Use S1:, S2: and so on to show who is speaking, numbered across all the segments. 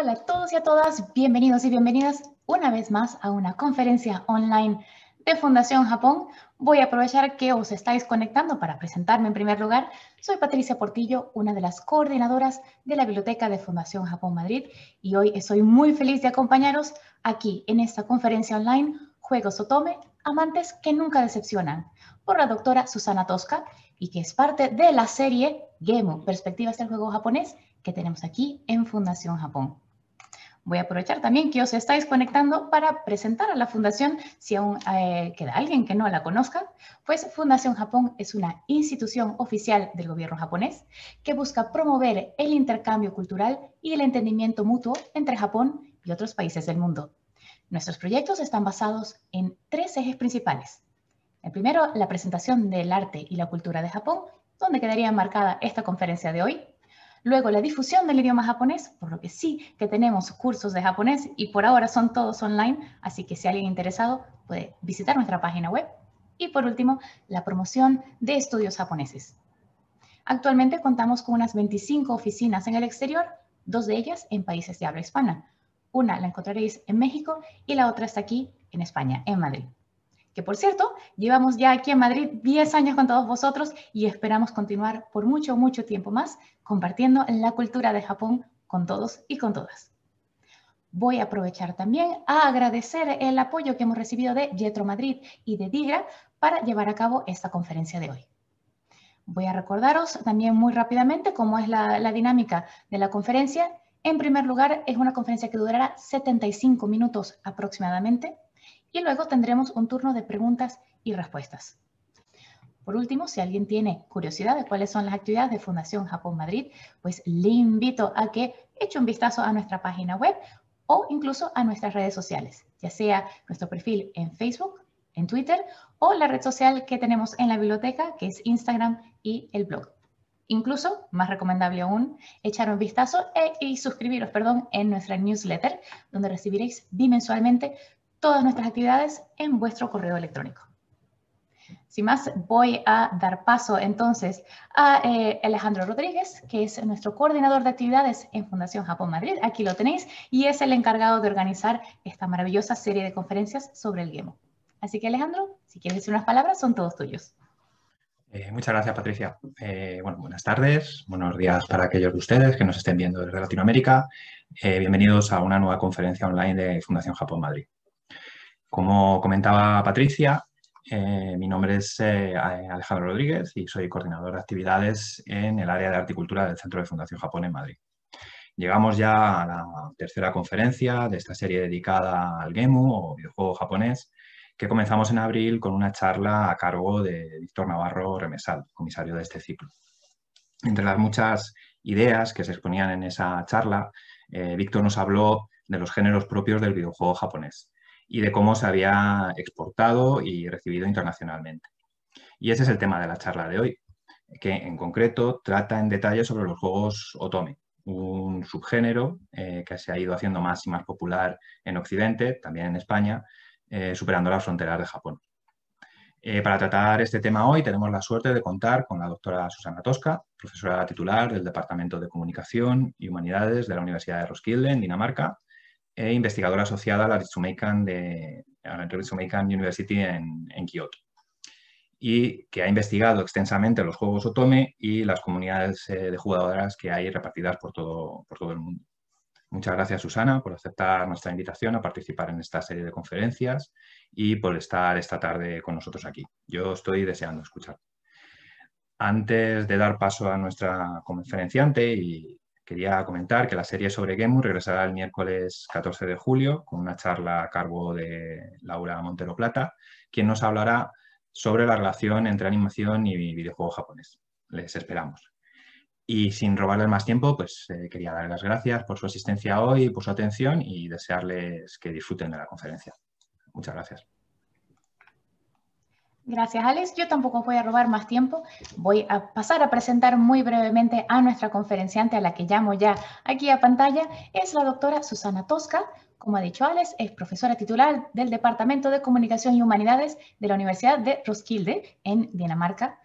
S1: Hola a todos y a todas, bienvenidos y bienvenidas una vez más a una conferencia online de Fundación Japón. Voy a aprovechar que os estáis conectando para presentarme en primer lugar. Soy Patricia Portillo, una de las coordinadoras de la Biblioteca de Fundación Japón Madrid y hoy estoy muy feliz de acompañaros aquí en esta conferencia online Juegos Otome, amantes que nunca decepcionan, por la doctora Susana Tosca y que es parte de la serie Gemu, Perspectivas del Juego Japonés, que tenemos aquí en Fundación Japón. Voy a aprovechar también que os estáis conectando para presentar a la Fundación, si aún eh, queda alguien que no la conozca, pues Fundación Japón es una institución oficial del gobierno japonés que busca promover el intercambio cultural y el entendimiento mutuo entre Japón y otros países del mundo. Nuestros proyectos están basados en tres ejes principales. El primero, la presentación del arte y la cultura de Japón, donde quedaría marcada esta conferencia de hoy. Luego, la difusión del idioma japonés, por lo que sí que tenemos cursos de japonés y por ahora son todos online, así que si alguien interesado puede visitar nuestra página web. Y por último, la promoción de estudios japoneses. Actualmente contamos con unas 25 oficinas en el exterior, dos de ellas en países de habla hispana. Una la encontraréis en México y la otra está aquí en España, en Madrid que por cierto, llevamos ya aquí en Madrid 10 años con todos vosotros y esperamos continuar por mucho, mucho tiempo más compartiendo la cultura de Japón con todos y con todas. Voy a aprovechar también a agradecer el apoyo que hemos recibido de Yetro Madrid y de Digra para llevar a cabo esta conferencia de hoy. Voy a recordaros también muy rápidamente cómo es la, la dinámica de la conferencia. En primer lugar, es una conferencia que durará 75 minutos aproximadamente y luego tendremos un turno de preguntas y respuestas. Por último, si alguien tiene curiosidad de cuáles son las actividades de Fundación Japón Madrid, pues le invito a que eche un vistazo a nuestra página web o incluso a nuestras redes sociales, ya sea nuestro perfil en Facebook, en Twitter o la red social que tenemos en la biblioteca, que es Instagram y el blog. Incluso, más recomendable aún, echar un vistazo e, y suscribiros perdón, en nuestra newsletter, donde recibiréis bimensualmente todas nuestras actividades en vuestro correo electrónico. Sin más, voy a dar paso entonces a eh, Alejandro Rodríguez, que es nuestro coordinador de actividades en Fundación Japón Madrid. Aquí lo tenéis y es el encargado de organizar esta maravillosa serie de conferencias sobre el GEMO. Así que Alejandro, si quieres decir unas palabras, son todos tuyos.
S2: Eh, muchas gracias, Patricia. Eh, buenas tardes, buenos días para aquellos de ustedes que nos estén viendo desde Latinoamérica. bienvenidos a una nueva conferencia online de Fundación Japón Madrid. Como comentaba Patricia, eh, mi nombre es eh, Alejandro Rodríguez y soy coordinador de actividades en el área de articultura del Centro de Fundación Japón en Madrid. Llegamos ya a la tercera conferencia de esta serie dedicada al Gemu o videojuego japonés que comenzamos en abril con una charla a cargo de Víctor Navarro Remesal, comisario de este ciclo. Entre las muchas ideas que se exponían en esa charla, eh, Víctor nos habló de los géneros propios del videojuego japonés y de cómo se había exportado y recibido internacionalmente. Y ese es el tema de la charla de hoy, que en concreto trata en detalle sobre los juegos otome, un subgénero eh, que se ha ido haciendo más y más popular en Occidente, también en España, eh, superando las fronteras de Japón. Eh, para tratar este tema hoy tenemos la suerte de contar con la doctora Susana Tosca, profesora titular del Departamento de Comunicación y Humanidades de la Universidad de Roskilde, en Dinamarca, e investigadora asociada a la Ritsumeikan, de, University en, Kioto y que ha investigado extensamente los juegos Otome y las comunidades eh, de jugadoras que hay repartidas por todo, por todo el mundo. Muchas gracias, Susana, por aceptar nuestra invitación a participar en esta serie de conferencias y por estar esta tarde con nosotros aquí. Yo estoy deseando escuchar. Antes de dar paso a nuestra conferenciante y quería comentar que la serie sobre Gemu regresará el miércoles 14 de julio con una charla a cargo de Laura Montero Plata, quien nos hablará sobre la relación entre animación y videojuego japonés. Les esperamos. Y sin robarles más tiempo, pues eh, quería dar las gracias por su asistencia hoy, por su atención y desearles que disfruten de la conferencia. Muchas gracias.
S1: Gracias, Alex. Yo tampoco voy a robar más tiempo. Voy a pasar a presentar muy brevemente a nuestra conferenciante, a la que llamo ya aquí a pantalla. Es la doctora Susana Tosca. Como ha dicho Alex, es profesora titular del Departamento de Comunicación y Humanidades de la Universidad de Roskilde, en Dinamarca.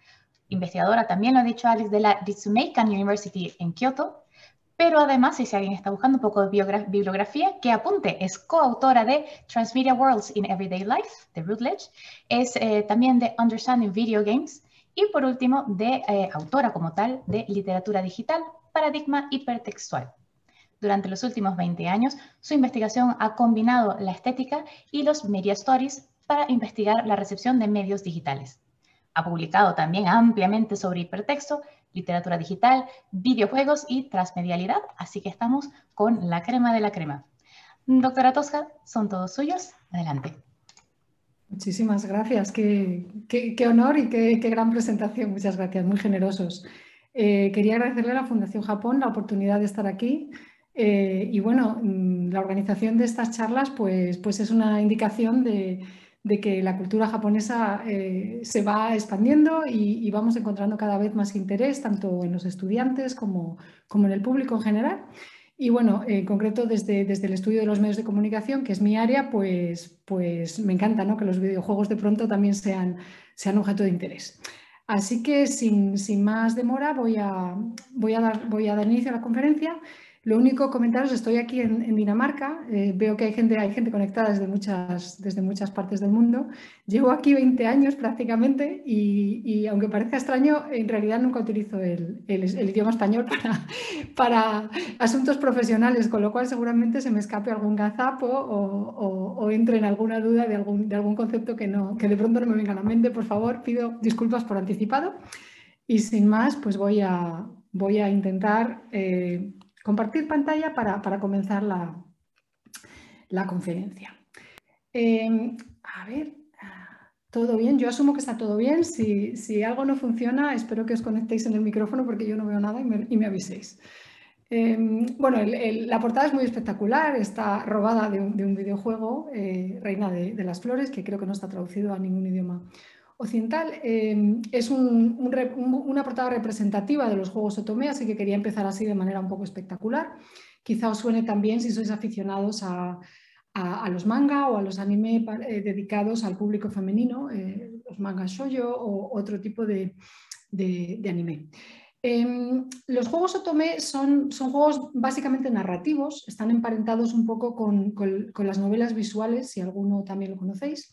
S1: Investigadora, también lo ha dicho Alex, de la Ritsumeikan University en Kioto. Pero además, si alguien está buscando un poco de bibliografía, que apunte, es coautora de Transmedia Worlds in Everyday Life, de Routledge, es eh, también de Understanding Video Games y por último, de eh, autora como tal de Literatura Digital, Paradigma Hipertextual. Durante los últimos 20 años, su investigación ha combinado la estética y los media stories para investigar la recepción de medios digitales. Ha publicado también ampliamente sobre hipertexto, literatura digital, videojuegos y transmedialidad, así que estamos con la crema de la crema. Doctora Tosca, son todos suyos. Adelante.
S3: Muchísimas gracias. Qué, honor y qué, gran presentación. Muchas gracias, muy generosos. Eh, quería agradecerle a la Fundación Japón la oportunidad de estar aquí. Eh, y bueno, mm, la organización de estas charlas pues, pues es una indicación de, de que la cultura japonesa eh, se va expandiendo y, vamos encontrando cada vez más interés, tanto en los estudiantes como, como en el público en general. Y bueno, en concreto desde, desde, el estudio de los medios de comunicación, que es mi área, pues, pues me encanta ¿no? que los videojuegos de pronto también sean, sean objeto de interés. Así que sin, sin más demora voy a, voy, a dar, voy a dar inicio a la conferencia. Lo único comentaros, estoy aquí en, Dinamarca, eh, veo que hay gente, hay gente conectada desde muchas, desde muchas partes del mundo. Llevo aquí 20 años prácticamente y, aunque parezca extraño, en realidad nunca utilizo el, idioma español para, asuntos profesionales, con lo cual seguramente se me escape algún gazapo o, entre en alguna duda de algún, de algún concepto que, no, que de pronto no me venga a la mente. Por favor, pido disculpas por anticipado. Y sin más, pues voy a, voy a intentar eh, compartir pantalla para, comenzar la, la conferencia. Em, a ver, todo bien. Yo asumo que está todo bien. Si, algo no funciona, espero que os conectéis en el micrófono porque yo no veo nada y me, aviséis. Em, bueno, la portada es muy espectacular, está robada de un, videojuego, eh, Reina de, las Flores, que creo que no está traducido a ningún idioma occidental. Em, es una portada representativa de los juegos Otome, así que quería empezar así de manera un poco espectacular. Quizá os suene también si sois aficionados a, los manga o a los anime eh, dedicados al público femenino, eh, los mangas shoujo o otro tipo de, anime. Em, los juegos Otome son, son, juegos básicamente narrativos, están emparentados un poco con, con, las novelas visuales, si alguno también lo conocéis,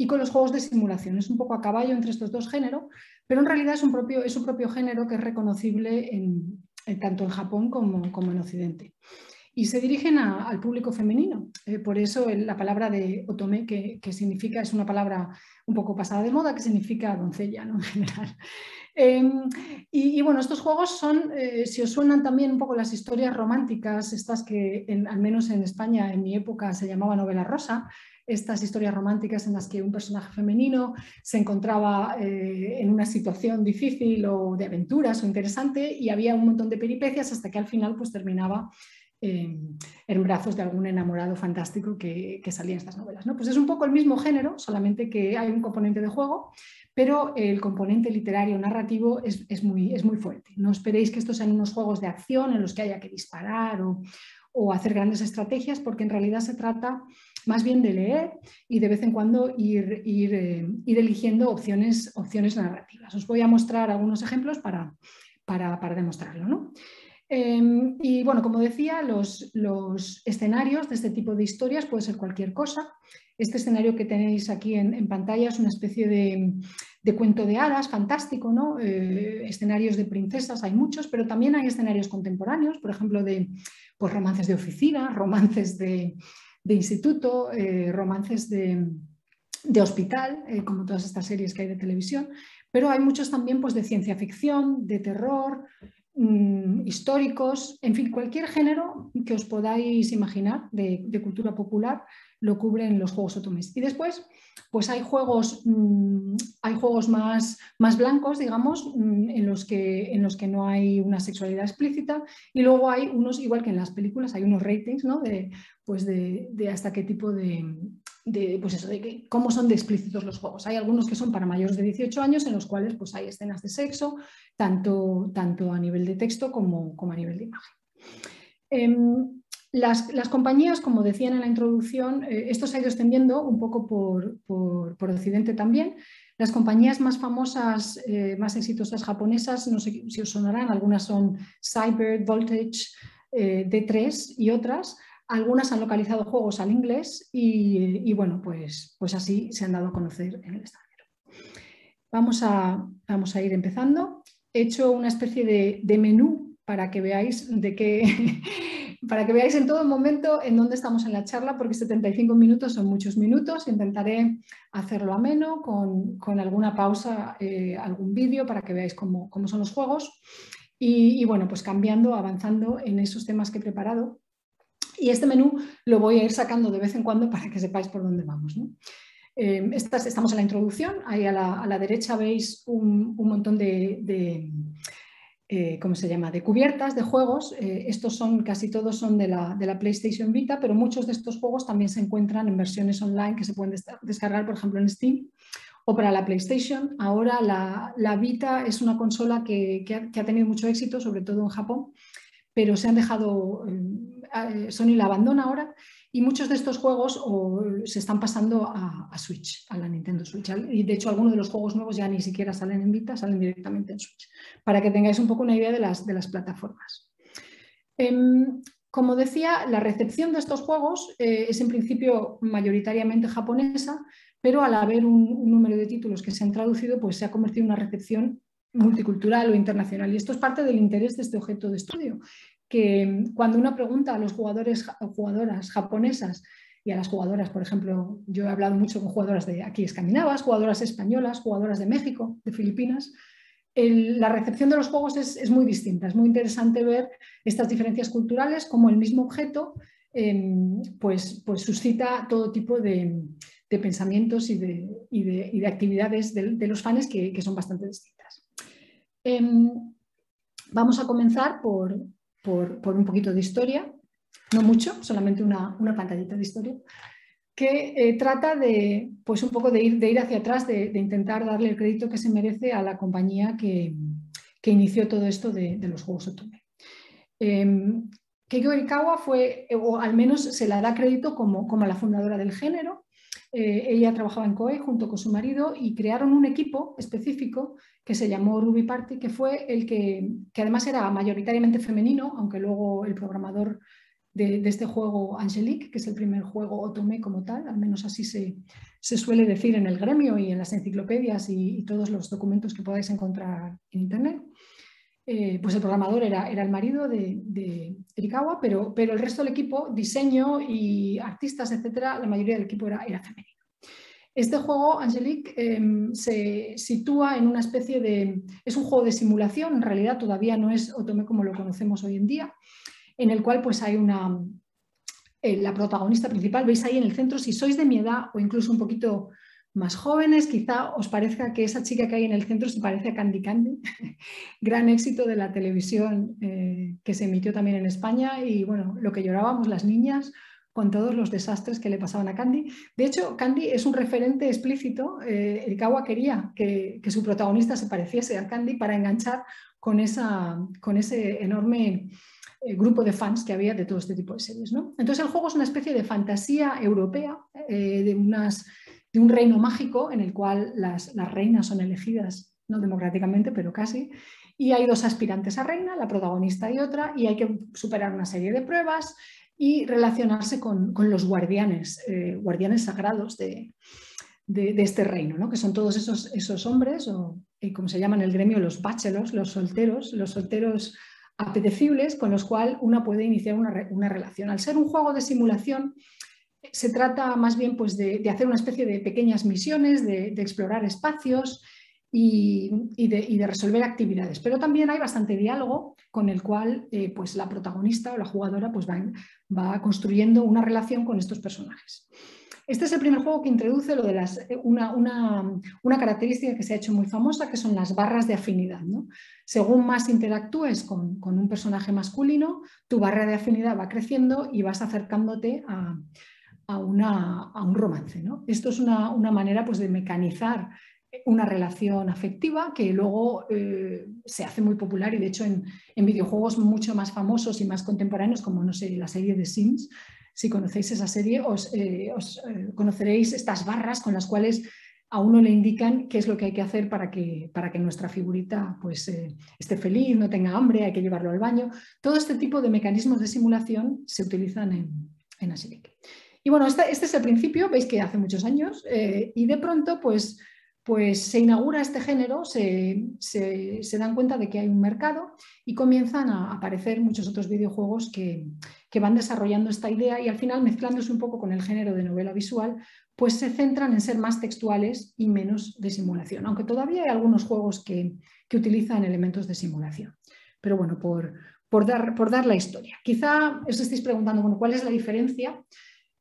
S3: y con los juegos de simulación. Es un poco a caballo entre estos dos géneros, pero en realidad es un propio, es un propio género que es reconocible en, tanto en Japón como, como, en Occidente. Y se dirigen al público femenino. Eh, por eso la palabra de otome, que, significa, es una palabra un poco pasada de moda, que significa doncella ¿no? en general. Em, y, bueno, estos juegos son, eh, si os suenan también un poco las historias románticas, estas que al menos en España en mi época se llamaba novela rosa, estas historias románticas en las que un personaje femenino se encontraba eh, en una situación difícil o de aventuras o interesante y había un montón de peripecias hasta que al final pues terminaba en brazos de algún enamorado fantástico que, salía en estas novelas. ¿no? Pues es un poco el mismo género, solamente que hay un componente de juego, pero el componente literario narrativo es, muy, es muy fuerte. No esperéis que estos sean unos juegos de acción en los que haya que disparar o, o hacer grandes estrategias, porque en realidad se trata más bien de leer y de vez en cuando ir, ir, eh, eligiendo opciones, opciones narrativas. Os voy a mostrar algunos ejemplos para, para, demostrarlo. Em, y bueno, como decía, los, los, escenarios de este tipo de historias puede ser cualquier cosa. Este escenario que tenéis aquí en, pantalla es una especie de, de, cuento de hadas fantástico, ¿no? Eh, escenarios de princesas hay muchos, pero también hay escenarios contemporáneos, por ejemplo, de pues, romances de oficina, romances de, de instituto, eh, romances de, hospital, eh, como todas estas series que hay de televisión, pero hay muchos también pues, de ciencia ficción, de terror, mm, históricos, en fin, cualquier género que os podáis imaginar de, cultura popular lo cubren los juegos otomes. Y después, pues hay juegos, mm, hay juegos más, más blancos, digamos, mm, en, los que, en los que no hay una sexualidad explícita y luego hay unos, igual que en las películas, hay unos ratings ¿no? de, pues de, hasta qué tipo de, pues eso, de cómo son de explícitos los juegos. Hay algunos que son para mayores de 18 años en los cuales pues, hay escenas de sexo, tanto, tanto a nivel de texto como, como a nivel de imagen. Em, las, compañías, como decían en la introducción, eh, esto se ha ido extendiendo un poco por, por, Occidente también. Las compañías más famosas, eh, más exitosas japonesas, no sé si os sonarán, algunas son Cyber, Voltage, de tres y otras. Algunas han localizado juegos al inglés y, bueno, pues, pues así se han dado a conocer en el extranjero. Vamos a, vamos a ir empezando. He hecho una especie de, de menú para que veáis de qué, para que veáis en todo momento en dónde estamos en la charla, porque 75 minutos son muchos minutos. Intentaré hacerlo ameno, con, con alguna pausa, eh, algún vídeo para que veáis cómo, cómo son los juegos. Y, bueno, pues cambiando, avanzando en esos temas que he preparado. Y este menú lo voy a ir sacando de vez en cuando para que sepáis por dónde vamos. Eh, estamos en la introducción, ahí a la, a la derecha veis un, un montón de eh, ¿cómo se llama?, de cubiertas de juegos. Eh, estos son, casi todos son de la, de la, PlayStation Vita, pero muchos de estos juegos también se encuentran en versiones online que se pueden descargar, por ejemplo, en Steam o para la PlayStation. Ahora la, la Vita es una consola que, que, ha, tenido mucho éxito, sobre todo en Japón, pero se han dejado, eh, Sony la abandona ahora y muchos de estos juegos se están pasando a, Switch, a la Nintendo Switch. Y de hecho algunos de los juegos nuevos ya ni siquiera salen en Vita, salen directamente en Switch, para que tengáis un poco una idea de las, de las plataformas. Em, como decía, la recepción de estos juegos eh, es en principio mayoritariamente japonesa, pero al haber un, número de títulos que se han traducido, pues se ha convertido en una recepción multicultural o internacional. Y esto es parte del interés de este objeto de estudio, que cuando uno pregunta a los jugadores jugadoras japonesas y a las jugadoras, por ejemplo, yo he hablado mucho con jugadoras de aquí escandinavas, jugadoras españolas, jugadoras de México, de Filipinas, la recepción de los juegos es, muy distinta. Es muy interesante ver estas diferencias culturales, como el mismo objeto em, pues, pues suscita todo tipo de, pensamientos y de, actividades de, los fans que, son bastante distintas. Em, vamos a comenzar por, por, un poquito de historia, no mucho, solamente una, pantallita de historia, que eh, trata de, pues un poco de ir, de ir hacia atrás, de, intentar darle el crédito que se merece a la compañía que, inició todo esto de, los juegos Otome. Eh, Keiko Erikawa fue, o al menos se la da crédito como, como la fundadora del género, eh, ella trabajaba en COE junto con su marido y crearon un equipo específico que se llamó Ruby Party, que fue el que, que además era mayoritariamente femenino, aunque luego el programador de, este juego, Angelique, que es el primer juego Otome como tal, al menos así se, se suele decir en el gremio y en las enciclopedias y, todos los documentos que podáis encontrar en Internet. Eh, pues el programador era, era el marido de, de Erikawa, pero, pero, el resto del equipo, diseño y artistas, etcétera, la mayoría del equipo era, era femenino. Este juego, Angelique, em, se sitúa en una especie de... Es un juego de simulación, en realidad todavía no es Otome como lo conocemos hoy en día, en el cual pues hay una... Eh, la protagonista principal, veis ahí en el centro, si sois de mi edad o incluso un poquito más jóvenes, quizá os parezca que esa chica que hay en el centro se parece a Candy Candy, gran éxito de la televisión eh, que se emitió también en España y bueno, lo que llorábamos las niñas con todos los desastres que le pasaban a Candy. De hecho, Candy es un referente explícito. Eh, el Kawa quería que, su protagonista se pareciese a Candy para enganchar con, esa, con ese enorme eh, grupo de fans que había de todo este tipo de series. ¿no? Entonces el juego es una especie de fantasía europea, de unas de un reino mágico en el cual las, reinas son elegidas, no democráticamente, pero casi, y hay dos aspirantes a reina, la protagonista y otra, y hay que superar una serie de pruebas y relacionarse con, los guardianes, eh, guardianes sagrados de, este reino, ¿no? que son todos esos, esos hombres, o eh, como se llaman en el gremio, los bachelors, los solteros, los solteros apetecibles, con los cuales una puede iniciar una, una relación. Al ser un juego de simulación, se trata más bien pues, de, hacer una especie de pequeñas misiones, de, explorar espacios y, de, resolver actividades. Pero también hay bastante diálogo con el cual pues, la protagonista o la jugadora pues, va, construyendo una relación con estos personajes. Este es el primer juego que introduce lo de las, una, característica que se ha hecho muy famosa, que son las barras de afinidad. Según más interactúes con, con, un personaje masculino, tu barra de afinidad va creciendo y vas acercándote a, a, un romance. Esto es una, manera pues, de mecanizar una relación afectiva que luego eh, se hace muy popular y de hecho en, videojuegos mucho más famosos y más contemporáneos como no sé, la serie de Sims, si conocéis esa serie os, eh, eh, conoceréis estas barras con las cuales a uno le indican qué es lo que hay que hacer para que, para que nuestra figurita pues, esté feliz, no tenga hambre, hay que llevarlo al baño. Todo este tipo de mecanismos de simulación se utilizan en, en Y bueno, este, este, es el principio, veis que hace muchos años, eh, y de pronto pues, pues se inaugura este género, se, se, dan cuenta de que hay un mercado y comienzan a aparecer muchos otros videojuegos que, que van desarrollando esta idea y al final mezclándose un poco con el género de novela visual, pues se centran en ser más textuales y menos de simulación, aunque todavía hay algunos juegos que, utilizan elementos de simulación. Pero bueno, por, por, dar, por dar la historia. Quizá os estéis preguntando, bueno, ¿cuál es la diferencia?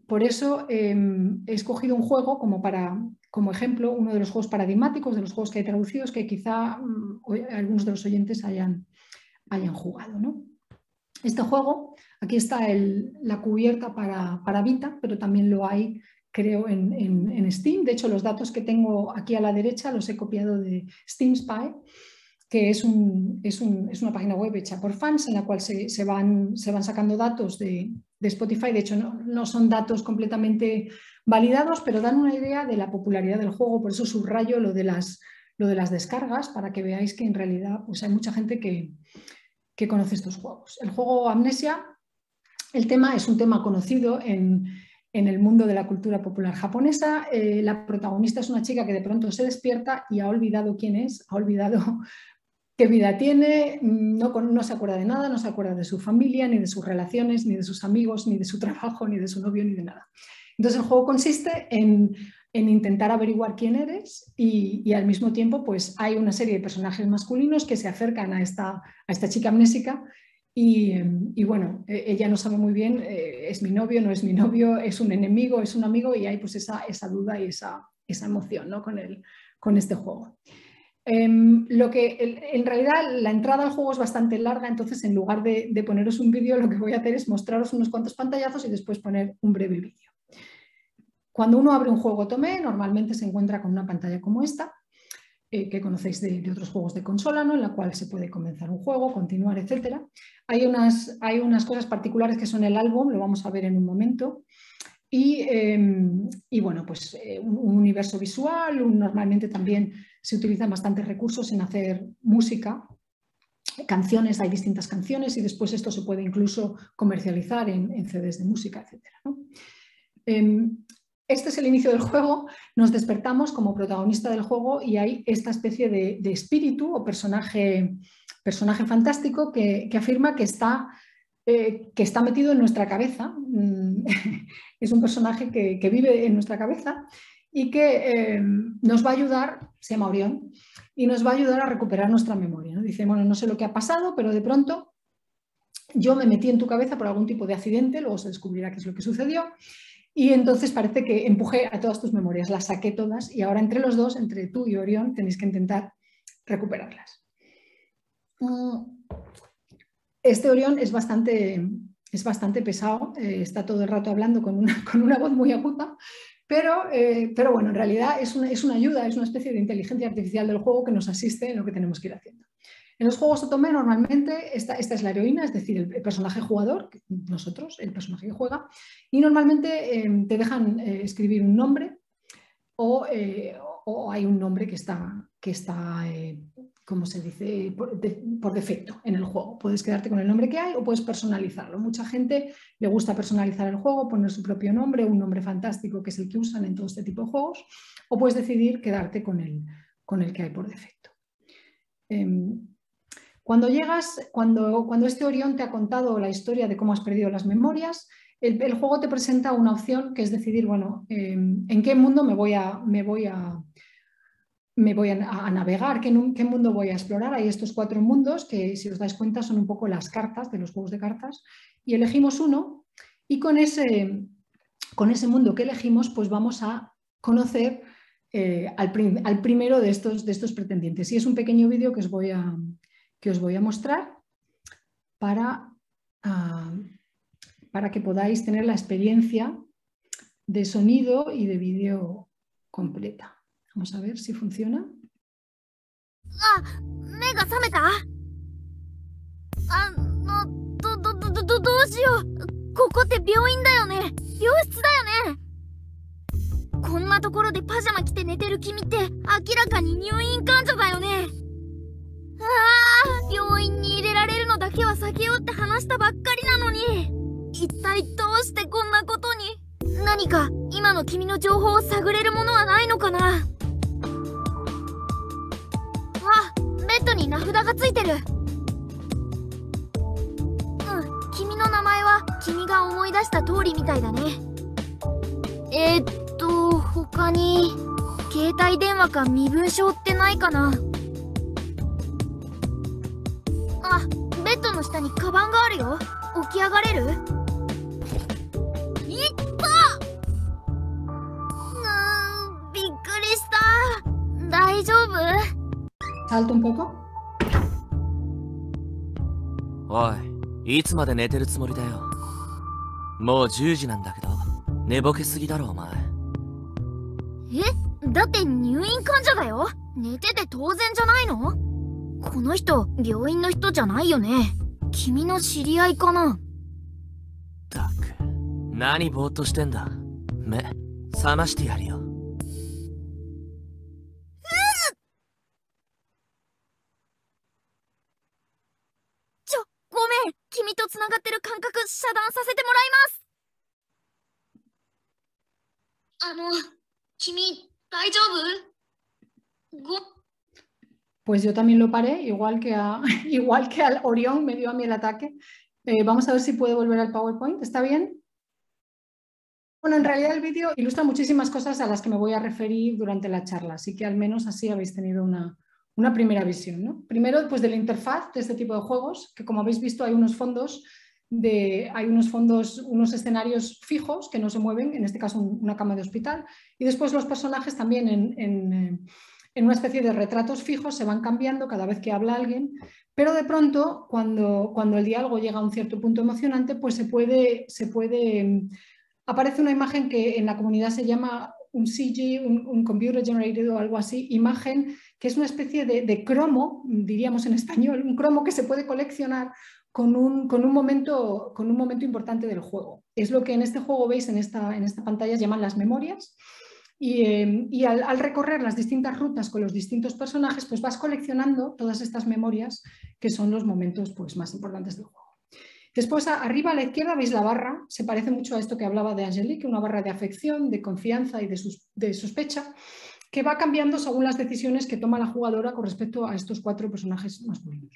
S3: Por eso em, he escogido un juego como, para, como ejemplo, uno de los juegos paradigmáticos, de los juegos que hay traducidos, que quizá mm, algunos de los oyentes hayan, hayan jugado. ¿no? Este juego, aquí está la cubierta para, para Vita, pero también lo hay creo, en, Steam. De hecho, los datos que tengo aquí a la derecha los he copiado de Steam Spy, que es, una página web hecha por fans en la cual se, van, sacando datos de, Spotify. De hecho, no, son datos completamente validados, pero dan una idea de la popularidad del juego. Por eso subrayo lo de las, descargas, para que veáis que en realidad pues, hay mucha gente que, que conoce estos juegos. El juego Amnesia, el tema es un tema conocido en en el mundo de la cultura popular japonesa. Eh, la protagonista es una chica que de pronto se despierta y ha olvidado quién es, ha olvidado qué vida tiene, no, se acuerda de nada, no se acuerda de su familia, ni de sus relaciones, ni de sus amigos, ni de su trabajo, ni de su novio, ni de nada. Entonces el juego consiste en, intentar averiguar quién eres y, al mismo tiempo pues hay una serie de personajes masculinos que se acercan a esta, chica amnésica y, bueno, e, ella no sabe muy bien, eh, es mi novio, no es mi novio, es un enemigo, es un amigo y hay pues esa, duda y esa, emoción ¿no? con este juego. Em, lo que en realidad la entrada al juego es bastante larga, entonces en lugar de, poneros un vídeo, lo que voy a hacer es mostraros unos cuantos pantallazos y después poner un breve vídeo. Cuando uno abre un juego Tomé, normalmente se encuentra con una pantalla como esta, eh, que conocéis de, otros juegos de consola, ¿no? en la cual se puede comenzar un juego, continuar, etc. Hay unas, hay unas cosas particulares que son el álbum, lo vamos a ver en un momento. Y, em, bueno, pues eh, un, universo visual, normalmente también se utilizan bastantes recursos en hacer música, canciones, hay distintas canciones y después esto se puede incluso comercializar en, en CDs de música, etc. Este es el inicio del juego, nos despertamos como protagonista del juego y hay esta especie de, espíritu o personaje, personaje fantástico que, afirma que está, eh, que está metido en nuestra cabeza. Mm, es un personaje que, vive en nuestra cabeza y que eh, nos va a ayudar, se llama Orión, y nos va a ayudar a recuperar nuestra memoria. ¿no? Dice, bueno, no sé lo que ha pasado, pero de pronto yo me metí en tu cabeza por algún tipo de accidente, luego se descubrirá qué es lo que sucedió, y entonces parece que empujé a todas tus memorias, las saqué todas y ahora entre los dos, entre tú y Orión, tenéis que intentar recuperarlas. Este Orión es bastante, es bastante pesado, eh, está todo el rato hablando con una, con una voz muy aguda, pero, eh, pero bueno, en realidad es una, es una ayuda, es una especie de inteligencia artificial del juego que nos asiste en lo que tenemos que ir haciendo. En los juegos Otome normalmente esta, esta, es la heroína, es decir, el, personaje jugador, nosotros, el personaje que juega, y normalmente em, te dejan eh, escribir un nombre eh, o, hay un nombre que está, que está ¿cómo se dice?, por, por, defecto en el juego. Puedes quedarte con el nombre que hay o puedes personalizarlo. Mucha gente le gusta personalizar el juego, poner su propio nombre, un nombre fantástico que es el que usan en todo este tipo de juegos, o puedes decidir quedarte con el, con el que hay por defecto. Em, cuando llegas, cuando, cuando este Orión te ha contado la historia de cómo has perdido las memorias, el, juego te presenta una opción que es decidir, bueno, em, ¿en qué mundo me voy a, me voy a, me voy a, navegar? ¿Qué, ¿Qué, mundo voy a explorar? Hay estos cuatro mundos que, si os dais cuenta, son un poco las cartas de los juegos de cartas. Y elegimos uno y con ese, con ese mundo que elegimos, pues vamos a conocer eh, al, al, primero de estos, de estos pretendientes. Y es un pequeño vídeo que os voy a, que os voy a mostrar para, ah, para que podáis tener la experiencia de sonido y de vídeo completa. Vamos a ver si funciona.
S4: Ah, me ga sameta. Ah, no, do, do, do, do, どうしよう。ここって病院だよね。病室だよね。こんなところでパジャマ着て寝てる君って明らかに入院患者だよねああ病院に入れられるのだけは避けようって話したばっかりなのに一体どうしてこんなことに何か今の君の情報を探れるものはないのかなッドに名札がついてる。うん君の名前は君が思い出した通りみたいだね。えー、っと他に携帯電話か身分証ってないかな。あベッドの下にカバンがあるよ。起き上がれる？いった！うんびっくりした。大丈夫？
S3: Salto un poco.
S5: おい、いつまで寝てるつもりだよ。もう10時なんだけど、寝ぼけすぎだろ、お前。
S4: え？だって入院患者だよ？寝てて当然じゃないの？この人病院の人じゃないよね？君の知り合いかな？
S5: ったく、何ぼーっとしてんだ。目、覚ましてやるよ。
S4: 君と繋がってる感覚遮断させてもらいますあの君大丈夫ご
S3: Pues yo también lo paré, igual que, a, igual que al Orión me dio a mí el ataque. Eh, vamos a ver si puede volver al PowerPoint. ¿Está bien? Bueno, en realidad el vídeo ilustra muchísimas cosas a las que me voy a referir durante la charla, así que al menos así habéis tenido una, una primera visión. ¿no? Primero, pues de la interfaz de este tipo de juegos, que como habéis visto hay unos fondos, de, hay unos fondos, unos escenarios fijos que no se mueven, en este caso un- una cama de hospital, y después los personajes también en, en, eh, en una especie de retratos fijos se van cambiando cada vez que habla alguien, pero de pronto cuando, cuando el diálogo llega a un cierto punto emocionante, pues se puede, se puede, mm, aparece una imagen que en la comunidad se llama un CG, un, computer generated o algo así, imagen que es una especie de, cromo, diríamos en español, un cromo que se puede coleccionar con un, con un momento, con un momento importante del juego. Es lo que en este juego veis en esta, en esta pantalla llaman las memorias. Y, eh, y al, al recorrer las distintas rutas con los distintos personajes, pues vas coleccionando todas estas memorias que son los momentos pues, más importantes del juego. Después, arriba a la izquierda, veis la barra, se parece mucho a esto que hablaba de Angelique, una barra de afección, de confianza y de, de sospecha, que va cambiando según las decisiones que toma la jugadora con respecto a estos cuatro personajes masculinos.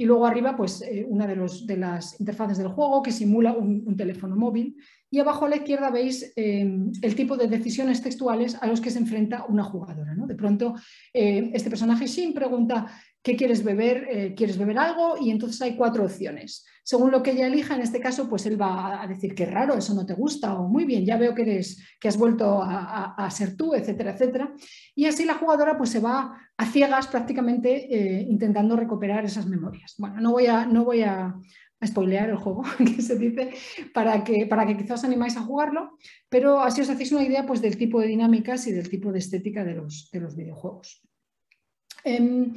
S3: Y luego arriba, pues eh, una de, las interfaces del juego que simula un, un teléfono móvil. Y abajo a la izquierda veis eh, el tipo de decisiones textuales a los que se enfrenta una jugadora. ¿no? De pronto, eh, este personaje Shin pregunta, ¿qué quieres beber? Eh, ¿Quieres beber algo? Y entonces hay cuatro opciones. Según lo que ella elija, en este caso, pues él va a decir, qué raro, eso no te gusta, o muy bien, ya veo que, eres, que has vuelto a, ser tú, etcétera, etcétera. Y así la jugadora pues se va a ciegas prácticamente eh, intentando recuperar esas memorias. Bueno, no voy a, no voy a, a spoilear el juego, que se dice, para que, para que quizás os animáis a jugarlo, pero así os hacéis una idea pues, del tipo de dinámicas y del tipo de estética de los, de los videojuegos. Em,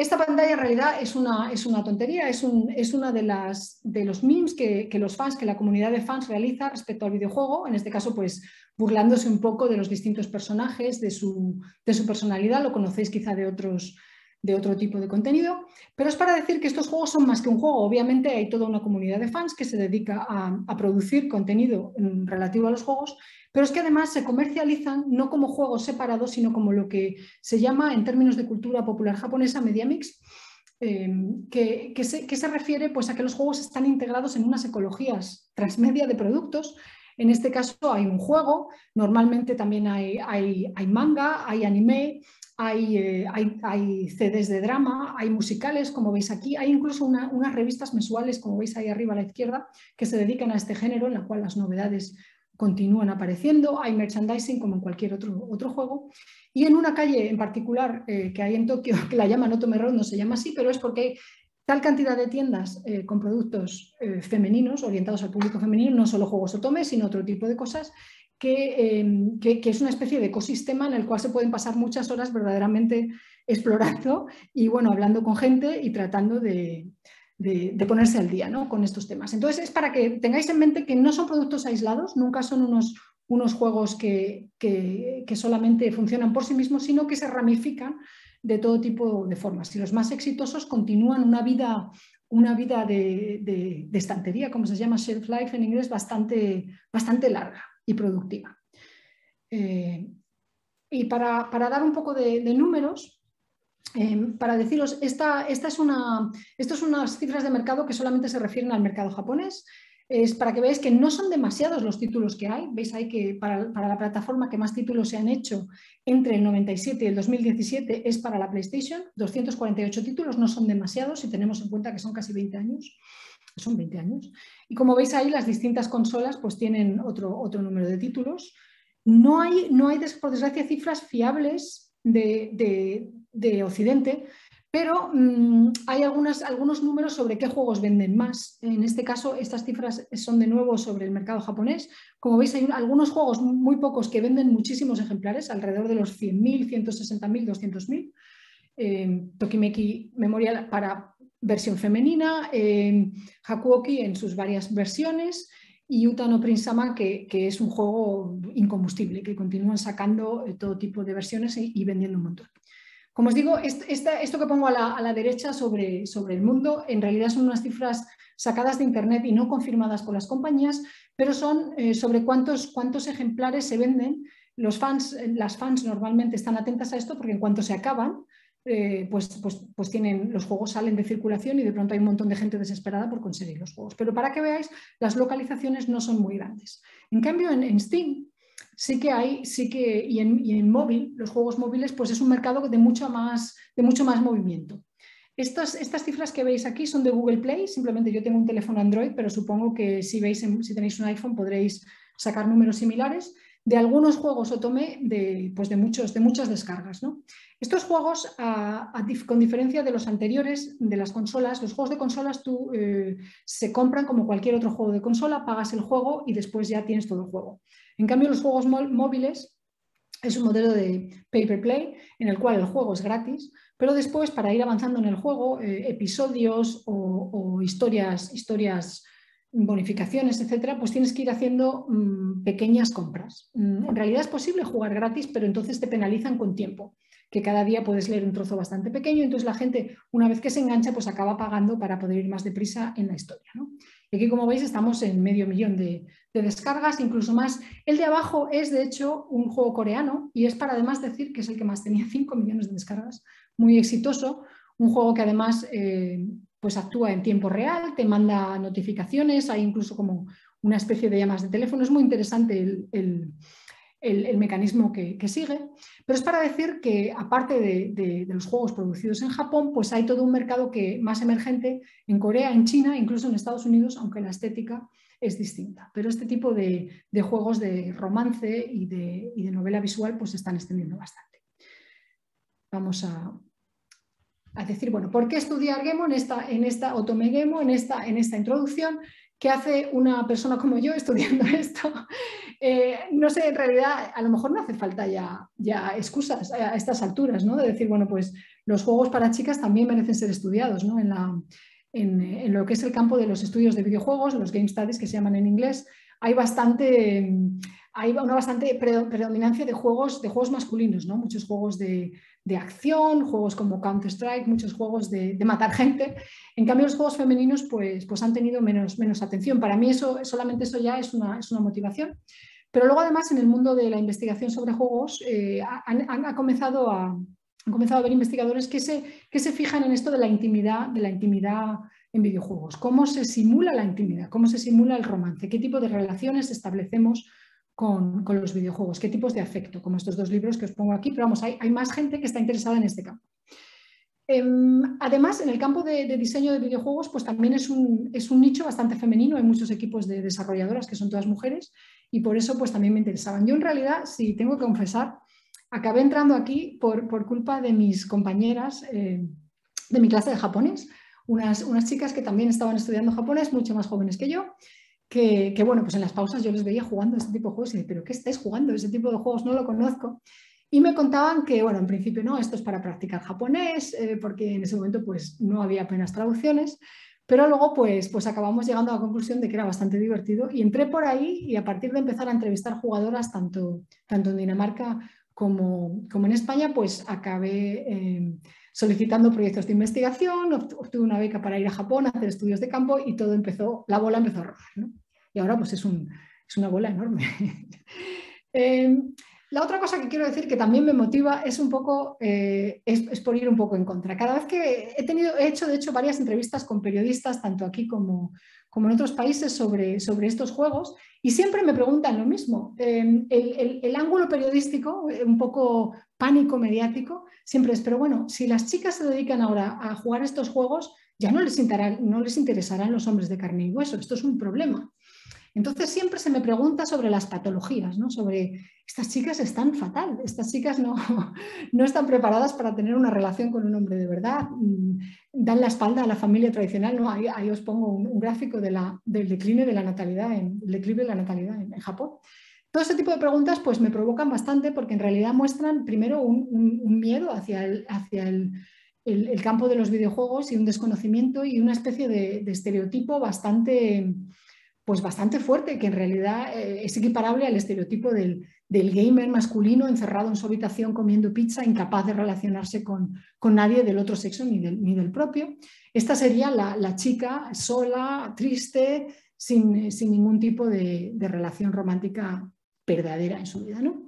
S3: esta pantalla en realidad es una, es una tontería, es, un, es una de, las, de los memes que, que los fans, que la comunidad de fans realiza respecto al videojuego, en este caso pues burlándose un poco de los distintos personajes, de su, de su personalidad, lo conocéis quizá de otros, de otro tipo de contenido, pero es para decir que estos juegos son más que un juego. Obviamente hay toda una comunidad de fans que se dedica a, producir contenido mm, relativo a los juegos, pero es que además se comercializan no como juegos separados, sino como lo que se llama en términos de cultura popular japonesa media mix, eh, que, se, refiere pues, a que los juegos están integrados en unas ecologías transmedia de productos. En este caso hay un juego, normalmente también hay, hay manga, hay anime, hay, eh, CDs de drama, hay musicales, como veis aquí, hay incluso una, unas revistas mensuales, como veis ahí arriba a la izquierda, que se dedican a este género, en la cual las novedades continúan apareciendo, hay merchandising como en cualquier otro, otro juego. Y en una calle en particular eh, que hay en Tokio, que la llaman Otome Road, no se llama así, pero es porque hay tal cantidad de tiendas eh, con productos eh, femeninos, orientados al público femenino, no solo juegos Otome, sino otro tipo de cosas, que, eh, que, que, es una especie de ecosistema en el cual se pueden pasar muchas horas verdaderamente explorando y bueno, hablando con gente y tratando de, de, de ponerse al día ¿no? con estos temas. Entonces es para que tengáis en mente que no son productos aislados, nunca son unos, unos juegos que, solamente funcionan por sí mismos, sino que se ramifican de todo tipo de formas. Y los más exitosos continúan una vida, una vida de, estantería, como se llama shelf life en inglés, bastante, bastante larga y productiva. Eh, y para, dar un poco de, números, eh, para deciros, esta, esta es una, estas son unas cifras de mercado que solamente se refieren al mercado japonés es para que veáis que no son demasiados los títulos que hay. Veis ahí que para, la plataforma que más títulos se han hecho entre el 97 y el 2017 es para la PlayStation. 248 títulos no son demasiados si tenemos en cuenta que son casi 20 años. Son 20 años. Y como veis ahí, las distintas consolas pues tienen otro, otro número de títulos. No hay, no hay, por desgracia, cifras fiables de, de Occidente, pero mm, hay algunos números sobre qué juegos venden más. En este caso, estas cifras son de nuevo sobre el mercado japonés. Como veis, hay algunos juegos muy pocos que venden muchísimos ejemplares, alrededor de los 100.000, 160.000, 200.000. Eh, Tokimeki Memorial para versión femenina, eh, Hakuoki en sus varias versiones y Utano Prince-sama, que, es un juego incombustible, que continúan sacando eh, todo tipo de versiones y vendiendo un montón. Como os digo, esto que pongo a la, derecha sobre, sobre, el mundo en realidad son unas cifras sacadas de Internet y no confirmadas por las compañías, pero son eh, sobre cuántos, cuántos ejemplares se venden. Los fans, las fans normalmente están atentas a esto porque en cuanto se acaban, eh, pues, pues, pues, tienen, los juegos salen de circulación y de pronto hay un montón de gente desesperada por conseguir los juegos. Pero para que veáis, las localizaciones no son muy grandes. En cambio, en Steam sí que hay, sí que, y en, móvil, los juegos móviles, pues es un mercado de mucho más, de mucho más movimiento. Estas, estas, cifras que veis aquí son de Google Play, simplemente yo tengo un teléfono Android, pero supongo que si, veis si tenéis un iPhone podréis sacar números similares de algunos juegos Otome de, pues de, muchos, de muchas descargas. ¿no? Estos juegos, con diferencia de los anteriores, de las consolas, los juegos de consolas tú, eh, se compran como cualquier otro juego de consola, pagas el juego y después ya tienes todo el juego. En cambio, los juegos móviles es un modelo de pay-per-play en el cual el juego es gratis, pero después para ir avanzando en el juego, eh, episodios o, historias, historias, bonificaciones, etcétera, pues tienes que ir haciendo mm, pequeñas compras. Mm, en realidad es posible jugar gratis, pero entonces te penalizan con tiempo que cada día puedes leer un trozo bastante pequeño, entonces la gente, una vez que se engancha, pues acaba pagando para poder ir más deprisa en la historia. Y aquí, como veis, estamos en medio millón de, descargas, incluso más. El de abajo es, de hecho, un juego coreano y es para además decir que es el que más tenía 5 millones de descargas, muy exitoso, un juego que además eh, pues actúa en tiempo real, te manda notificaciones, hay incluso como una especie de llamas de teléfono, es muy interesante el el, mecanismo que, sigue, pero es para decir que aparte de, los juegos producidos en Japón, pues hay todo un mercado que, más emergente en Corea, en China, incluso en Estados Unidos, aunque la estética es distinta. Pero este tipo de, juegos de romance y de, novela visual pues se están extendiendo bastante. Vamos a, decir, bueno, ¿por qué estudiar Gemo en esta, en esta Otome Gemo, en esta, en esta introducción? ¿Qué hace una persona como yo estudiando esto? Eh, no sé, en realidad a lo mejor no hace falta ya, ya excusas a estas alturas, ¿no? De decir, bueno, pues los juegos para chicas también merecen ser estudiados, ¿no? En, la, en, lo que es el campo de los estudios de videojuegos, los game studies que se llaman en inglés, hay bastante, hay una bastante predominancia de juegos, de juegos masculinos, ¿no? Muchos juegos de, de acción, juegos como Counter-Strike, muchos juegos de, matar gente. En cambio, los juegos femeninos pues, pues han tenido menos, menos atención. Para mí eso, solamente eso ya es una, es una motivación. Pero luego además en el mundo de la investigación sobre juegos eh, han, comenzado a, han comenzado a haber investigadores que se, que se fijan en esto de la intimidad, de la intimidad en videojuegos. Cómo se simula la intimidad, cómo se simula el romance, qué tipo de relaciones establecemos con, los videojuegos, qué tipos de afecto, como estos dos libros que os pongo aquí, pero vamos, hay, más gente que está interesada en este campo. Em, además, en el campo de, diseño de videojuegos, pues también es un, es un, nicho bastante femenino, hay muchos equipos de desarrolladoras que son todas mujeres y por eso pues también me interesaban. Yo en realidad, si tengo que confesar, acabé entrando aquí por, culpa de mis compañeras eh, de mi clase de japonés, unas, unas chicas que también estaban estudiando japonés, mucho más jóvenes que yo, que, bueno, pues en las pausas yo les veía jugando este tipo de juegos y dije, pero ¿qué estáis jugando? Ese tipo de juegos no lo conozco. Y me contaban que, bueno, en principio no, esto es para practicar japonés, eh, porque en ese momento pues no había apenas traducciones, pero luego pues, pues acabamos llegando a la conclusión de que era bastante divertido y entré por ahí y a partir de empezar a entrevistar jugadoras tanto, tanto en Dinamarca como, como en España, pues acabé eh, solicitando proyectos de investigación, obtuve una beca para ir a Japón a hacer estudios de campo y todo empezó, la bola empezó a rodar. Y ahora pues es, un, es una bola enorme. eh, la otra cosa que quiero decir que también me motiva es un poco, eh, es, por ir un poco en contra. Cada vez que he tenido, he hecho de hecho varias entrevistas con periodistas, tanto aquí como, como en otros países, sobre, sobre estos juegos, y siempre me preguntan lo mismo. Em, el, ángulo periodístico, eh, un poco pánico mediático, siempre es, pero bueno, si las chicas se dedican ahora a jugar estos juegos, ya no les, no les interesarán los hombres de carne y hueso. Esto es un problema. Entonces siempre se me pregunta sobre las patologías, ¿no? sobre estas chicas están fatal, estas chicas no, no están preparadas para tener una relación con un hombre de verdad, mm, dan la espalda a la familia tradicional, ¿no? ahí, os pongo un, gráfico de del decline de la natalidad, en, el declive de la natalidad en, Japón. Todo este tipo de preguntas pues, me provocan bastante porque en realidad muestran primero un, miedo hacia, el, hacia el, el, campo de los videojuegos y un desconocimiento y una especie de estereotipo bastante pues bastante fuerte, que en realidad eh, es equiparable al estereotipo del, gamer masculino encerrado en su habitación comiendo pizza, incapaz de relacionarse con, nadie del otro sexo ni del, ni del propio. Esta sería la, chica sola, triste, sin, ningún tipo de, relación romántica verdadera en su vida. ¿no?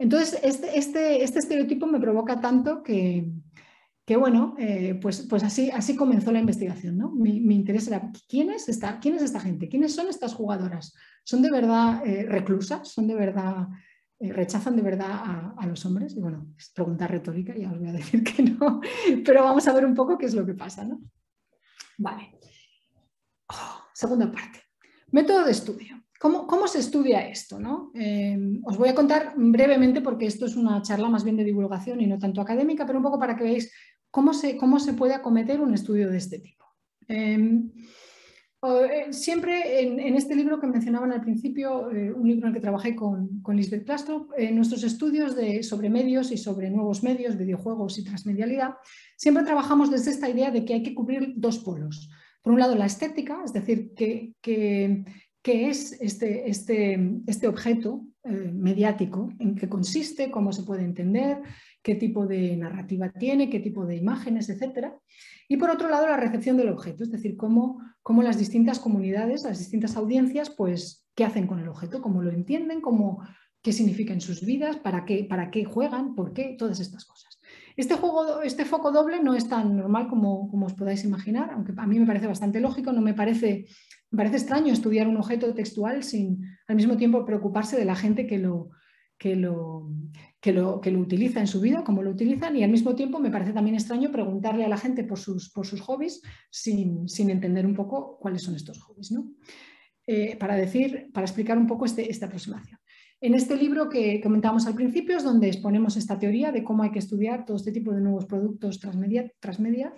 S3: Entonces, este, este, este estereotipo me provoca tanto que, que bueno, eh, pues, pues así, así comenzó la investigación. ¿no? Mi, interés era ¿quién es, esta, esta gente, quiénes son estas jugadoras. ¿Son de verdad eh, reclusas? ¿Son de verdad, eh, rechazan de verdad a, los hombres? Y bueno, es pregunta retórica, ya os voy a decir que no, pero vamos a ver un poco qué es lo que pasa. ¿no? Vale. Oh, segunda parte. Método de estudio. ¿Cómo, ¿Cómo, se estudia esto? ¿no? os voy a contar brevemente porque esto es una charla más bien de divulgación y no tanto académica, pero un poco para que veáis ¿Cómo se, cómo se puede acometer un estudio de este tipo? Em, eh, siempre en, este libro que mencionaban al principio, eh, un libro en el que trabajé con, con Lisbeth Plastrop, en nuestros estudios de, sobre medios y sobre nuevos medios, videojuegos y transmedialidad, siempre trabajamos desde esta idea de que hay que cubrir dos polos. Por un lado, la estética, es decir, qué que, es este, este, este objeto eh, mediático, en qué consiste, cómo se puede entender, qué tipo de narrativa tiene, qué tipo de imágenes, etc. Y por otro lado, la recepción del objeto, es decir, cómo, cómo las distintas comunidades, las distintas audiencias, pues, qué hacen con el objeto, cómo lo entienden, cómo, qué significa en sus vidas, para qué, para qué juegan, por qué, todas estas cosas. Este, juego, este foco doble no es tan normal como, como, os podáis imaginar, aunque a mí me parece bastante lógico, no me parece, me parece extraño estudiar un objeto textual sin al mismo tiempo preocuparse de la gente que lo, que lo, que lo, que lo utiliza en su vida, cómo lo utilizan, y al mismo tiempo me parece también extraño preguntarle a la gente por sus, por sus hobbies sin, entender un poco cuáles son estos hobbies. ¿no? Eh, para, decir, para explicar un poco este, esta aproximación. En este libro que comentábamos al principio es donde exponemos esta teoría de cómo hay que estudiar todo este tipo de nuevos productos transmedia, transmedia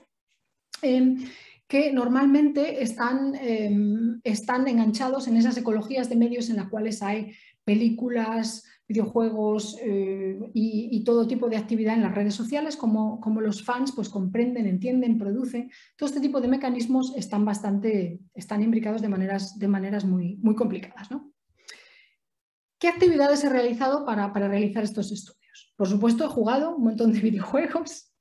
S3: em, que normalmente están, em, están enganchados en esas ecologías de medios en las cuales hay películas, videojuegos eh, y, todo tipo de actividad en las redes sociales, como, como, los fans pues, comprenden, entienden, producen. Todo este tipo de mecanismos están bastante, están imbricados de maneras, de maneras muy, muy complicadas. ¿Qué actividades he realizado para, para, realizar estos estudios? Por supuesto, he jugado un montón de videojuegos,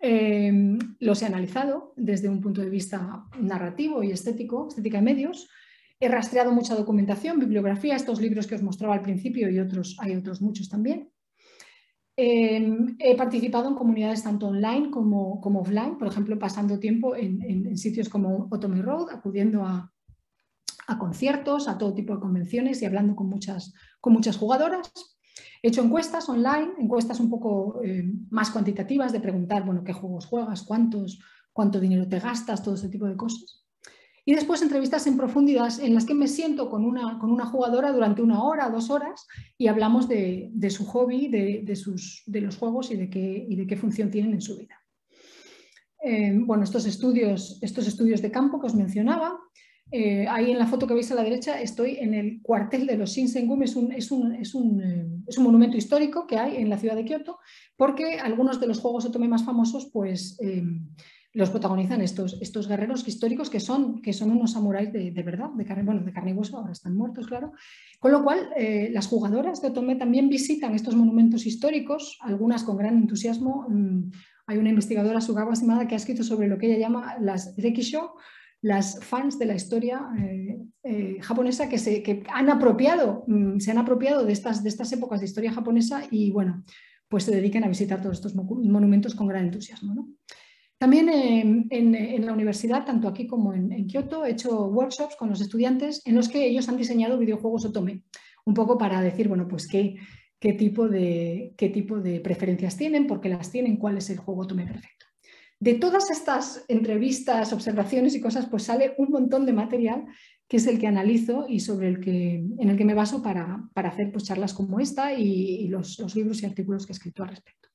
S3: eh, los he analizado desde un punto de vista narrativo y estético, estética de medios, He rastreado mucha documentación, bibliografía, estos libros que os mostraba al principio y otros, hay otros muchos también. Em, he participado en comunidades tanto online como, como offline, por ejemplo, pasando tiempo en, sitios como Otome Road, acudiendo a, conciertos, a todo tipo de convenciones y hablando con muchas, con muchas jugadoras. He hecho encuestas online, encuestas un poco eh, más cuantitativas de preguntar, bueno, qué juegos juegas, cuántos, cuánto dinero te gastas, todo ese tipo de cosas. Y después entrevistas en profundidad en las que me siento con una, con una jugadora durante una hora, dos horas y hablamos de, su hobby, de, sus, de, los juegos y de, qué, y de qué función tienen en su vida. Eh, bueno, estos estudios, estos estudios de campo que os mencionaba, eh, ahí en la foto que veis a la derecha estoy en el cuartel de los Shinsengumi, es un, es un, es un, eh, es un monumento histórico que hay en la ciudad de Kioto, porque algunos de los juegos otome más famosos pues, los protagonizan estos, estos guerreros históricos que son, que son unos samuráis de, verdad, de carne, bueno, de carne y hueso, ahora están muertos, claro. Con lo cual, eh, las jugadoras de Otome también visitan estos monumentos históricos, algunas con gran entusiasmo. Mm, hay una investigadora, Sugawa Simada, que ha escrito sobre lo que ella llama las Rekisho, las fans de la historia eh, eh, japonesa que se que han apropiado, mm, se han apropiado de estas, de estas épocas de historia japonesa y bueno, pues se dedican a visitar todos estos monumentos con gran entusiasmo. También en, la universidad, tanto aquí como en, Kioto, he hecho workshops con los estudiantes en los que ellos han diseñado videojuegos Otome, un poco para decir, bueno, pues qué, tipo, de, preferencias tienen, por qué las tienen, cuál es el juego Otome perfecto. De todas estas entrevistas, observaciones y cosas, pues sale un montón de material que es el que analizo y sobre el que, en el que me baso para, hacer pues, charlas como esta y, los libros y artículos que he escrito al respecto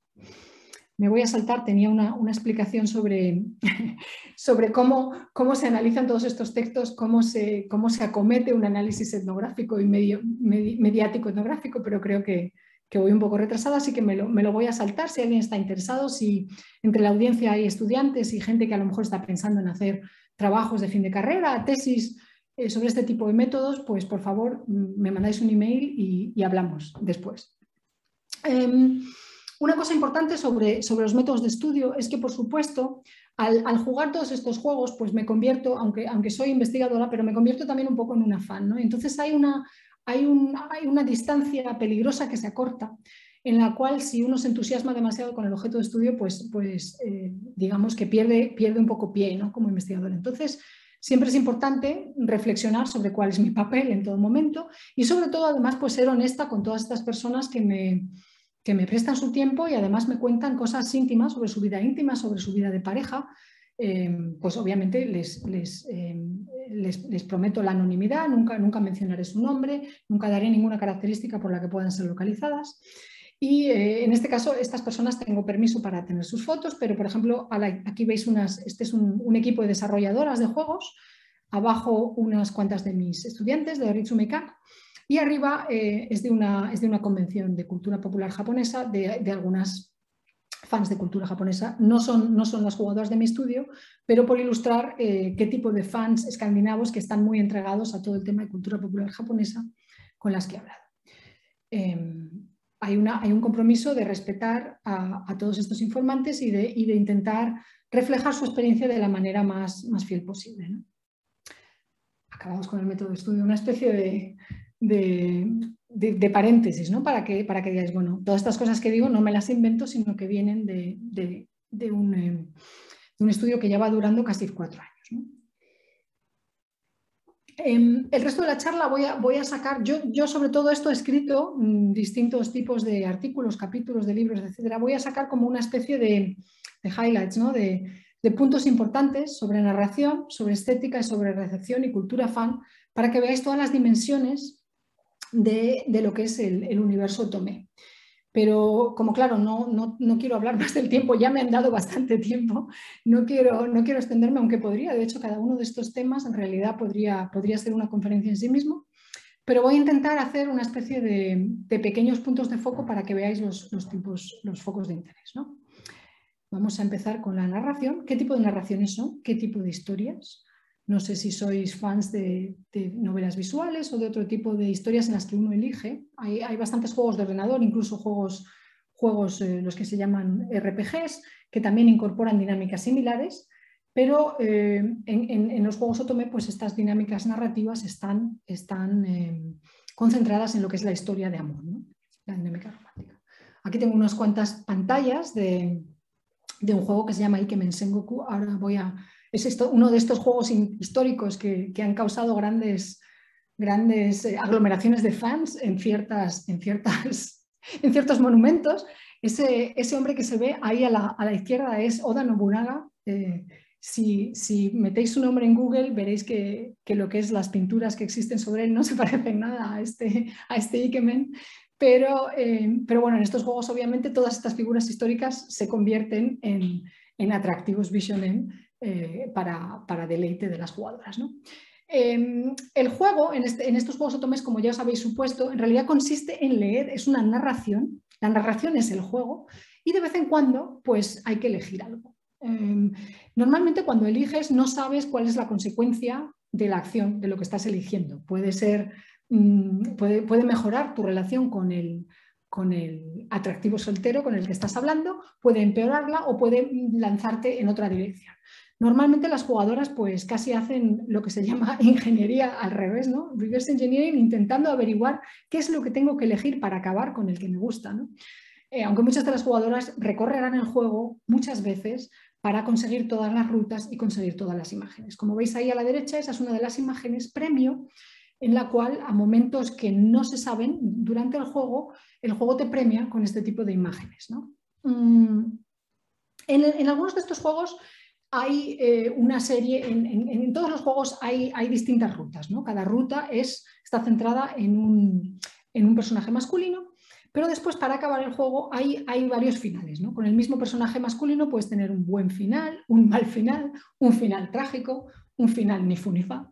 S3: me voy a saltar, tenía una, explicación sobre, sobre cómo, cómo, se analizan todos estos textos, cómo se, cómo se acomete un análisis etnográfico y medio, mediático etnográfico, pero creo que, voy un poco retrasada, así que me lo, voy a saltar si alguien está interesado, si entre la audiencia hay estudiantes y gente que a lo mejor está pensando en hacer trabajos de fin de carrera, tesis eh, sobre este tipo de métodos, pues por favor mm, me mandáis un email y, hablamos después. Em, una cosa importante sobre, sobre los métodos de estudio es que, por supuesto, al, jugar todos estos juegos, pues me convierto, aunque, aunque soy investigadora, pero me convierto también un poco en una fan. ¿no? Entonces hay una, hay, hay una distancia peligrosa que se acorta en la cual si uno se entusiasma demasiado con el objeto de estudio, pues, pues eh, digamos que pierde, pierde un poco pie ¿no? como investigador. Entonces, siempre es importante reflexionar sobre cuál es mi papel en todo momento y sobre todo, además, pues ser honesta con todas estas personas que me, que me prestan su tiempo y además me cuentan cosas íntimas sobre su vida íntima, sobre su vida de pareja, eh, pues obviamente les, eh, les, les, prometo la anonimidad, nunca, nunca mencionaré su nombre, nunca daré ninguna característica por la que puedan ser localizadas. Y eh, en este caso, estas personas tengo permiso para tener sus fotos, pero por ejemplo, aquí veis unas, este es un, equipo de desarrolladoras de juegos, abajo unas cuantas de mis estudiantes de Ritsumeka, y arriba eh, es, de una, es de una convención de cultura popular japonesa de, de algunas fans de cultura japonesa. No son, no son las jugadoras de mi estudio, pero por ilustrar eh, qué tipo de fans escandinavos que están muy entregados a todo el tema de cultura popular japonesa con las que he hablado. Em, hay, una, hay, un compromiso de respetar a, todos estos informantes y de, y de, intentar reflejar su experiencia de la manera más, más fiel posible. Acabamos con el método de estudio, una especie de, de, paréntesis, ¿no? Para que, para que digáis, bueno, todas estas cosas que digo no me las invento, sino que vienen de, un, eh, un, estudio que ya va durando casi cuatro años. Em, el resto de la charla voy a, voy a sacar, yo, yo, sobre todo esto he escrito mm, distintos tipos de artículos, capítulos de libros, etcétera. Voy a sacar como una especie de, highlights, ¿no? de, puntos importantes sobre narración, sobre estética y sobre recepción y cultura fan, para que veáis todas las dimensiones de, lo que es el, universo Tomé. Pero como claro, no, no, quiero hablar más del tiempo, ya me han dado bastante tiempo, no quiero, no quiero extenderme, aunque podría, de hecho cada uno de estos temas en realidad podría, podría ser una conferencia en sí mismo, pero voy a intentar hacer una especie de, pequeños puntos de foco para que veáis los, los, tipos, los focos de interés. ¿no? Vamos a empezar con la narración. ¿Qué tipo de narraciones son? ¿Qué tipo de historias? No sé si sois fans de, novelas visuales o de otro tipo de historias en las que uno elige. Hay, bastantes juegos de ordenador, incluso juegos, juegos eh, los que se llaman RPGs, que también incorporan dinámicas similares, pero eh, en, los juegos Otome pues estas dinámicas narrativas están, están eh, concentradas en lo que es la historia de amor, la dinámica romántica. Aquí tengo unas cuantas pantallas de, de un juego que se llama Ikemen Sengoku. Ahora voy a es esto, uno de estos juegos históricos que, han causado grandes, grandes eh, aglomeraciones de fans en, ciertas, en, ciertas, en ciertos monumentos. Ese, ese, hombre que se ve ahí a la, izquierda es Oda Nobunaga. Eh, si, si, metéis su nombre en Google veréis que, lo que es las pinturas que existen sobre él no se parecen nada a este, a este Ikemen. Pero, eh, pero bueno, en estos juegos obviamente todas estas figuras históricas se convierten en, en atractivos visionen eh, para, deleite de las jugadoras. Em, el juego, este, en, estos juegos otomes, como ya os habéis supuesto, en realidad consiste en leer, es una narración, la narración es el juego y de vez en cuando pues hay que elegir algo. Em, normalmente cuando eliges no sabes cuál es la consecuencia de la acción, de lo que estás eligiendo. Puede ser, mm, puede, puede mejorar tu relación con el, con el atractivo soltero con el que estás hablando, puede empeorarla o puede lanzarte en otra dirección. Normalmente las jugadoras pues casi hacen lo que se llama ingeniería al revés, ¿no? Reverse engineering, intentando averiguar qué es lo que tengo que elegir para acabar con el que me gusta, eh, aunque muchas de las jugadoras recorrerán el juego muchas veces para conseguir todas las rutas y conseguir todas las imágenes. Como veis ahí a la derecha, esa es una de las imágenes premio en la cual a momentos que no se saben durante el juego, el juego te premia con este tipo de imágenes. Mm, en, algunos de estos juegos hay eh, una serie, en, todos los juegos hay, distintas rutas. Cada ruta es, está centrada en un, personaje masculino pero después, para acabar el juego, hay, varios finales. ¿no? Con el mismo personaje masculino puedes tener un buen final, un mal final, un final trágico, un final ni fu ni fa.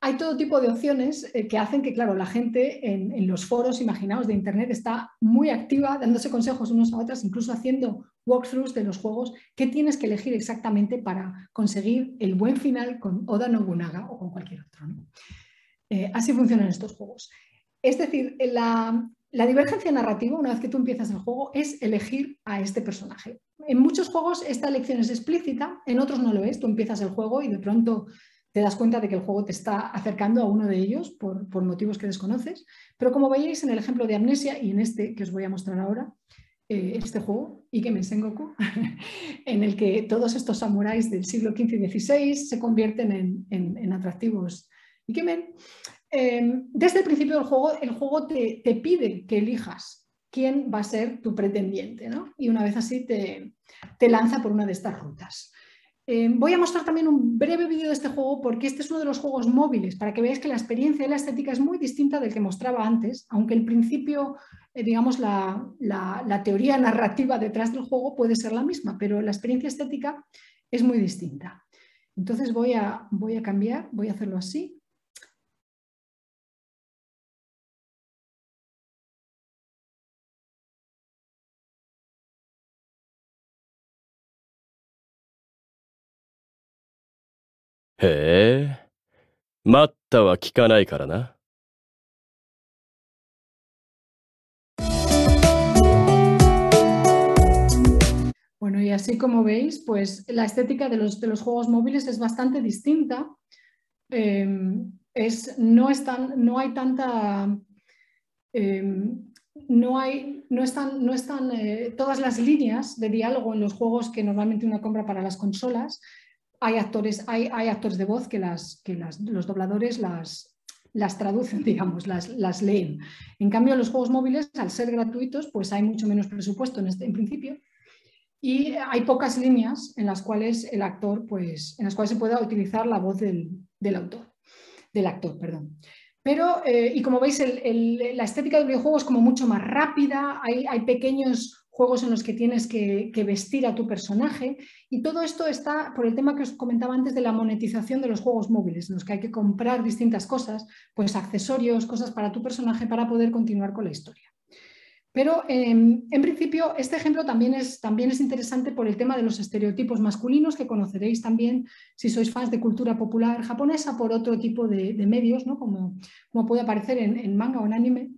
S3: Hay todo tipo de opciones eh, que hacen que, claro, la gente en, los foros imaginados de Internet está muy activa, dándose consejos unos a otros, incluso haciendo walkthroughs de los juegos que tienes que elegir exactamente para conseguir el buen final con Oda Nobunaga o con cualquier otro. Eh, así funcionan estos juegos. Es decir, la, la divergencia narrativa, una vez que tú empiezas el juego, es elegir a este personaje. En muchos juegos esta elección es explícita, en otros no lo es. Tú empiezas el juego y de pronto te das cuenta de que el juego te está acercando a uno de ellos por, motivos que desconoces. Pero como veis en el ejemplo de Amnesia y en este que os voy a mostrar ahora, eh, este juego, Ikemen Sengoku, en el que todos estos samuráis del siglo XV y XVI se convierten en, en atractivos Ikemen, Em, desde el principio del juego, el juego te, pide que elijas quién va a ser tu pretendiente, Y una vez así te, lanza por una de estas rutas. Em, voy a mostrar también un breve vídeo de este juego porque este es uno de los juegos móviles, para que veáis que la experiencia de la estética es muy distinta del que mostraba antes, aunque el principio, eh, digamos, la, teoría narrativa detrás del juego puede ser la misma, pero la experiencia estética es muy distinta. Entonces voy a, voy a cambiar, voy a hacerlo así. Bueno, y así como veis, pues la estética de los, de los juegos móviles es bastante distinta. Em, es, no, no hay tanta... Em, no, hay, no están, no están eh, todas las líneas de diálogo en los juegos que normalmente uno compra para las consolas, hay actores, hay, actores de voz que, las, que las, los dobladores las, las traducen, digamos, las, las, leen. En cambio, los juegos móviles, al ser gratuitos, pues hay mucho menos presupuesto en, este, en principio y hay pocas líneas en las cuales el actor, pues, en las cuales se pueda utilizar la voz del, del autor, del actor, perdón. Pero, eh, y como veis, el, la estética del videojuego es como mucho más rápida, hay, hay pequeños juegos en los que tienes que, vestir a tu personaje y todo esto está por el tema que os comentaba antes de la monetización de los juegos móviles, en los que hay que comprar distintas cosas, pues accesorios, cosas para tu personaje para poder continuar con la historia. Pero em, en principio este ejemplo también es, también es interesante por el tema de los estereotipos masculinos que conoceréis también si sois fans de cultura popular japonesa por otro tipo de, medios, ¿no? como, como puede aparecer en, en manga o en anime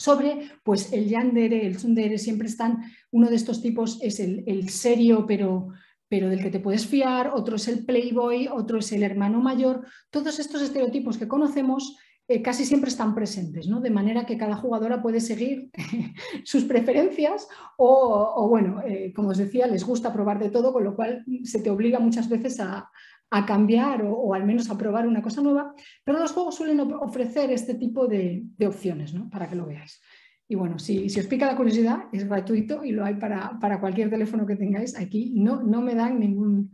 S3: sobre pues el yandere, el tsundere, siempre están, uno de estos tipos es el, serio pero, pero del que te puedes fiar, otro es el playboy, otro es el hermano mayor, todos estos estereotipos que conocemos eh, casi siempre están presentes, ¿no? de manera que cada jugadora puede seguir sus preferencias o, bueno, eh, como os decía, les gusta probar de todo, con lo cual se te obliga muchas veces a, a cambiar o, al menos a probar una cosa nueva, pero los juegos suelen ofrecer este tipo de, opciones ¿no? para que lo veáis. Y bueno, si, si, os pica la curiosidad, es gratuito y lo hay para, cualquier teléfono que tengáis. Aquí no, no me dan ningún,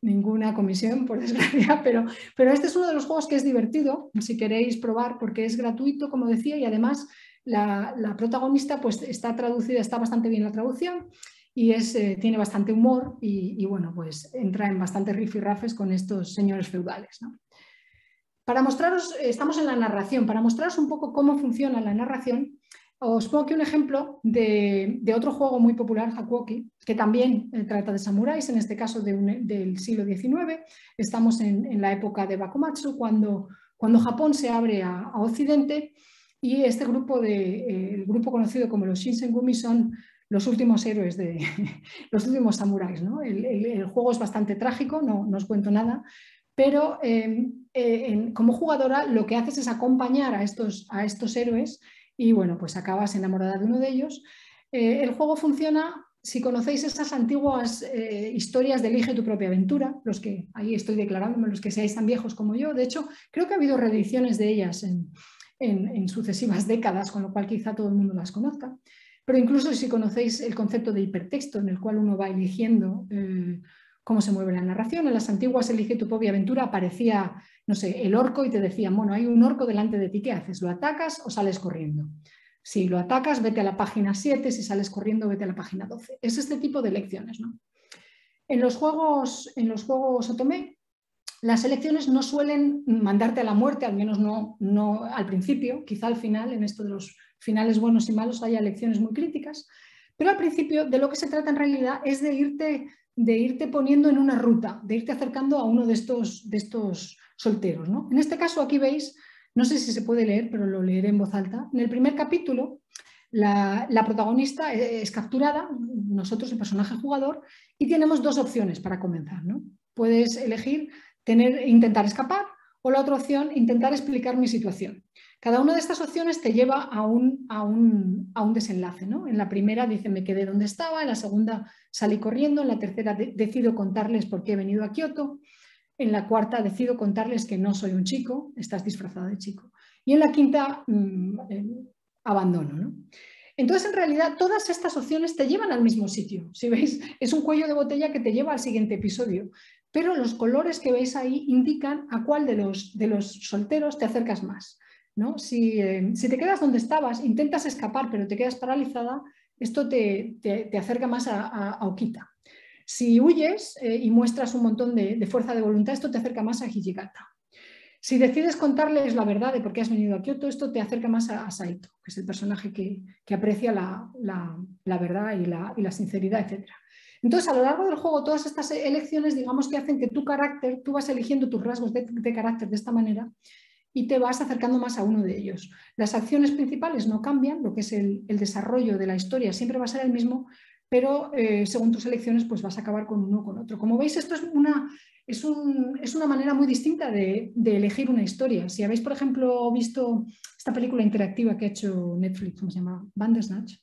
S3: ninguna comisión, por desgracia, pero, pero este es uno de los juegos que es divertido, si queréis probar, porque es gratuito, como decía, y además la, la protagonista pues, está traducida, está bastante bien la traducción y es, eh, tiene bastante humor y, bueno, pues entra en bastante rifirrafes con estos señores feudales. Para mostraros, estamos en la narración, para mostraros un poco cómo funciona la narración, Os pongo aquí un ejemplo de, otro juego muy popular, Hakuoki, que también eh, trata de samuráis, en este caso del siglo XIX. Estamos en, la época de Bakumatsu, cuando, cuando Japón se abre a, Occidente y este grupo, de, eh, el grupo conocido como los Shinsengumi son los últimos héroes, de los últimos samuráis. El, juego es bastante trágico, no, os cuento nada, pero eh, como jugadora lo que haces es acompañar a estos, a estos héroes y bueno, pues acabas enamorada de uno de ellos. Eh, el juego funciona, si conocéis esas antiguas eh, historias de Elige tu propia aventura, los que ahí estoy declarándome, los que seáis tan viejos como yo, de hecho creo que ha habido reediciones de ellas en, sucesivas décadas, con lo cual quizá todo el mundo las conozca. Pero incluso si conocéis el concepto de hipertexto, en el cual uno va eligiendo eh, cómo se mueve la narración. En las antiguas Elige tu propia aventura aparecía, no sé, el orco y te decían, bueno, hay un orco delante de ti, ¿qué haces? ¿Lo atacas o sales corriendo? Si lo atacas, vete a la página 7, si sales corriendo, vete a la página 12. Es este tipo de lecciones. ¿no? En, los juegos, en los juegos Otome, las elecciones no suelen mandarte a la muerte, al menos no, no al principio, quizá al final, en esto de los finales buenos y malos, haya elecciones muy críticas, pero al principio de lo que se trata en realidad es de irte de irte poniendo en una ruta, de irte acercando a uno de estos, de estos solteros. ¿no? En este caso aquí veis, no sé si se puede leer, pero lo leeré en voz alta. En el primer capítulo, la, protagonista es capturada, nosotros el personaje jugador, y tenemos dos opciones para comenzar. ¿no? Puedes elegir tener, intentar escapar o la otra opción, intentar explicar mi situación. Cada una de estas opciones te lleva a un, a un, desenlace. ¿no? En la primera dice me quedé donde estaba, en la segunda salí corriendo, en la tercera decido contarles por qué he venido a Kioto, en la cuarta decido contarles que no soy un chico, estás disfrazada de chico, y en la quinta mm, eh, abandono. ¿no? Entonces, en realidad, todas estas opciones te llevan al mismo sitio. Si veis, es un cuello de botella que te lleva al siguiente episodio. Pero los colores que veis ahí indican a cuál de los, de los solteros te acercas más. Eh, si, te quedas donde estabas, intentas escapar, pero te quedas paralizada, esto te, acerca más a, Okita. Si huyes eh, y muestras un montón de, fuerza de voluntad, esto te acerca más a Hijikata. Si decides contarles la verdad de por qué has venido a Kioto, esto te acerca más a, Saito, que es el personaje que, aprecia la, verdad y la, sinceridad, etc. Entonces, a lo largo del juego, todas estas elecciones, digamos que hacen que tu carácter, tú vas eligiendo tus rasgos de, carácter de esta manera y te vas acercando más a uno de ellos. Las acciones principales no cambian, lo que es el, desarrollo de la historia siempre va a ser el mismo, pero eh, según tus elecciones pues vas a acabar con uno o con otro. Como veis, esto es una, es, una manera muy distinta de, elegir una historia. Si habéis, por ejemplo, visto esta película interactiva que ha hecho Netflix, ¿cómo se llama? Bandersnatch.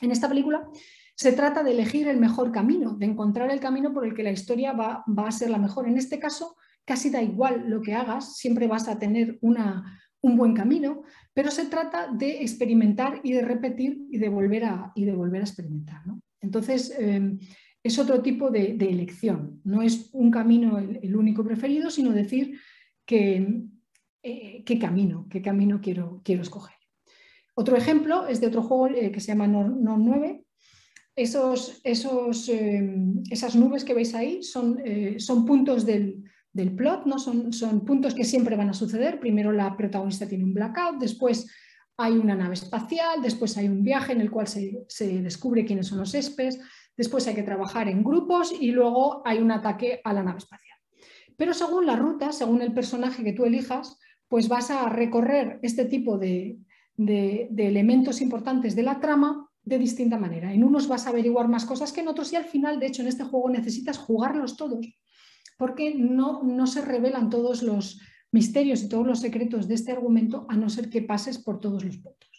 S3: En esta película se trata de elegir el mejor camino, de encontrar el camino por el que la historia va, a ser la mejor. En este caso, casi da igual lo que hagas, siempre vas a tener un buen camino, pero se trata de experimentar y de repetir y de volver a, y de volver a experimentar. Entonces, em, es otro tipo de, elección, no es un camino el, único preferido, sino decir que, eh, qué camino, qué camino quiero, quiero escoger. Otro ejemplo es de otro juego eh, que se llama Non, 9. Esos, esos, em, esas nubes que veis ahí son, eh, son puntos del, del plot, ¿no? Son, son puntos que siempre van a suceder. Primero la protagonista tiene un blackout, después hay una nave espacial, después hay un viaje en el cual se, descubre quiénes son los espes, después hay que trabajar en grupos y luego hay un ataque a la nave espacial. Pero según la ruta, según el personaje que tú elijas, pues vas a recorrer este tipo de, elementos importantes de la trama de distinta manera. En unos vas a averiguar más cosas que en otros y al final, de hecho, en este juego necesitas jugarlos todos porque no, no se revelan todos los misterios y todos los secretos de este argumento a no ser que pases por todos los puntos.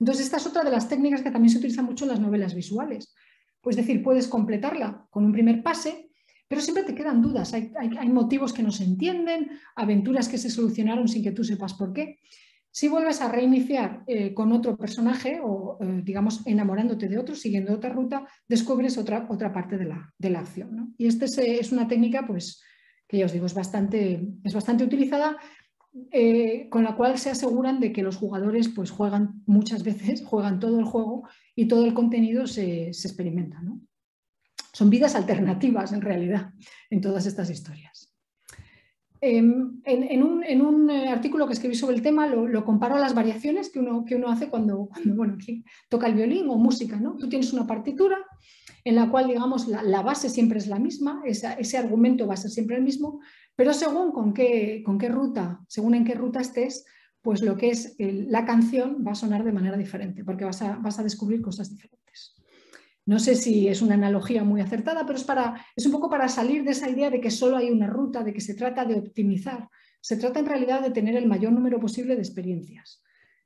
S3: Entonces, esta es otra de las técnicas que también se utiliza mucho en las novelas visuales. Pues decir, puedes completarla con un primer pase, pero siempre te quedan dudas. Hay, motivos que no se entienden, aventuras que se solucionaron sin que tú sepas por qué. Si vuelves a reiniciar eh, con otro personaje o, eh, digamos, enamorándote de otro, siguiendo otra ruta, descubres otra, otra parte de la, de la acción. Y esta es, una técnica, pues, que ya os digo, es bastante, es bastante utilizada, eh, con la cual se aseguran de que los jugadores pues, juegan muchas veces, juegan todo el juego y todo el contenido se, se experimenta. Son vidas alternativas, en realidad, en todas estas historias. em, en, un, eh, artículo que escribí sobre el tema lo, comparo a las variaciones que uno, que uno hace cuando, bueno, toca el violín o música. ¿no? Tú tienes una partitura en la cual, digamos, la, base siempre es la misma, ese argumento va a ser siempre el mismo, pero según con qué, con qué ruta, según en qué ruta estés, pues lo que es la canción va a sonar de manera diferente, porque vas a, vas a descubrir cosas diferentes. No sé si es una analogía muy acertada, pero es, para, es un poco para salir de esa idea de que solo hay una ruta, de que se trata de optimizar. Se trata en realidad de tener el mayor número posible de experiencias.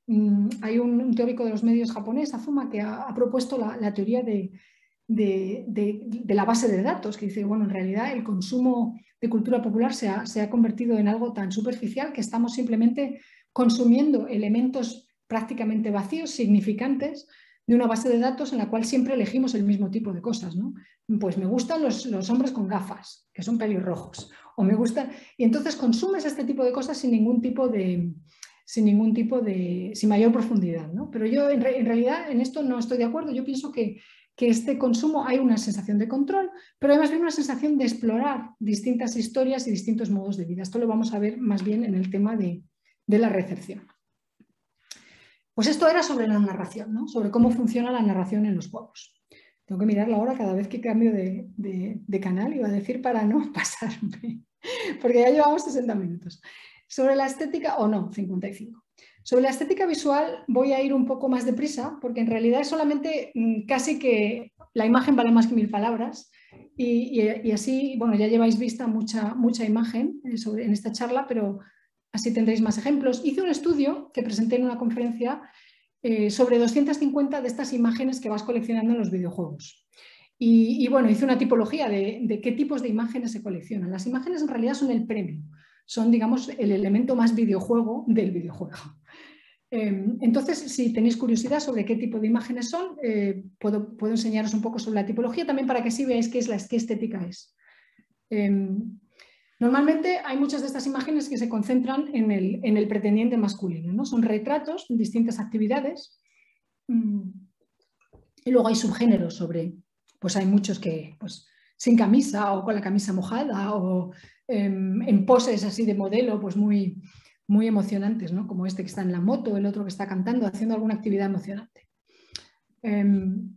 S3: Mm, hay un, teórico de los medios japonés, Azuma, que ha, propuesto la, teoría de, de, la base de datos, que dice, bueno, en realidad el consumo de cultura popular se ha, se ha convertido en algo tan superficial que estamos simplemente consumiendo elementos prácticamente vacíos, significantes, de una base de datos en la cual siempre elegimos el mismo tipo de cosas. ¿no? Pues me gustan los, hombres con gafas, que son pelirrojos, o me gustan... Y entonces consumes este tipo de cosas sin ningún tipo de, sin ningún tipo de, sin mayor profundidad. ¿no? Pero yo en, realidad en esto no estoy de acuerdo. Yo pienso que, que, este consumo hay una sensación de control, pero además hay una sensación de explorar distintas historias y distintos modos de vida. Esto lo vamos a ver más bien en el tema de, de la recepción. Pues esto era sobre la narración, ¿no? sobre cómo funciona la narración en los juegos. Tengo que mirarla ahora cada vez que cambio de, de, canal, iba a decir para no pasarme, porque ya llevamos 60 minutos. Sobre la estética, o no, 55. Sobre la estética visual voy a ir un poco más deprisa, porque en realidad es solamente mm, casi que la imagen vale más que mil palabras. Y, así, bueno, ya lleváis vista mucha, mucha imagen eh, sobre, en esta charla, pero Así tendréis más ejemplos. Hice un estudio que presenté en una conferencia eh, sobre 250 de estas imágenes que vas coleccionando en los videojuegos. Y, bueno, hice una tipología de, qué tipos de imágenes se coleccionan. Las imágenes en realidad son el premio, son, digamos, el elemento más videojuego del videojuego. Em, entonces, si tenéis curiosidad sobre qué tipo de imágenes son, eh, puedo, enseñaros un poco sobre la tipología también para que así veáis qué, es la, qué estética es. Em, Normalmente hay muchas de estas imágenes que se concentran en el, pretendiente masculino, ¿no? Son retratos en distintas actividades mm, y luego hay subgéneros sobre, pues hay muchos que pues, sin camisa o con la camisa mojada o em, en poses así de modelo pues muy, muy emocionantes, ¿no? como este que está en la moto, el otro que está cantando, haciendo alguna actividad emocionante. Em,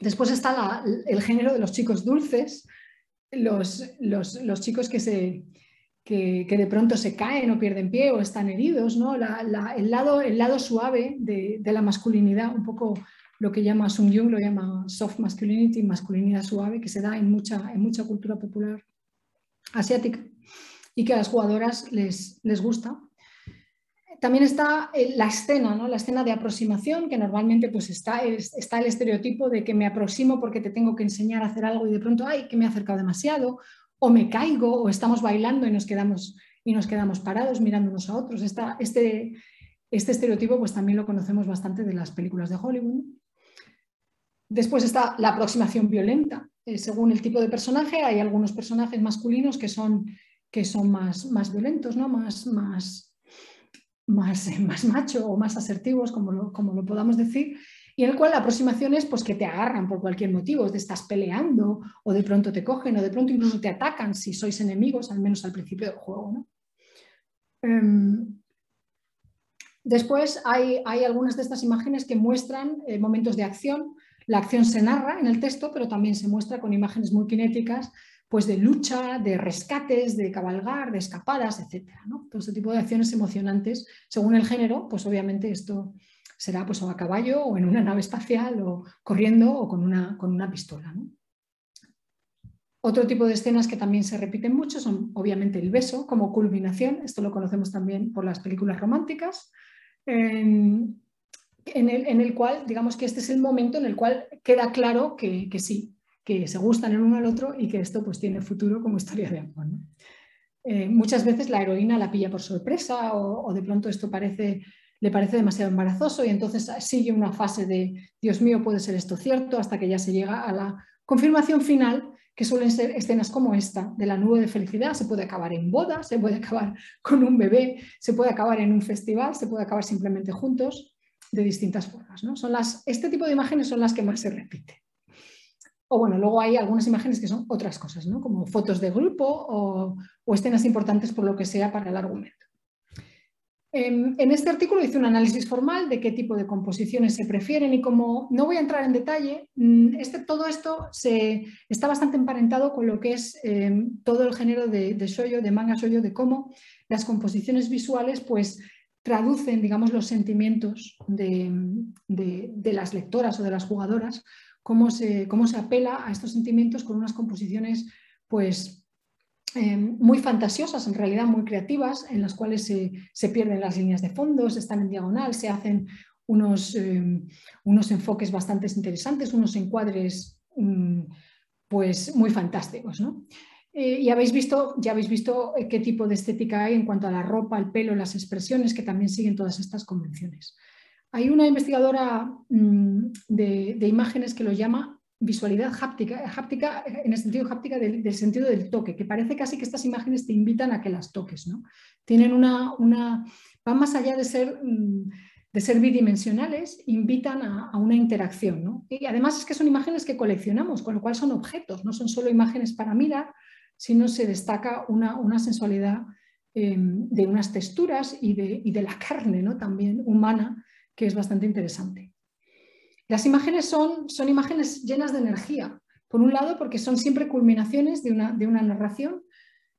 S3: después está el género de los chicos dulces, los, chicos que, se, que, de pronto se caen o pierden pie o están heridos, ¿no? el, lado, el lado suave de, la masculinidad, un poco lo que llama Sun Jung, lo llama soft masculinity, masculinidad suave, que se da en mucha, en mucha cultura popular asiática y que a las jugadoras les, les gusta también está eh, la escena, ¿no? la escena de aproximación, que normalmente pues está, está el estereotipo de que me aproximo porque te tengo que enseñar a hacer algo y de pronto, ay, que me he acercado demasiado, o me caigo, o estamos bailando y nos quedamos, y nos quedamos parados mirándonos a otros. este, este estereotipo pues también lo conocemos bastante de las películas de Hollywood. Después está la aproximación violenta. Eh, según el tipo de personaje, hay algunos personajes masculinos que son, que son más, más violentos, ¿no? más, más, más, más macho o más asertivos, como lo, como lo podamos decir, y en el cual la aproximación es pues, que te agarran por cualquier motivo, te estás peleando o de pronto te cogen o de pronto incluso te atacan si sois enemigos, al menos al principio del juego. Em, después hay, hay, algunas de estas imágenes que muestran eh, momentos de acción. La acción se narra en el texto, pero también se muestra con imágenes muy cinéticas pues de lucha, de rescates, de cabalgar, de escapadas, etc. Todo este tipo de acciones emocionantes, según el género, pues obviamente esto será pues, a caballo o en una nave espacial o corriendo o con una, con una pistola. Otro tipo de escenas que también se repiten mucho son obviamente el beso como culminación, esto lo conocemos también por las películas románticas, en, el, cual digamos que este es el momento en el cual queda claro que, que sí, que se gustan el uno al otro y que esto pues tiene futuro como historia de amor. Eh, muchas veces la heroína la pilla por sorpresa o, de pronto esto le parece demasiado embarazoso y entonces sigue una fase de Dios mío, puede ser esto cierto, hasta que ya se llega a la confirmación final, que suelen ser escenas como esta, de la nube de felicidad. Se puede acabar en boda, se puede acabar con un bebé, se puede acabar en un festival, se puede acabar simplemente juntos, de distintas formas. ¿no? Son las, este tipo de imágenes son las que más se repiten. O bueno, luego hay algunas imágenes que son otras cosas, ¿no? como fotos de grupo o, o escenas importantes por lo que sea para el argumento. En, este artículo hice un análisis formal de qué tipo de composiciones se prefieren y como no voy a entrar en detalle, mm, este, todo esto se, está bastante emparentado con lo que es em, todo el género de, de de manga shoyo, de cómo las composiciones visuales pues traducen, digamos, los sentimientos de, de, las lectoras o de las jugadoras, cómo se, cómo se apela a estos sentimientos con unas composiciones pues Em, muy fantasiosas, en realidad muy creativas, en las cuales se, pierden las líneas de fondo, están en diagonal, se hacen unos, em, unos enfoques bastante interesantes, unos encuadres mm, pues muy fantásticos. Eh, y habéis visto, ya habéis visto eh, qué tipo de estética hay en cuanto a la ropa, el pelo, las expresiones que también siguen todas estas convenciones. Hay una investigadora mm, de, imágenes que lo llama visualidad háptica, háptica en el sentido háptica del, sentido del toque, que parece casi que estas imágenes te invitan a que las toques. ¿no? Tienen una, una, van más allá de ser, mm, de ser bidimensionales, invitan a, una interacción. ¿no? Y además es que son imágenes que coleccionamos, con lo cual son objetos, no son solo imágenes para mirar, sino se destaca una, una sensualidad em, de unas texturas y de, y de la carne ¿no? también humana, que es bastante interesante. Las imágenes son, son imágenes llenas de energía. Por un lado, porque son siempre culminaciones de una, de una narración,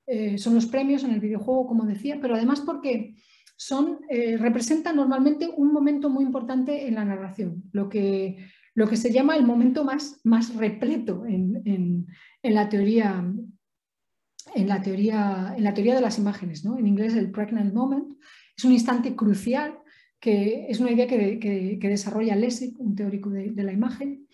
S3: eh, son los premios en el videojuego, como decía, pero además porque son, eh, representan normalmente un momento muy importante en la narración, lo que, lo que se llama el momento más, más repleto en, la teoría, en, la teoría, en la teoría de las imágenes, ¿no? en inglés el pregnant moment, es un instante crucial que es una idea que, desarrolla Lessig, un teórico de, la imagen.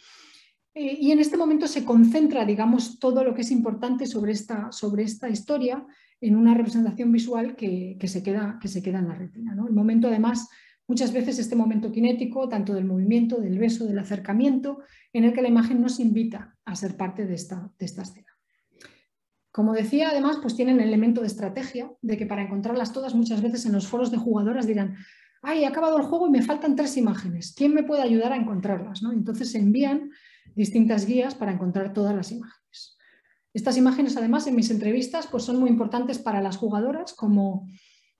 S3: Eh, y en este momento se concentra, digamos, todo lo que es importante sobre esta, sobre esta historia en una representación visual que, se, queda, que se queda en la retina. El momento, además, muchas veces este momento kinético, tanto del movimiento, del beso, del acercamiento, en el que la imagen nos invita a ser parte de esta, de esta escena. Como decía, además, pues tienen el elemento de estrategia, de que para encontrarlas todas, muchas veces en los foros de jugadoras dirán, ay, he acabado el juego y me faltan tres imágenes, ¿quién me puede ayudar a encontrarlas? Entonces se envían distintas guías para encontrar todas las imágenes. Estas imágenes, además, en mis entrevistas, pues son muy importantes para las jugadoras como,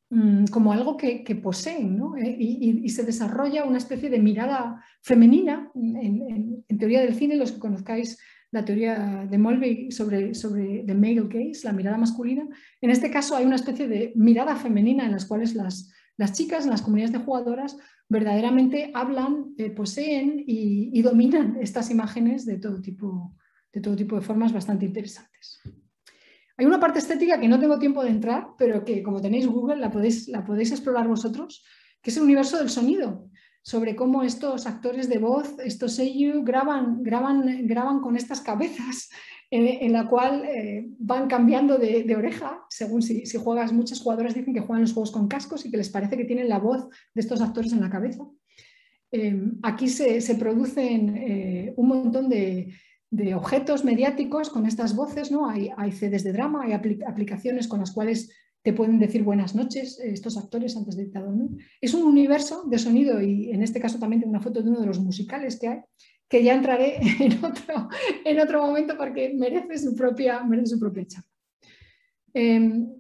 S3: mm, como algo que, poseen eh, y, se desarrolla una especie de mirada femenina. En, teoría del cine, los que conozcáis la teoría de Mulvey sobre, sobre the male gaze, la mirada masculina, en este caso hay una especie de mirada femenina en las cuales las, las chicas en las comunidades de jugadoras verdaderamente hablan, eh, poseen y, dominan estas imágenes de todo, tipo, de todo tipo de formas bastante interesantes. Hay una parte estética que no tengo tiempo de entrar, pero que como tenéis Google la podéis, la podéis explorar vosotros, que es el universo del sonido, sobre cómo estos actores de voz, estos seiyuu, graban, graban, graban con estas cabezas en, la cual eh, van cambiando de, oreja, según si, juegas, muchas jugadoras dicen que juegan los juegos con cascos y que les parece que tienen la voz de estos actores en la cabeza. Eh, aquí se, producen eh, un montón de, objetos mediáticos con estas voces, ¿no? hay, hay de drama, hay aplicaciones con las cuales te pueden decir buenas noches estos actores antes de irte a dormir. Es un universo de sonido y en este caso también tengo una foto de uno de los musicales que hay, que ya entraré en otro, en otro momento porque merece su propia, merece su propia charla. Em,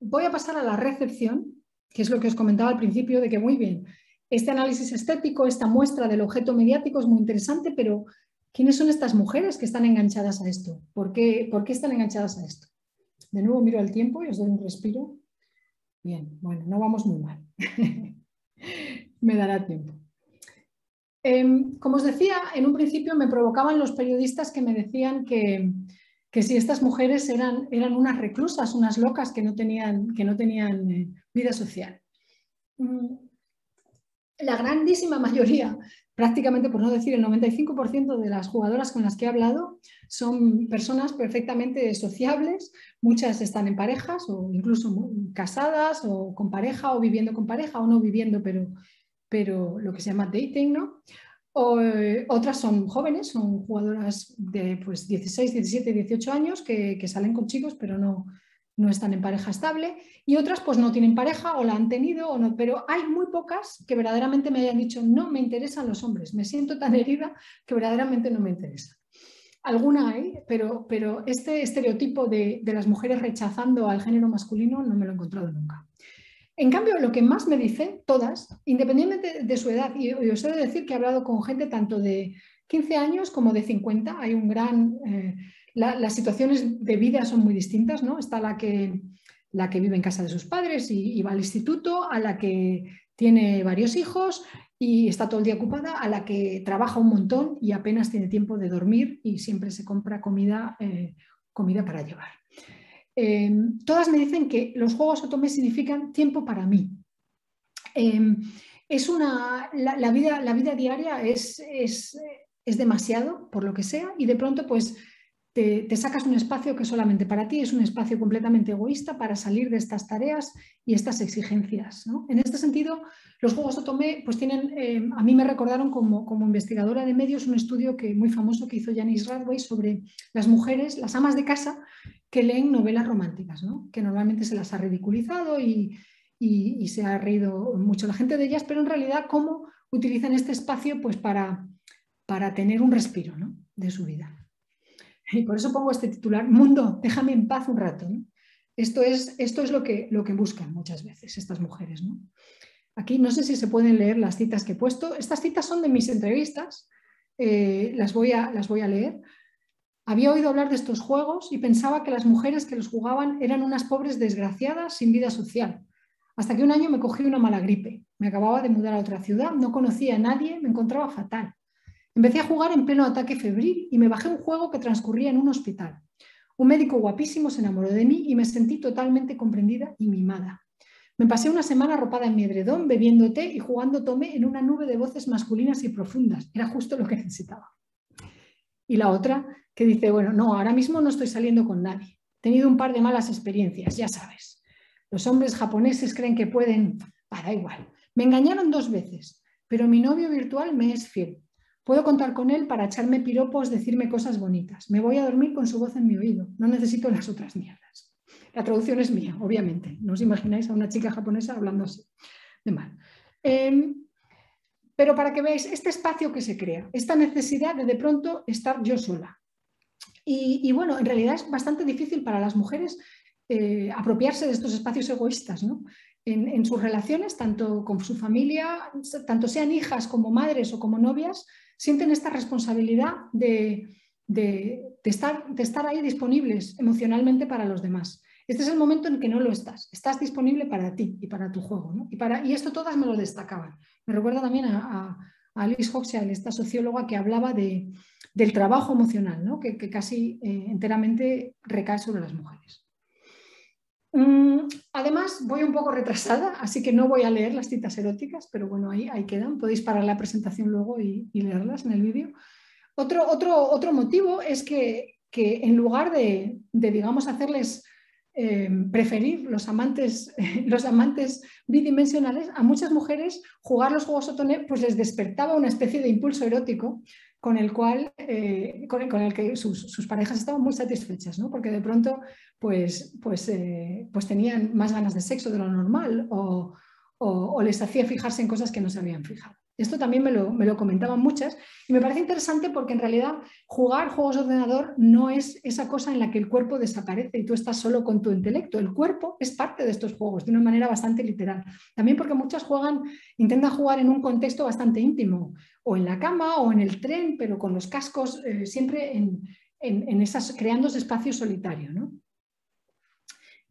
S3: voy a pasar a la recepción, que es lo que os comentaba al principio, de que muy bien, este análisis estético, esta muestra del objeto mediático es muy interesante, pero ¿quiénes son estas mujeres que están enganchadas a esto? ¿Por qué, ¿Por qué están enganchadas a esto? De nuevo miro el tiempo y os doy un respiro. Bien, bueno, no vamos muy mal. Me dará tiempo. Em, como os decía, en un principio me provocaban los periodistas que me decían que, si estas mujeres eran, eran, unas reclusas, unas locas que no tenían, que no tenían eh, vida social. Mm, la grandísima mayoría, prácticamente por no decir el 95% de las jugadoras con las que he hablado, son personas perfectamente sociables, muchas están en parejas o incluso casadas o con pareja o viviendo con pareja o no viviendo pero pero lo que se llama dating, ¿no? Eh, otras son jóvenes, son jugadoras de pues, 16, 17, 18 años que, salen con chicos pero no, no están en pareja estable y otras pues no tienen pareja o la han tenido o no, pero hay muy pocas que verdaderamente me hayan dicho no me interesan los hombres, me siento tan herida que verdaderamente no me interesa. alguna hay, pero, pero este estereotipo de, las mujeres rechazando al género masculino no me lo he encontrado nunca. En cambio, lo que más me dicen, todas, independientemente de su edad, y, os he de decir que he hablado con gente tanto de 15 años como de 50, hay un gran... Eh, las situaciones de vida son muy distintas, ¿no? Está la que, la que vive en casa de sus padres y, va al instituto, a la que tiene varios hijos y está todo el día ocupada, a la que trabaja un montón y apenas tiene tiempo de dormir y siempre se compra comida, eh, comida para llevar. Eh, todas me dicen que los juegos Otome significan tiempo para mí. Eh, es una, la, vida, la vida diaria es, es, es demasiado, por lo que sea, y de pronto pues te, sacas un espacio que solamente para ti es un espacio completamente egoísta para salir de estas tareas y estas exigencias. En este sentido, los Juegos Otome pues tienen, eh, a mí me recordaron como, como, investigadora de medios un estudio que, muy famoso que hizo Janice Radway sobre las mujeres, las amas de casa, que leen novelas románticas, que normalmente se las ha ridiculizado y, y, se ha reído mucho la gente de ellas, pero en realidad cómo utilizan este espacio pues, para, para tener un respiro de su vida. Y por eso pongo este titular, Mundo, déjame en paz un rato. Esto, es, esto es lo que, lo que buscan muchas veces estas mujeres. Aquí no sé si se pueden leer las citas que he puesto. Estas citas son de mis entrevistas, eh, las, voy a, las voy a leer. Había oído hablar de estos juegos y pensaba que las mujeres que los jugaban eran unas pobres desgraciadas sin vida social. Hasta que un año me cogí una mala gripe. Me acababa de mudar a otra ciudad, no conocía a nadie, me encontraba fatal. Empecé a jugar en pleno ataque febril y me bajé un juego que transcurría en un hospital. Un médico guapísimo se enamoró de mí y me sentí totalmente comprendida y mimada. Me pasé una semana arropada en mi edredón, bebiendo té y jugando tome en una nube de voces masculinas y profundas. Era justo lo que necesitaba. Y la otra que dice, bueno, no, ahora mismo no estoy saliendo con nadie. He tenido un par de malas experiencias, ya sabes. Los hombres japoneses creen que pueden... para igual. Me engañaron dos veces, pero mi novio virtual me es fiel. Puedo contar con él para echarme piropos, decirme cosas bonitas. Me voy a dormir con su voz en mi oído. No necesito las otras mierdas. La traducción es mía, obviamente. No os imagináis a una chica japonesa hablando así de mal. Em, pero para que veáis este espacio que se crea, esta necesidad de de pronto estar yo sola. Y, bueno, en realidad es bastante difícil para las mujeres eh, apropiarse de estos espacios egoístas, ¿no? en, sus relaciones, tanto con su familia, tanto sean hijas como madres o como novias, sienten esta responsabilidad de, estar, de estar ahí disponibles emocionalmente para los demás. Este es el momento en que no lo estás. Estás disponible para ti y para tu juego. Y, para, y esto todas me lo destacaban. Me recuerda también a, a, Alice Hoxie, esta socióloga que hablaba de, del trabajo emocional, que, casi eh, enteramente recae sobre las mujeres. Mm, además, voy un poco retrasada, así que no voy a leer las citas eróticas, pero bueno, ahí, quedan. Podéis parar la presentación luego y, leerlas en el vídeo. Otro, motivo es que, que en lugar de, de digamos, hacerles eh, preferir los amantes, los amantes bidimensionales, a muchas mujeres jugar los juegos Otone pues les despertaba una especie de impulso erótico con el cual, eh, con, el, que sus, parejas estaban muy satisfechas, ¿no? porque de pronto pues, pues, eh, pues tenían más ganas de sexo de lo normal o, o, les hacía fijarse en cosas que no se habían fijado. Esto también me lo, me lo, comentaban muchas y me parece interesante porque en realidad jugar juegos de ordenador no es esa cosa en la que el cuerpo desaparece y tú estás solo con tu intelecto. El cuerpo es parte de estos juegos de una manera bastante literal. También porque muchas juegan, intentan jugar en un contexto bastante íntimo, o en la cama o en el tren, pero con los cascos eh, siempre en, en, esas, creando ese espacio solitario. ¿no?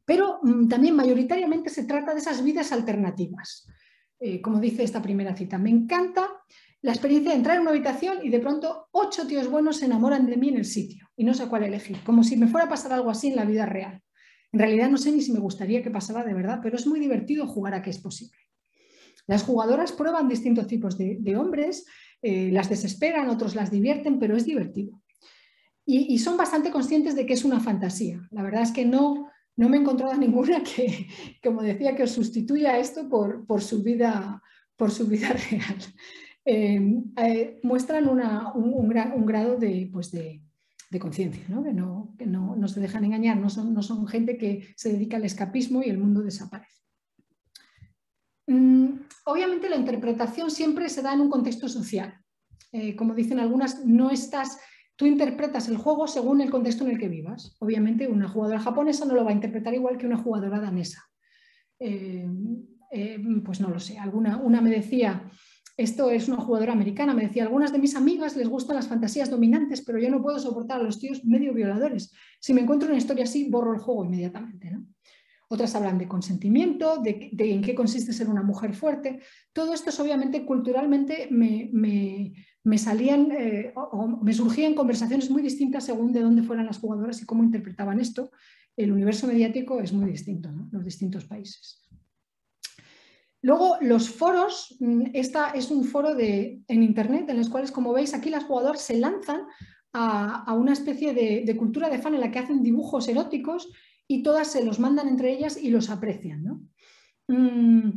S3: Pero mm, también mayoritariamente se trata de esas vidas alternativas. Eh, como dice esta primera cita, me encanta la experiencia de entrar en una habitación y de pronto ocho tíos buenos se enamoran de mí en el sitio y no sé cuál elegir, como si me fuera a pasar algo así en la vida real. En realidad no sé ni si me gustaría que pasara de verdad, pero es muy divertido jugar a que es posible. Las jugadoras prueban distintos tipos de, hombres, eh, las desesperan, otros las divierten, pero es divertido. Y, y, son bastante conscientes de que es una fantasía. La verdad es que no, no me he encontrado ninguna que, como decía, que sustituya esto por, su, vida, real. Muestran un, grado de, pues de, conciencia, ¿no? que, no, se dejan engañar, no son, no son, gente que se dedica al escapismo y el mundo desaparece. Mm, obviamente la interpretación siempre se da en un contexto social. Eh, como dicen algunas, no estás Tú interpretas el juego según el contexto en el que vivas. Obviamente una jugadora japonesa no lo va a interpretar igual que una jugadora danesa. Eh, eh, pues no lo sé, alguna, una me decía, esto es una jugadora americana, me decía, algunas de mis amigas les gustan las fantasías dominantes, pero yo no puedo soportar a los tíos medio violadores. Si me encuentro una historia así, borro el juego inmediatamente. ¿no? Otras hablan de consentimiento, de, en qué consiste ser una mujer fuerte. Todo esto es obviamente culturalmente me, me, salían eh, o, me surgían conversaciones muy distintas según de dónde fueran las jugadoras y cómo interpretaban esto. El universo mediático es muy distinto, los distintos países. Luego, los foros, mm, esta es un foro de, en Internet en los cuales, como veis, aquí las jugadoras se lanzan a, una especie de, cultura de fan en la que hacen dibujos eróticos y todas se los mandan entre ellas y los aprecian. Mm,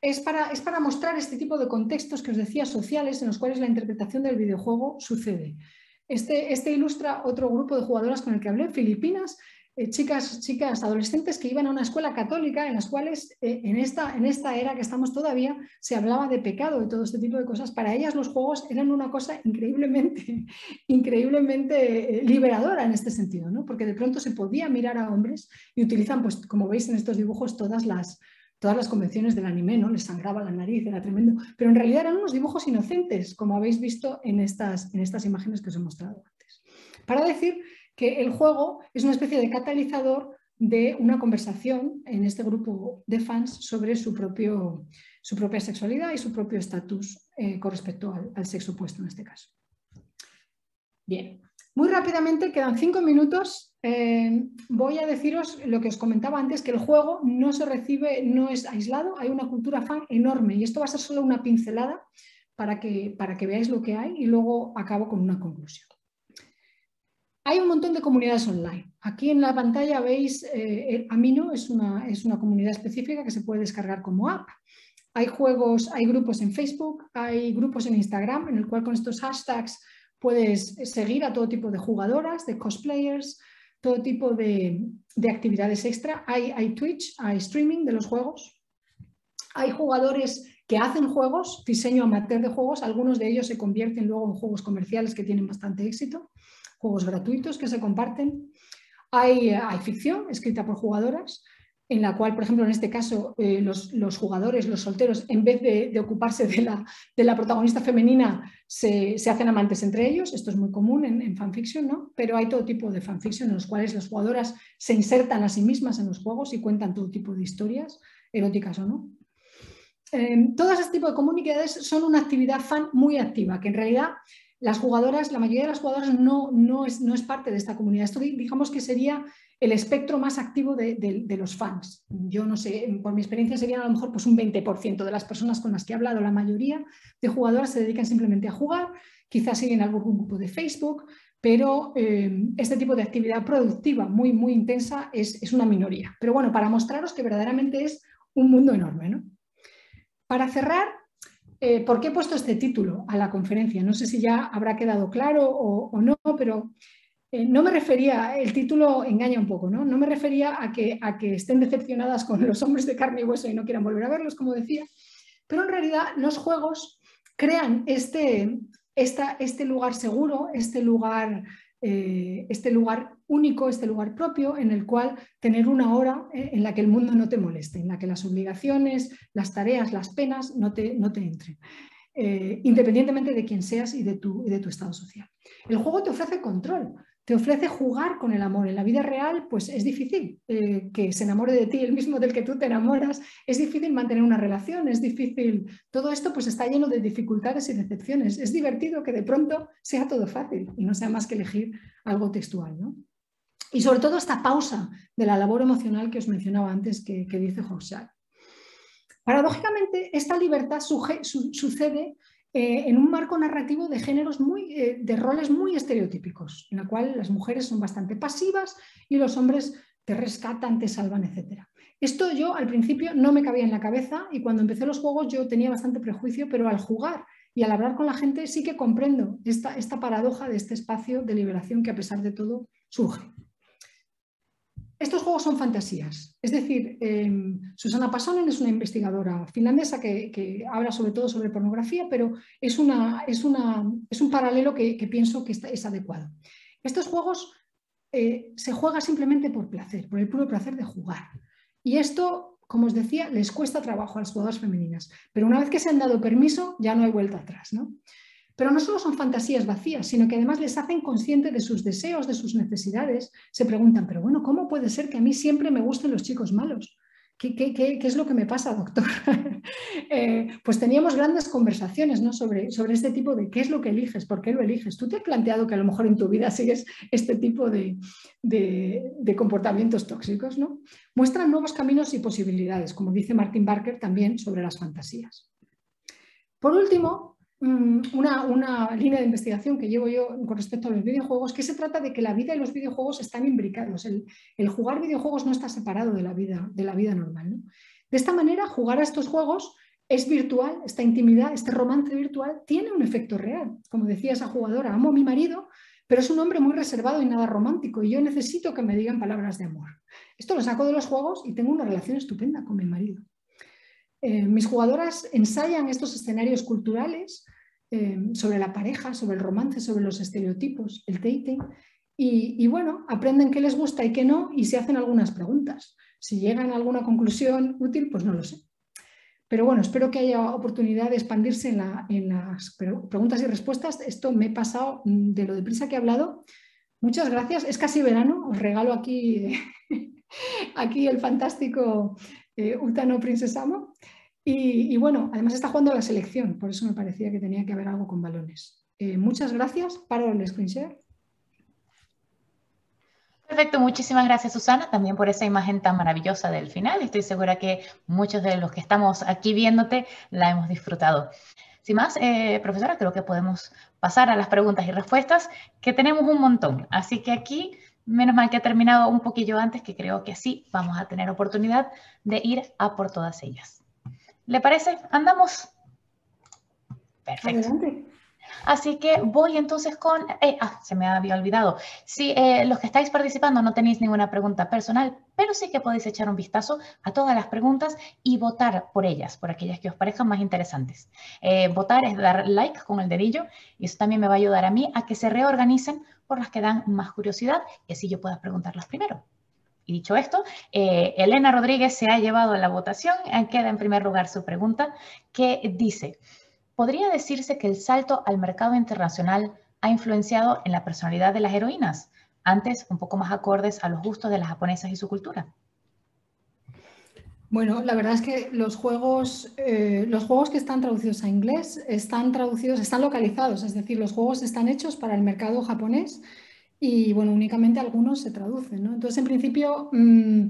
S3: es, para, es, para, mostrar este tipo de contextos que os decía sociales en los cuales la interpretación del videojuego sucede. Este, este ilustra otro grupo de jugadoras con el que hablé, Filipinas, eh, chicas, chicas, adolescentes que iban a una escuela católica en las cuales eh, en, esta, en esta era que estamos todavía se hablaba de pecado y todo este tipo de cosas. Para ellas los juegos eran una cosa increíblemente, increíblemente eh, liberadora en este sentido, ¿no? porque de pronto se podía mirar a hombres y utilizan, pues como veis en estos dibujos, todas las, todas las convenciones del anime, ¿no? Les sangraba la nariz, era tremendo, pero en realidad eran unos dibujos inocentes, como habéis visto en estas, en estas imágenes que os he mostrado antes. Para decir que el juego es una especie de catalizador de una conversación en este grupo de fans sobre su, propio, su propia sexualidad y su propio estatus eh, con respecto al, sexo opuesto en este caso. Bien, muy rápidamente, quedan cinco minutos. Eh, voy a deciros lo que os comentaba antes, que el juego no se recibe, no es aislado, hay una cultura fan enorme y esto va a ser solo una pincelada para que, para que veáis lo que hay y luego acabo con una conclusión. Hay un montón de comunidades online. Aquí en la pantalla veis eh, Amino, es una, es una comunidad específica que se puede descargar como app. Hay juegos, hay grupos en Facebook, hay grupos en Instagram, en el cual con estos hashtags puedes seguir a todo tipo de jugadoras, de cosplayers, todo tipo de, actividades extra. Hay, hay, Twitch, hay streaming de los juegos. Hay jugadores que hacen juegos, diseño amateur de juegos, algunos de ellos se convierten luego en juegos comerciales que tienen bastante éxito juegos gratuitos que se comparten. Hay, hay ficción escrita por jugadoras, en la cual, por ejemplo, en este caso, eh, los, jugadores, los solteros, en vez de, ocuparse de la, de la, protagonista femenina, se, hacen amantes entre ellos. Esto es muy común en, fanfiction, ¿no? Pero hay todo tipo de fanfiction en los cuales las jugadoras se insertan a sí mismas en los juegos y cuentan todo tipo de historias, eróticas o no. Eh, todas este tipo de comunidades son una actividad fan muy activa, que en realidad las jugadoras, la mayoría de las jugadoras no, no, es, no es parte de esta comunidad. Esto digamos que sería el espectro más activo de, los fans. Yo no sé, por mi experiencia serían a lo mejor pues un 20% de las personas con las que he hablado. La mayoría de jugadoras se dedican simplemente a jugar, quizás siguen algún grupo de Facebook, pero eh, este tipo de actividad productiva muy, muy intensa es, es, una minoría. Pero bueno, para mostraros que verdaderamente es un mundo enorme. ¿no? Para cerrar, eh, ¿Por qué he puesto este título a la conferencia? No sé si ya habrá quedado claro o, no, pero eh, no me refería, el título engaña un poco, ¿no? No me refería a que, a que estén decepcionadas con los hombres de carne y hueso y no quieran volver a verlos, como decía, pero en realidad los juegos crean este, este lugar seguro, este lugar eh, este lugar único, este lugar propio en el cual tener una hora eh, en la que el mundo no te moleste, en la que las obligaciones, las tareas, las penas no te, no te entren, eh, independientemente de quién seas y de, tu, de tu estado social. El juego te ofrece control, te ofrece jugar con el amor. En la vida real, pues es difícil eh, que se enamore de ti el mismo del que tú te enamoras, es difícil mantener una relación, es difícil. Todo esto pues está lleno de dificultades y decepciones. Es divertido que de pronto sea todo fácil y no sea más que elegir algo textual. ¿no? Y sobre todo esta pausa de la labor emocional que os mencionaba antes que, dice José. Paradójicamente, esta libertad sucede eh, en un marco narrativo de géneros muy, eh, de roles muy estereotípicos, en la cual las mujeres son bastante pasivas y los hombres te rescatan, te salvan, etc. Esto yo al principio no me cabía en la cabeza y cuando empecé los juegos yo tenía bastante prejuicio, pero al jugar y al hablar con la gente sí que comprendo esta, esta paradoja de este espacio de liberación que a pesar de todo surge. Estos juegos son fantasías. Es decir, em, Susana Pasonen es una investigadora finlandesa que, habla sobre todo sobre pornografía, pero es un paralelo que, pienso que es adecuado. Estos juegos eh, se juega simplemente por placer, por el puro placer de jugar. Y esto, como os decía, les cuesta trabajo a las jugadoras femeninas. Pero una vez que se han dado permiso, ya no hay vuelta atrás. ¿no? Pero no solo son fantasías vacías, sino que además les hacen consciente de sus deseos, de sus necesidades. Se preguntan, pero bueno, ¿cómo puede ser que a mí siempre me gusten los chicos malos? ¿Qué, es lo que me pasa, doctor? Eh, pues teníamos grandes conversaciones ¿no? sobre, sobre este tipo de qué es lo que eliges, por qué lo eliges. ¿Tú te has planteado que a lo mejor en tu vida sigues este tipo de, de comportamientos tóxicos? ¿no? Muestran nuevos caminos y posibilidades, como dice Martin Barker también sobre las fantasías. Por último, Mm, una, línea de investigación que llevo yo con respecto a los videojuegos, que se trata de que la vida y los videojuegos están imbricados. El, jugar videojuegos no está separado de la vida, de la vida normal. De esta manera, jugar a estos juegos es virtual, esta intimidad, este romance virtual tiene un efecto real. Como decía esa jugadora, amo a mi marido, pero es un hombre muy reservado y nada romántico y yo necesito que me digan palabras de amor. Esto lo saco de los juegos y tengo una relación estupenda con mi marido. Eh, mis jugadoras ensayan estos escenarios culturales eh, sobre la pareja, sobre el romance, sobre los estereotipos, el dating, y, bueno, aprenden qué les gusta y qué no y se hacen algunas preguntas. Si llegan a alguna conclusión útil, pues no lo sé. Pero bueno, espero que haya oportunidad de expandirse en, las preguntas y respuestas. Esto me he pasado de lo deprisa que he hablado. Muchas gracias. Es casi verano. Os regalo aquí, aquí el fantástico eh, Utano Princesamo. Y, bueno, además está jugando la selección, por eso me parecía que tenía que haber algo con balones. Eh, muchas gracias. Paro el screen share.
S1: Perfecto, muchísimas gracias Susana también por esa imagen tan maravillosa del final. Estoy segura que muchos de los que estamos aquí viéndote la hemos disfrutado. Sin más, eh, profesora, creo que podemos pasar a las preguntas y respuestas, que tenemos un montón. Así que aquí Menos mal que ha terminado un poquillo antes, que creo que sí vamos a tener oportunidad de ir a por todas ellas. ¿Le parece? ¿Andamos? Perfecto. Así que voy entonces con... Eh, ah, se me había olvidado. Si eh, los que estáis participando no tenéis ninguna pregunta personal, pero sí que podéis echar un vistazo a todas las preguntas y votar por ellas, por aquellas que os parezcan más interesantes. Eh, votar es dar like con el dedillo y eso también me va a ayudar a mí a que se reorganicen por las que dan más curiosidad y así yo pueda preguntarlas primero. Y dicho esto, eh, Elena Rodríguez se ha llevado a la votación. Queda en primer lugar su pregunta, que dice, ¿podría decirse que el salto al mercado internacional ha influenciado en la personalidad de las heroínas, antes un poco más acordes a los gustos de las japonesas y su cultura?
S3: Bueno, la verdad es que los juegos, eh, los juegos que están traducidos a inglés están traducidos, están localizados, es decir, los juegos están hechos para el mercado japonés y bueno, únicamente algunos se traducen. ¿no? Entonces, en principio, mm,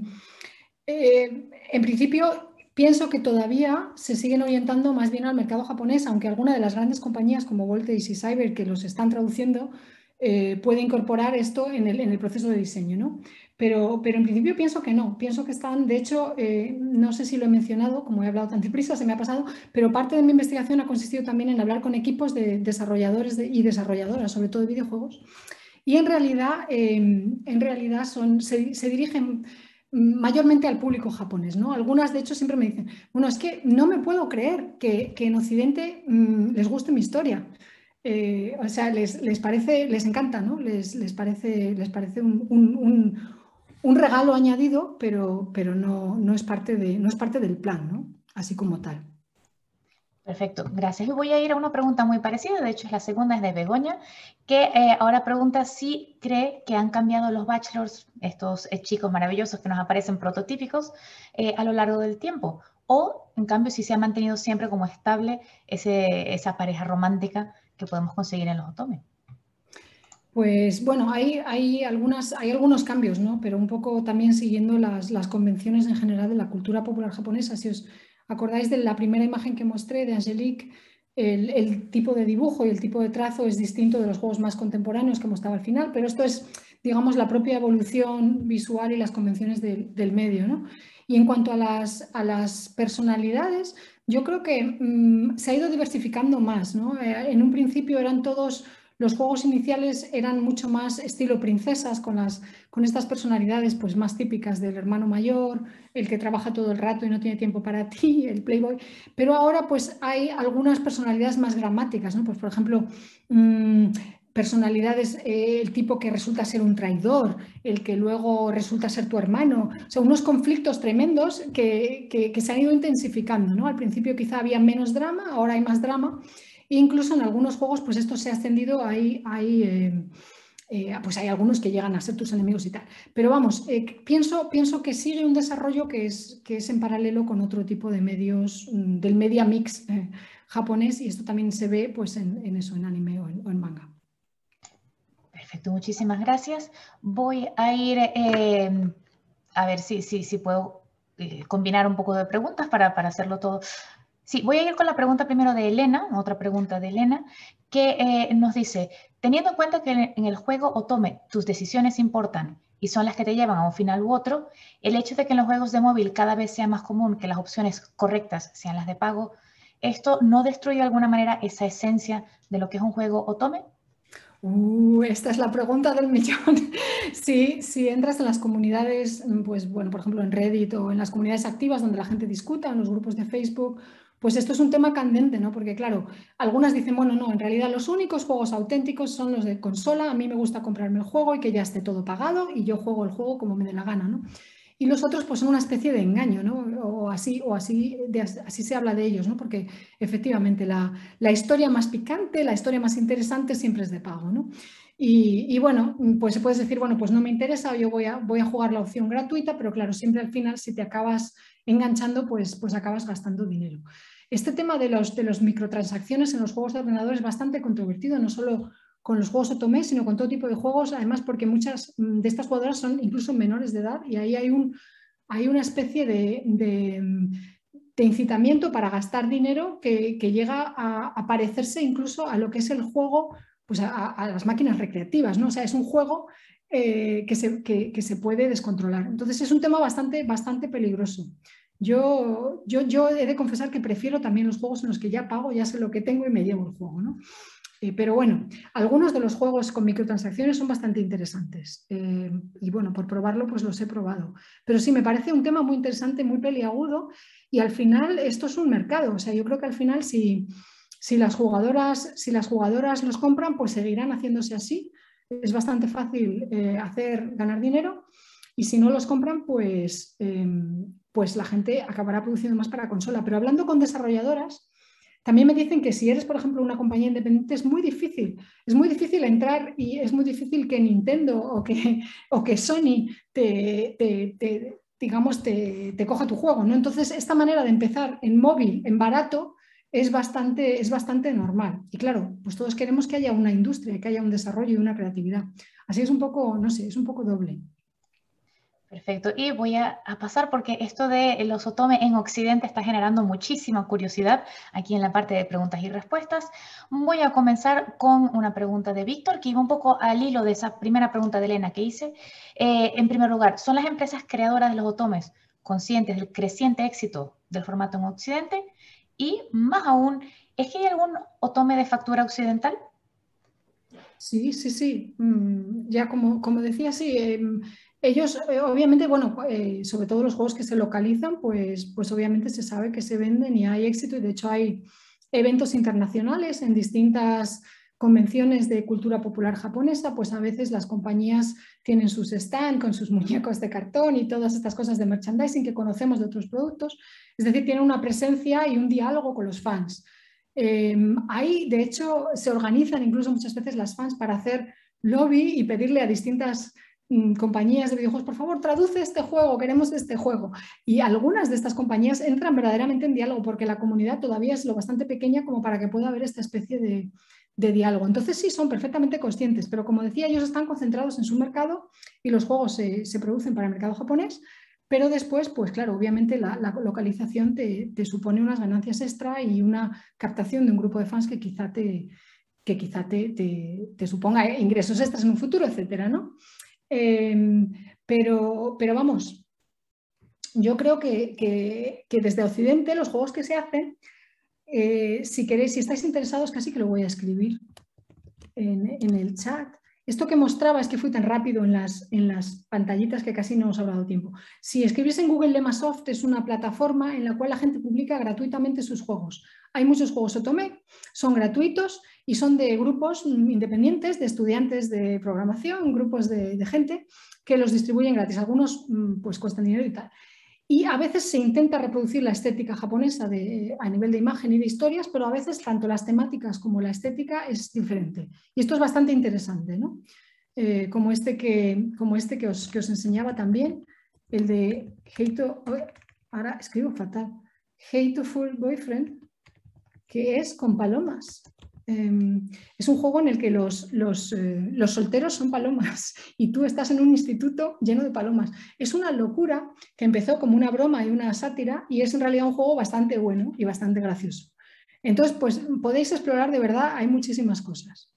S3: eh, en principio pienso que todavía se siguen orientando más bien al mercado japonés, aunque alguna de las grandes compañías como Voltage y Cyber que los están traduciendo eh, puede incorporar esto en el, en el, proceso de diseño. ¿no? Pero, pero en principio pienso que no, pienso que están, de hecho, eh, no sé si lo he mencionado, como he hablado tan deprisa, se me ha pasado, pero parte de mi investigación ha consistido también en hablar con equipos de desarrolladores y desarrolladoras, sobre todo de videojuegos, y en realidad, em, en realidad son, se, dirigen mayormente al público japonés. ¿no? Algunas, de hecho, siempre me dicen, bueno, es que no me puedo creer que, en Occidente mm, les guste mi historia. Eh, o sea, les, les, parece, les encanta, ¿no? Les, les parece, les parece un, un, regalo añadido, pero, pero no, no, es parte de, no es parte del plan, ¿no? Así como tal.
S1: Perfecto, gracias. Y voy a ir a una pregunta muy parecida, de hecho la segunda, es de Begoña, que eh, ahora pregunta si cree que han cambiado los bachelors, estos eh, chicos maravillosos que nos aparecen prototípicos, eh, a lo largo del tiempo, o en cambio si se ha mantenido siempre como estable ese, esa pareja romántica que podemos conseguir en los otome.
S3: Pues bueno, hay, algunos cambios, ¿no? pero un poco también siguiendo las, convenciones en general de la cultura popular japonesa. Si os, ¿Acordáis de la primera imagen que mostré de Angelique? El, tipo de dibujo y el tipo de trazo es distinto de los juegos más contemporáneos que mostraba al final, pero esto es, digamos, la propia evolución visual y las convenciones del medio. ¿no? Y en cuanto a las, personalidades, yo creo que mm, se ha ido diversificando más. Eh, en un principio eran todos los juegos iniciales eran mucho más estilo princesas, con, las, con estas personalidades pues, más típicas del hermano mayor, el que trabaja todo el rato y no tiene tiempo para ti, el playboy. Pero ahora pues, hay algunas personalidades más gramáticas, ¿no? pues, por ejemplo, mmm, personalidades, eh, el tipo que resulta ser un traidor, el que luego resulta ser tu hermano, o unos conflictos tremendos que, que, se han ido intensificando, ¿no? Al principio quizá había menos drama, ahora hay más drama, incluso en algunos juegos pues esto se ha extendido, hay, hay, eh, eh, pues hay algunos que llegan a ser tus enemigos y tal. Pero vamos, pienso, pienso que sigue un desarrollo que es, que es en paralelo con otro tipo de medios, mm, del media mix japonés, y esto también se ve pues en, eso, en anime o en manga.
S1: Perfecto, muchísimas gracias. Voy a ir eh, a ver si, si, si puedo eh, combinar un poco de preguntas para, para, hacerlo todo. Sí, voy a ir con la pregunta primero de Elena, otra pregunta de Elena, que eh, nos dice, teniendo en cuenta que en el juego o tome tus decisiones importan y son las que te llevan a un final u otro, el hecho de que en los juegos de móvil cada vez sea más común que las opciones correctas sean las de pago, ¿esto no destruye de alguna manera esa esencia de lo que es un juego o tome?
S3: Uh, esta es la pregunta del millón. si, si entras en las comunidades, pues bueno, por ejemplo en Reddit o en las comunidades activas donde la gente discuta, en los grupos de Facebook, pues esto es un tema candente, ¿no? Porque claro, algunas dicen, bueno, no, en realidad los únicos juegos auténticos son los de consola, a mí me gusta comprarme el juego y que ya esté todo pagado y yo juego el juego como me dé la gana, ¿no? y los otros pues son una especie de engaño, ¿no? O así, o así, así se habla de ellos, ¿no? Porque efectivamente la, historia más picante, la historia más interesante siempre es de pago, ¿no? Y, bueno, pues puedes decir, bueno, pues no me interesa, yo voy a, voy a jugar la opción gratuita, pero claro, siempre al final si te acabas enganchando, pues, pues acabas gastando dinero. Este tema de los, de los microtransacciones en los juegos de ordenador es bastante controvertido, no solo con los juegos Otome, sino con todo tipo de juegos, además porque muchas mm, de estas jugadoras son incluso menores de edad y ahí hay, un, hay una especie de, de, incitamiento para gastar dinero que, llega a, parecerse incluso a lo que es el juego, pues a, las máquinas recreativas, ¿no? O sea, es un juego eh, que, se, que, se, puede descontrolar. Entonces es un tema bastante, bastante peligroso. Yo, yo, yo he de confesar que prefiero también los juegos en los que ya pago, ya sé lo que tengo y me llevo el juego, ¿no? Eh, pero bueno, algunos de los juegos con microtransacciones son bastante interesantes eh, y bueno, por probarlo pues los he probado. Pero sí, me parece un tema muy interesante, muy peliagudo y al final esto es un mercado. O sea, yo creo que al final si, si, las, jugadoras, si las jugadoras los compran, pues seguirán haciéndose así. Es bastante fácil eh, hacer, ganar dinero y si no los compran, pues, pues la gente acabará produciendo más para consola. Pero hablando con desarrolladoras, también me dicen que si eres, por ejemplo, una compañía independiente es muy difícil. Es muy difícil entrar y es muy difícil que Nintendo o que, o que Sony te, digamos, te, coja tu juego. ¿no? Entonces, esta manera de empezar en móvil, en barato, es bastante, es bastante normal. Y claro, pues todos queremos que haya una industria, que haya un desarrollo y una creatividad. Así es un poco, no sé, es un poco doble.
S1: Perfecto. Y voy a, pasar porque esto de los otome en Occidente está generando muchísima curiosidad aquí en la parte de preguntas y respuestas. Voy a comenzar con una pregunta de Víctor, que iba un poco al hilo de esa primera pregunta de Elena que hice. Eh, en primer lugar, ¿son las empresas creadoras de los otomes conscientes del creciente éxito del formato en Occidente? Y más aún, ¿es que hay algún otome de factura occidental?
S3: Sí, sí, sí. Mm, ya como, como decía, sí. Em, ellos, eh, obviamente, bueno, eh, sobre todo los juegos que se localizan, pues, pues obviamente se sabe que se venden y hay éxito y de hecho hay eventos internacionales en distintas convenciones de cultura popular japonesa, pues a veces las compañías tienen sus stands con sus muñecos de cartón y todas estas cosas de merchandising que conocemos de otros productos. Es decir, tienen una presencia y un diálogo con los fans. Em, ahí, de hecho, se organizan incluso muchas veces las fans para hacer lobby y pedirle a distintas Mm, compañías de videojuegos, por favor, traduce este juego, queremos este juego. Y algunas de estas compañías entran verdaderamente en diálogo porque la comunidad todavía es lo bastante pequeña como para que pueda haber esta especie de, diálogo. Entonces sí, son perfectamente conscientes, pero como decía, ellos están concentrados en su mercado y los juegos se, producen para el mercado japonés, pero después, pues claro, obviamente la, localización te, supone unas ganancias extra y una captación de un grupo de fans que quizá te, que quizá te, te suponga ingresos extras en un futuro, etcétera, ¿no? Em, pero, pero vamos, yo creo que, desde Occidente los juegos que se hacen, eh, si queréis, si estáis interesados, casi que lo voy a escribir. en, el chat. Esto que mostraba es que fui tan rápido en las, en las pantallitas que casi no os ha dado tiempo. Si escribís en Google Lemasoft es una plataforma en la cual la gente publica gratuitamente sus juegos. Hay muchos juegos Otome, son gratuitos y son de grupos independientes, de estudiantes de programación, grupos de, de gente que los distribuyen gratis. Algunos mm, pues cuestan dinero y tal. Y a veces se intenta reproducir la estética japonesa a nivel de imagen y de historias, pero a veces tanto las temáticas como la estética es diferente. Y esto es bastante interesante, ¿no? Eh, como este, que, como este que, os, que os enseñaba también, el de Heito, ahora escribo fatal, Hateful Boyfriend, que es con palomas. Em, es un juego en el que los, eh, los, solteros son palomas y tú estás en un instituto lleno de palomas. Es una locura que empezó como una broma y una sátira y es en realidad un juego bastante bueno y bastante gracioso. Entonces, pues podéis explorar de verdad, hay muchísimas cosas.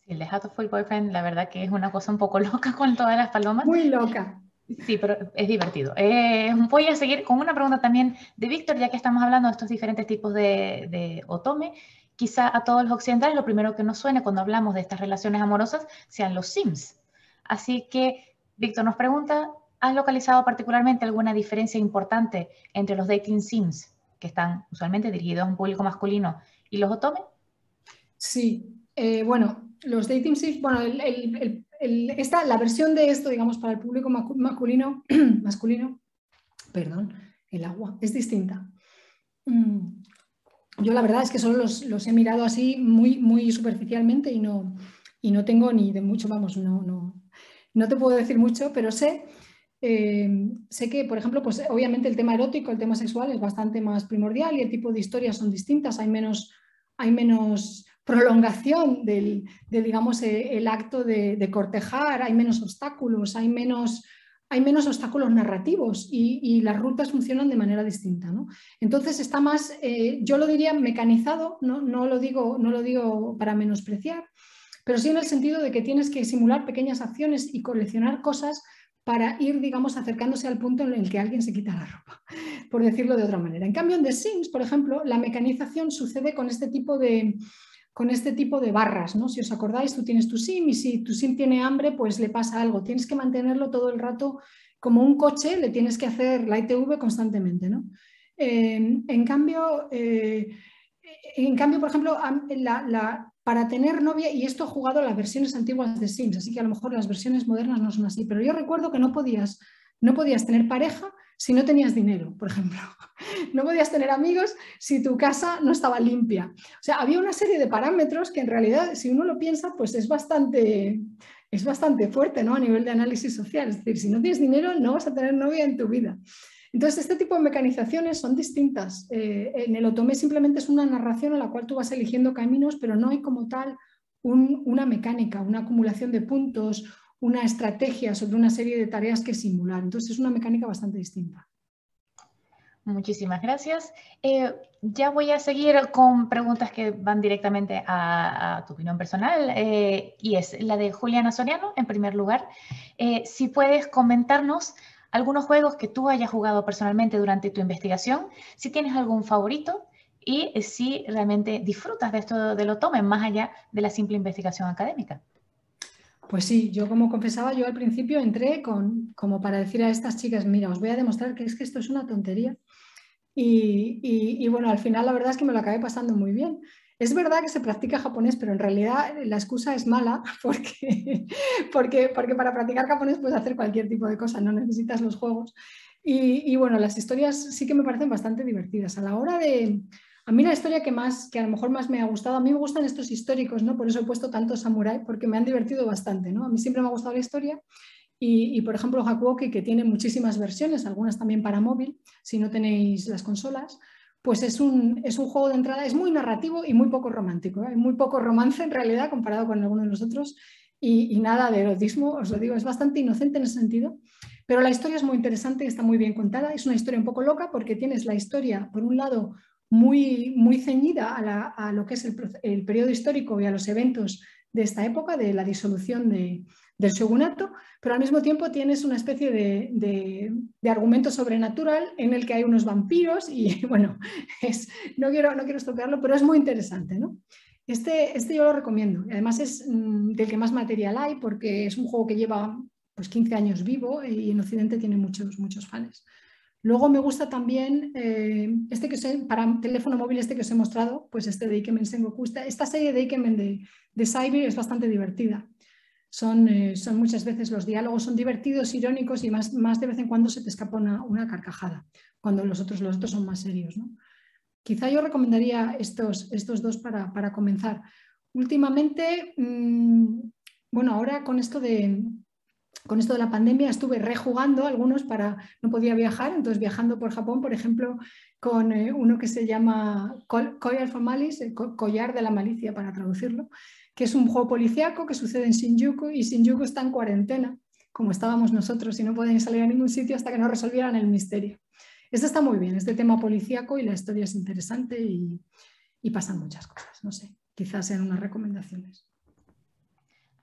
S1: Sí, el de Hatoful Boyfriend, la verdad que es una cosa un poco loca con todas las palomas.
S3: Muy loca.
S1: Sí, pero es divertido. Eh, voy a seguir con una pregunta también de Víctor, ya que estamos hablando de estos diferentes tipos de, otome quizá a todos los occidentales lo primero que nos suene cuando hablamos de estas relaciones amorosas sean los Sims. Así que Víctor nos pregunta, ¿has localizado particularmente alguna diferencia importante entre los dating Sims, que están usualmente dirigidos a un público masculino, y los Otome?
S3: Sí, eh, bueno, los dating Sims, bueno, esta, la versión de esto, digamos, para el público masculino, masculino, perdón, el agua, es distinta. Mm, yo la verdad es que solo los, he mirado así muy, muy superficialmente y no, y no tengo ni de mucho, vamos, no, no, no te puedo decir mucho, pero sé, eh, sé que, por ejemplo, pues obviamente el tema erótico, el tema sexual es bastante más primordial y el tipo de historias son distintas, hay menos, hay menos prolongación del, de, digamos, eh, el acto de, cortejar, hay menos obstáculos, hay menos hay menos obstáculos narrativos y, las rutas funcionan de manera distinta. Entonces está más, eh, yo lo diría mecanizado, ¿no? No, lo digo, no lo digo para menospreciar, pero sí en el sentido de que tienes que simular pequeñas acciones y coleccionar cosas para ir, digamos, acercándose al punto en el que alguien se quita la ropa, por decirlo de otra manera. En cambio, en The Sims, por ejemplo, la mecanización sucede con este tipo de, con este tipo de barras, ¿no? Si os acordáis, tú tienes tu SIM y si tu SIM tiene hambre, pues le pasa algo. Tienes que mantenerlo todo el rato como un coche, le tienes que hacer la ITV constantemente, ¿no? en, cambio, eh, en cambio, por ejemplo, para tener novia, y esto he jugado las versiones antiguas de Sims, así que a lo mejor las versiones modernas no son así, pero yo recuerdo que no podías, no podías tener pareja si no tenías dinero, por ejemplo. No podías tener amigos si tu casa no estaba limpia. O sea, había una serie de parámetros que en realidad, si uno lo piensa, pues es bastante, es bastante fuerte ¿no? a nivel de análisis social. Es decir, si no tienes dinero, no vas a tener novia en tu vida. Entonces, este tipo de mecanizaciones son distintas. Eh, en el otome simplemente es una narración en la cual tú vas eligiendo caminos, pero no hay como tal una mecánica, una acumulación de puntos, una estrategia sobre una serie de tareas que simular. Entonces es una mecánica bastante distinta.
S1: Muchísimas gracias. Eh, ya voy a seguir con preguntas que van directamente a, tu opinión personal eh, y es la de Juliana Soriano, en primer lugar. Eh, si puedes comentarnos algunos juegos que tú hayas jugado personalmente durante tu investigación, si tienes algún favorito y si realmente disfrutas de esto de lo tomen más allá de la simple investigación académica.
S3: Pues sí, yo como confesaba, yo al principio entré con, como para decir a estas chicas, mira, os voy a demostrar que es que esto es una tontería. Y, bueno, al final la verdad es que me lo acabé pasando muy bien. Es verdad que se practica japonés, pero en realidad la excusa es mala porque, porque, porque para practicar japonés puedes hacer cualquier tipo de cosa, no necesitas los juegos. Y, y bueno, las historias sí que me parecen bastante divertidas. A la hora de, a mí la historia que más, que a lo mejor más me ha gustado, a mí me gustan estos históricos, ¿no? Por eso he puesto tanto samurai, porque me han divertido bastante, ¿no? A mí siempre me ha gustado la historia y, por ejemplo, Hakuoki, que tiene muchísimas versiones, algunas también para móvil, si no tenéis las consolas, pues es un, es un juego de entrada, es muy narrativo y muy poco romántico, ¿eh? hay muy poco romance en realidad comparado con algunos de los otros y, y, nada de erotismo, os lo digo, es bastante inocente en ese sentido, pero la historia es muy interesante y está muy bien contada, es una historia un poco loca porque tienes la historia, por un lado, muy, muy ceñida a, lo que es el, periodo histórico y a los eventos de esta época, de la disolución del shogunato, pero al mismo tiempo tienes una especie de, argumento sobrenatural en el que hay unos vampiros y bueno, es, no, quiero, no quiero estropearlo, pero es muy interesante. Este, este yo lo recomiendo. Además es mm, del que más material hay porque es un juego que lleva pues, 15 años vivo y en Occidente tiene muchos, muchos fans. Luego me gusta también eh, este que sé, para teléfono móvil, este que os he mostrado, pues este de Ikemen Sengoku. Esta serie de Ikemen de, de Cyber es bastante divertida. Son, eh, son, muchas veces los diálogos son divertidos, irónicos y más, más de vez en cuando se te escapa una, una carcajada, cuando los otros, los otros son más serios. ¿no? Quizá yo recomendaría estos, estos dos para, para comenzar. Últimamente, mmm, bueno, ahora con esto de, con esto de la pandemia estuve rejugando algunos para, no podía viajar, entonces viajando por Japón, por ejemplo, con eh, uno que se llama Malice, collar de la malicia para traducirlo, que es un juego policíaco que sucede en Shinjuku y Shinjuku está en cuarentena, como estábamos nosotros, y no pueden salir a ningún sitio hasta que no resolvieran el misterio. Este está muy bien, este tema policíaco y la historia es interesante y, y pasan muchas cosas, no sé, quizás sean unas recomendaciones.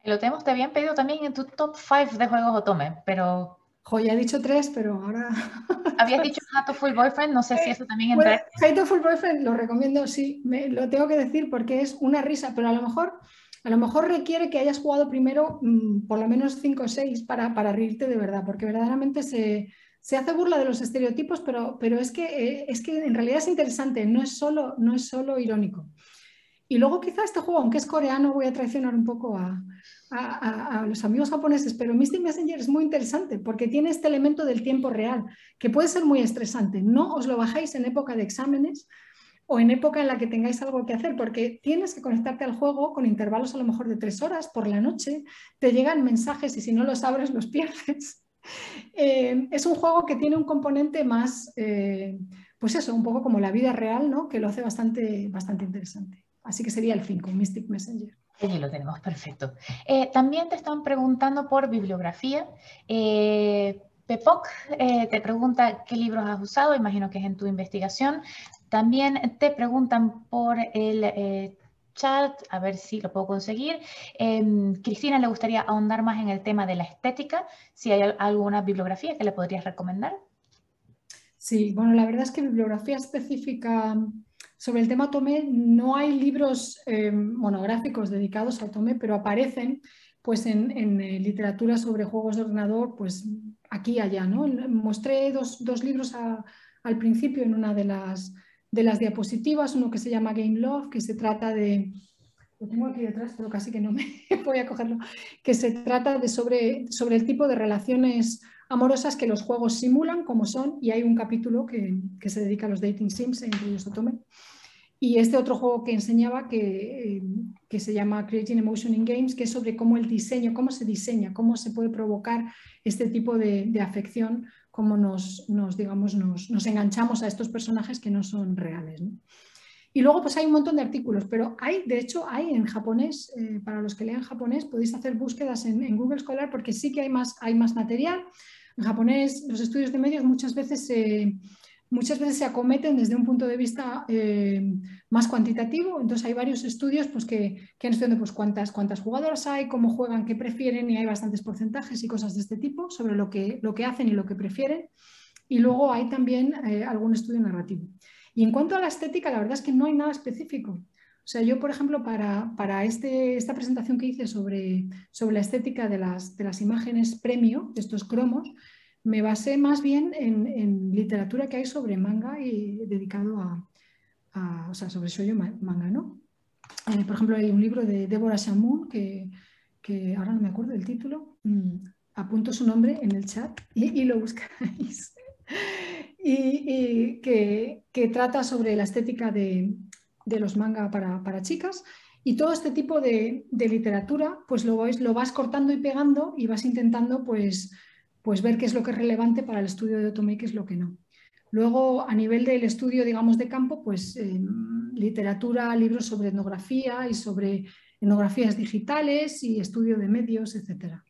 S1: Lo tenemos, te habían pedido también en tu top 5 de juegos Otome, pero...
S3: Jo, ya he dicho tres, pero ahora...
S1: Habías dicho Hatoful Boyfriend, no sé si eso también entra.
S3: Bueno, Hatoful Boyfriend lo recomiendo, sí, me, lo tengo que decir porque es una risa, pero a lo mejor, a lo mejor requiere que hayas jugado primero mmm, por lo menos 5 o 6 para, para reírte de verdad, porque verdaderamente se, se hace burla de los estereotipos, pero, pero es, que, eh, es que en realidad es interesante, no es solo, no es solo irónico. Y luego quizá este juego, aunque es coreano, voy a traicionar un poco a, a, los amigos japoneses, pero Mystic Messenger es muy interesante porque tiene este elemento del tiempo real, que puede ser muy estresante. No os lo bajáis en época de exámenes o en época en la que tengáis algo que hacer, porque tienes que conectarte al juego con intervalos a lo mejor de tres horas por la noche, te llegan mensajes y si no los abres los pierdes. Eh, es un juego que tiene un componente más, eh, pues eso, un poco como la vida real, ¿no? que lo hace bastante, bastante interesante. Así que sería el 5, Mystic Messenger.
S1: Ahí lo tenemos, perfecto. Eh, también te están preguntando por bibliografía. Eh, Pepoc eh, te pregunta qué libros has usado, imagino que es en tu investigación. También te preguntan por el eh, chat, a ver si lo puedo conseguir. Em, Cristina le gustaría ahondar más en el tema de la estética, si hay alguna bibliografía que le podrías recomendar.
S3: Sí, bueno, la verdad es que bibliografía específica sobre el tema Tomé no hay libros eh, monográficos dedicados a Tomé, pero aparecen pues, en, en eh, literatura sobre juegos de ordenador pues, aquí y allá. ¿no? Mostré dos, dos libros a, al principio en una de las, de las diapositivas, uno que se llama Game Love, que se trata de, lo tengo aquí detrás, pero casi que no me voy a cogerlo, que se trata de sobre, sobre el tipo de relaciones amorosas que los juegos simulan, como son, y hay un capítulo que, que se dedica a los dating sims, entre ellos Otome. Y este otro juego que enseñaba que, eh, que, se llama Creating Emotion in Games, que es sobre cómo el diseño, cómo se diseña, cómo se puede provocar este tipo de, de afección, cómo nos, nos digamos, nos, nos, enganchamos a estos personajes que no son reales. Y luego pues hay un montón de artículos, pero hay, de hecho, hay en japonés, eh, para los que lean japonés, podéis hacer búsquedas en, en, Google Scholar porque sí que hay más, hay más material. En japonés, los estudios de medios muchas veces se, muchas veces se acometen desde un punto de vista eh, más cuantitativo. Entonces hay varios estudios pues, que, que han estudiado pues, cuántas, cuántas jugadoras hay, cómo juegan, qué prefieren y hay bastantes porcentajes y cosas de este tipo sobre lo que, lo que hacen y lo que prefieren. Y luego hay también eh, algún estudio narrativo. Y en cuanto a la estética, la verdad es que no hay nada específico. O sea, yo, por ejemplo, para, para este, esta presentación que hice sobre, sobre la estética de las, de las imágenes premio, de estos cromos, me basé más bien en, en, literatura que hay sobre manga y dedicado a, o sea, sobre shoujo manga, ¿no? Eh, por ejemplo, hay un libro de Deborah Shamoun que, que ahora no me acuerdo del título, mm, apunto su nombre en el chat y, y lo buscáis y, y que, que, trata sobre la estética de, de los manga para, para, chicas. Y todo este tipo de, de literatura, pues lo, lo, vas cortando y pegando y vas intentando pues, pues ver qué es lo que es relevante para el estudio de Otome y qué es lo que no. Luego, a nivel del estudio, digamos, de campo, pues eh, literatura, libros sobre etnografía y sobre etnografías digitales y estudio de medios, etcétera.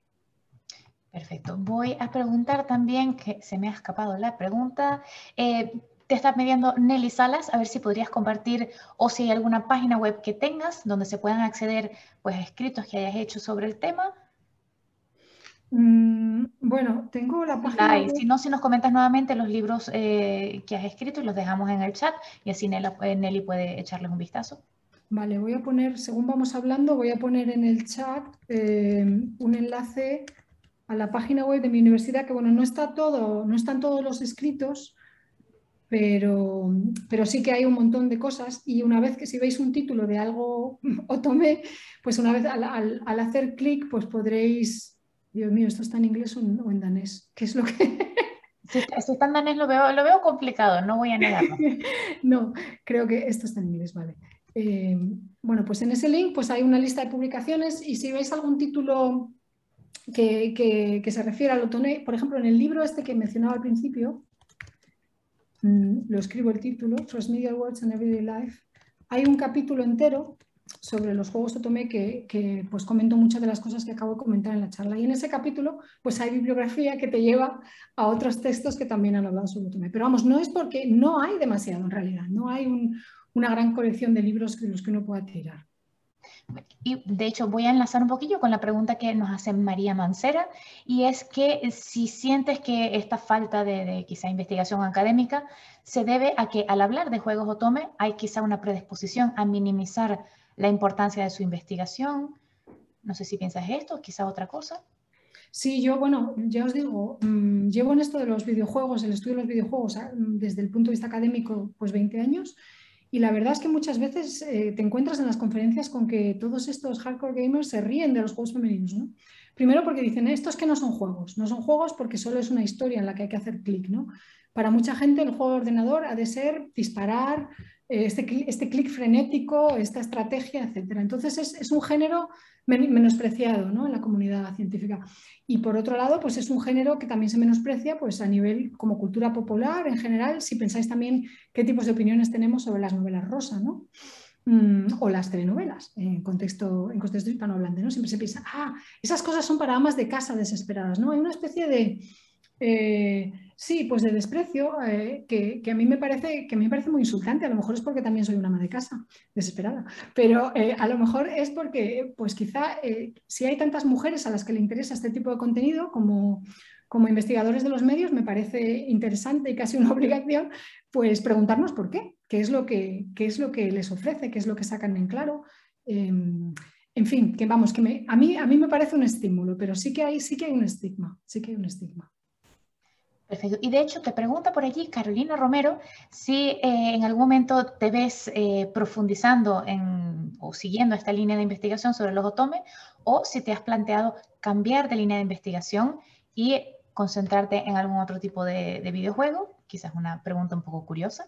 S1: Perfecto. Voy a preguntar también, que se me ha escapado la pregunta, eh, te está pidiendo Nelly Salas, a ver si podrías compartir o si hay alguna página web que tengas donde se puedan acceder pues, a escritos que hayas hecho sobre el tema.
S3: Mm, bueno, tengo la página
S1: Ay, web. Si no, si nos comentas nuevamente los libros eh, que has escrito y los dejamos en el chat y así Nelly, Nelly puede echarles un vistazo.
S3: Vale, voy a poner, según vamos hablando, voy a poner en el chat eh, un enlace a la página web de mi universidad, que bueno, no está todo, no están todos los escritos, pero, pero sí que hay un montón de cosas y una vez que si veis un título de algo tomé, pues una vez al, hacer clic, pues podréis, Dios mío, esto está en inglés o en, danés, ¿qué es lo que...
S1: Si, está en danés lo veo, lo veo complicado, no voy a negarlo.
S3: no, creo que esto está en inglés, vale. Eh, bueno, pues en ese link pues hay una lista de publicaciones y si veis algún título que, que, se refiere al Otoné, por ejemplo, en el libro este que mencionaba al principio, lo escribo el título, Transmedia Words and Everyday Life, hay un capítulo entero sobre los juegos Otome que, que, pues comento muchas de las cosas que acabo de comentar en la charla. Y en ese capítulo pues hay bibliografía que te lleva a otros textos que también han hablado sobre Otome. Pero vamos, no es porque no hay demasiado en realidad, no hay una gran colección de libros de los que uno pueda tirar.
S1: Y de hecho voy a enlazar un poquillo con la pregunta que nos hace María Mancera y es que si sientes que esta falta de, quizá investigación académica se debe a que al hablar de juegos Otome hay quizá una predisposición a minimizar la importancia de su investigación. No sé si piensas esto, quizá otra cosa.
S3: Sí, yo, bueno, ya os digo, mm, llevo en esto de los videojuegos, el estudio de los videojuegos, ah, desde el punto de vista académico, pues 20 años y la verdad es que muchas veces eh, te encuentras en las conferencias con que todos estos hardcore gamers se ríen de los juegos femeninos. ¿no? Primero porque dicen, estos que no son juegos, no son juegos porque solo es una historia en la que hay que hacer clic. ¿no? Para mucha gente el juego de ordenador ha de ser disparar, eh, este, este clic frenético, esta estrategia, etc. Entonces es, un género menospreciado ¿no? en la comunidad científica. Y por otro lado, pues es un género que también se menosprecia pues, a nivel como cultura popular en general, si pensáis también qué tipos de opiniones tenemos sobre las novelas rosa, ¿no? Mm, o las telenovelas en contexto, en contexto hispanohablante, ¿no? Siempre se piensa, ah, esas cosas son para amas de casa desesperadas, ¿no? Hay una especie de... Eh, Sí, pues de desprecio, eh, que, a mí me parece, que me parece muy insultante. A lo mejor es porque también soy una ama de casa, desesperada. Pero eh, a lo mejor es porque, pues quizá, eh, si hay tantas mujeres a las que le interesa este tipo de contenido, como, como investigadores de los medios, me parece interesante y casi una obligación, pues preguntarnos por qué, qué es lo que, qué es lo que les ofrece, qué es lo que sacan en claro. Em, en fin, que vamos, que a, mí, a mí me parece un estímulo, pero sí que hay, sí que hay un estigma, sí que hay un estigma.
S1: Perfecto. Y de hecho te pregunta por allí Carolina Romero si eh, en algún momento te ves eh, profundizando en, o siguiendo esta línea de investigación sobre los otomes o si te has planteado cambiar de línea de investigación y concentrarte en algún otro tipo de, videojuego. Quizás una pregunta un poco curiosa.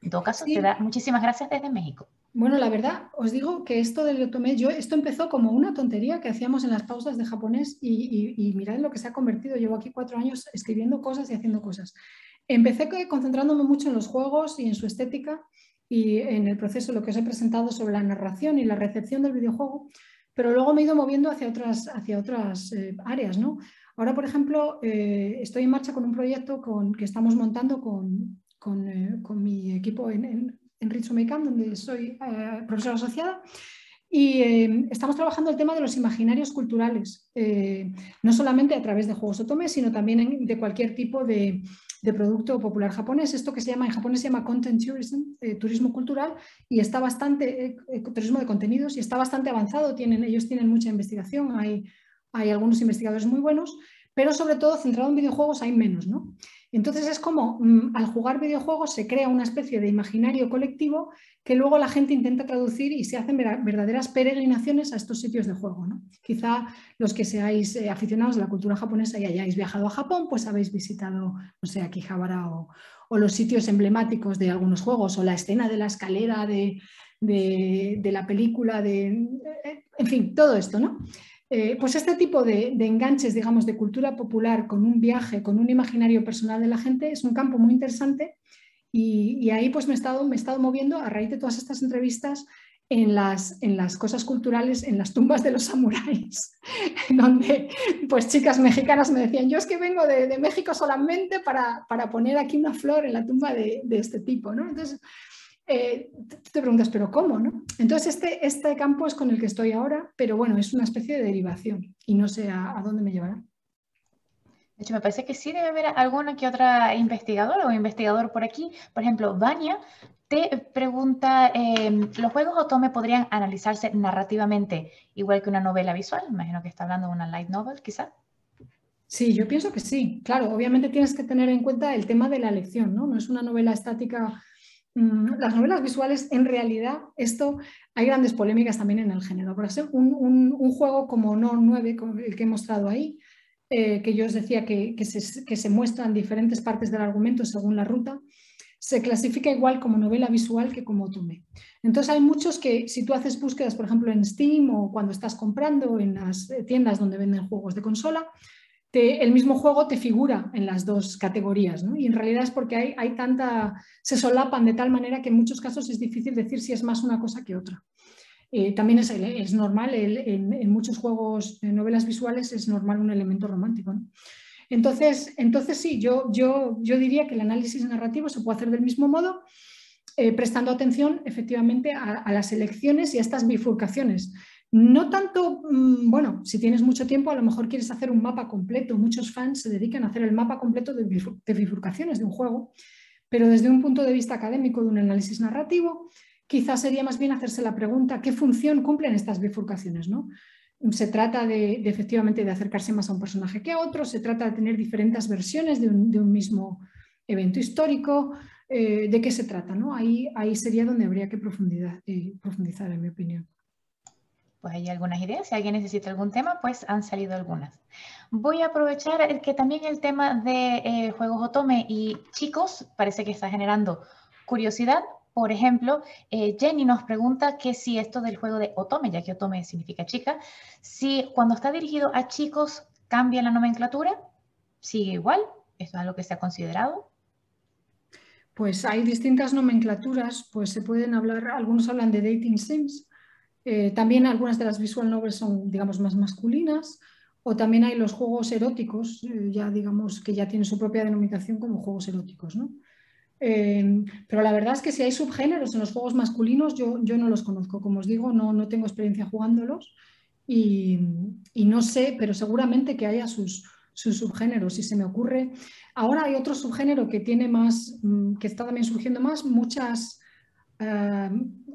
S1: En todo caso, te da muchísimas gracias desde México.
S3: Bueno, la verdad, os digo que esto del otome, yo, esto empezó como una tontería que hacíamos en las pausas de japonés y, mirad en lo que se ha convertido. Llevo aquí cuatro años escribiendo cosas y haciendo cosas. Empecé concentrándome mucho en los juegos y en su estética y en el proceso, lo que os he presentado sobre la narración y la recepción del videojuego, pero luego me he ido moviendo hacia otras, hacia otras eh, áreas. ¿no? Ahora, por ejemplo, eh, estoy en marcha con un proyecto con, que estamos montando con, con, eh, mi equipo en en Ritsumeikam, donde soy eh, profesora asociada. Y eh, estamos trabajando el tema de los imaginarios culturales, eh, no solamente a través de juegos otome, sino también de cualquier tipo de, producto popular japonés. Esto que se llama, en japonés se llama content tourism, turismo cultural, y está bastante, turismo de contenidos, y está bastante avanzado. Tienen, ellos tienen mucha investigación, hay, hay algunos investigadores muy buenos, pero sobre todo centrado en videojuegos hay menos. ¿no? Entonces es como mm, al jugar videojuegos se crea una especie de imaginario colectivo que luego la gente intenta traducir y se hacen verdaderas peregrinaciones a estos sitios de juego. Quizá los que seáis eh, aficionados a la cultura japonesa y hayáis viajado a Japón, pues habéis visitado, no sé, Akihabara o, o los sitios emblemáticos de algunos juegos o la escena de la escalera de, de la película, de, eh, en fin, todo esto, ¿no? Eh, pues este tipo de, enganches, digamos, de cultura popular con un viaje, con un imaginario personal de la gente, es un campo muy interesante y, ahí pues me he, estado, moviendo a raíz de todas estas entrevistas en las, en las cosas culturales, en las tumbas de los samuráis, donde pues chicas mexicanas me decían, yo es que vengo de, México solamente para, poner aquí una flor en la tumba de, de este tipo. ¿no? Entonces, eh, te preguntas, ¿pero cómo? No? Entonces, este, este campo es con el que estoy ahora, pero bueno, es una especie de derivación y no sé a, dónde me llevará.
S1: De hecho, me parece que sí debe haber alguna que otra investigadora o investigador por aquí. Por ejemplo, Vania te pregunta, em, ¿los juegos Otome podrían analizarse narrativamente igual que una novela visual? Imagino que está hablando de una light novel, quizá.
S3: Sí, yo pienso que sí. Claro, obviamente tienes que tener en cuenta el tema de la lección, ¿no? No es una novela estática. Mm, las novelas visuales, en realidad, esto hay grandes polémicas también en el género. Por ejemplo, un, juego como No 9, el que he mostrado ahí, eh, que yo os decía que, se, que se muestran diferentes partes del argumento según la ruta, se clasifica igual como novela visual que como tome. Entonces hay muchos que si tú haces búsquedas, por ejemplo, en Steam o cuando estás comprando en las tiendas donde venden juegos de consola, el mismo juego te figura en las dos categorías. Y en realidad es porque hay, tanta, se solapan de tal manera que en muchos casos es difícil decir si es más una cosa que otra. Eh, también es, normal, en, en, muchos juegos, de novelas visuales, es normal un elemento romántico. Entonces, entonces sí, yo, yo, yo diría que el análisis narrativo se puede hacer del mismo modo, eh, prestando atención efectivamente a, las elecciones y a estas bifurcaciones. No tanto, mm, bueno, si tienes mucho tiempo, a lo mejor quieres hacer un mapa completo. Muchos fans se dedican a hacer el mapa completo de, bifurcaciones de un juego, pero desde un punto de vista académico, de un análisis narrativo, quizás sería más bien hacerse la pregunta, ¿qué función cumplen estas bifurcaciones? ¿no? se trata de, efectivamente de acercarse más a un personaje que a otro, se trata de tener diferentes versiones de un, mismo evento histórico. Eh, ¿De qué se trata? ¿no? Ahí, ahí sería donde habría que profundizar, eh, profundizar, en mi opinión.
S1: Pues hay algunas ideas, si alguien necesita algún tema, pues han salido algunas. Voy a aprovechar que también el tema de eh, juegos Otome y chicos parece que está generando curiosidad por ejemplo, eh, Jenny nos pregunta que si esto del juego de Otome, ya que Otome significa chica, si cuando está dirigido a chicos cambia la nomenclatura, sigue igual, ¿esto es algo que se ha considerado?
S3: Pues hay distintas nomenclaturas, pues se pueden hablar, algunos hablan de dating sims, eh, también algunas de las visual novels son, digamos, más masculinas, o también hay los juegos eróticos, eh, ya digamos que ya tienen su propia denominación como juegos eróticos, ¿no? Em, pero la verdad es que si hay subgéneros en los juegos masculinos, yo, yo no los conozco. Como os digo, no, no tengo experiencia jugándolos y, no sé, pero seguramente que haya sus, sus subgéneros. Si se me ocurre, ahora hay otro subgénero que tiene más, mm, que está también surgiendo más, muchas,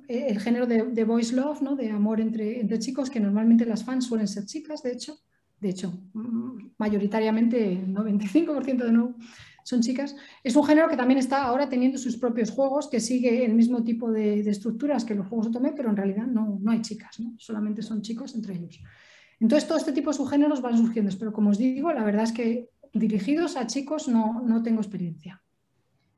S3: el género de, de, boys love, ¿no? de amor entre, entre chicos, que normalmente las fans suelen ser chicas, de hecho. De hecho, mm, mayoritariamente 95% de no son chicas. Es un género que también está ahora teniendo sus propios juegos, que sigue el mismo tipo de, estructuras que los juegos Otome, pero en realidad no, no hay chicas, ¿no? solamente son chicos entre ellos. Entonces, todo este tipo de subgéneros van surgiendo, pero como os digo, la verdad es que dirigidos a chicos no, no tengo experiencia.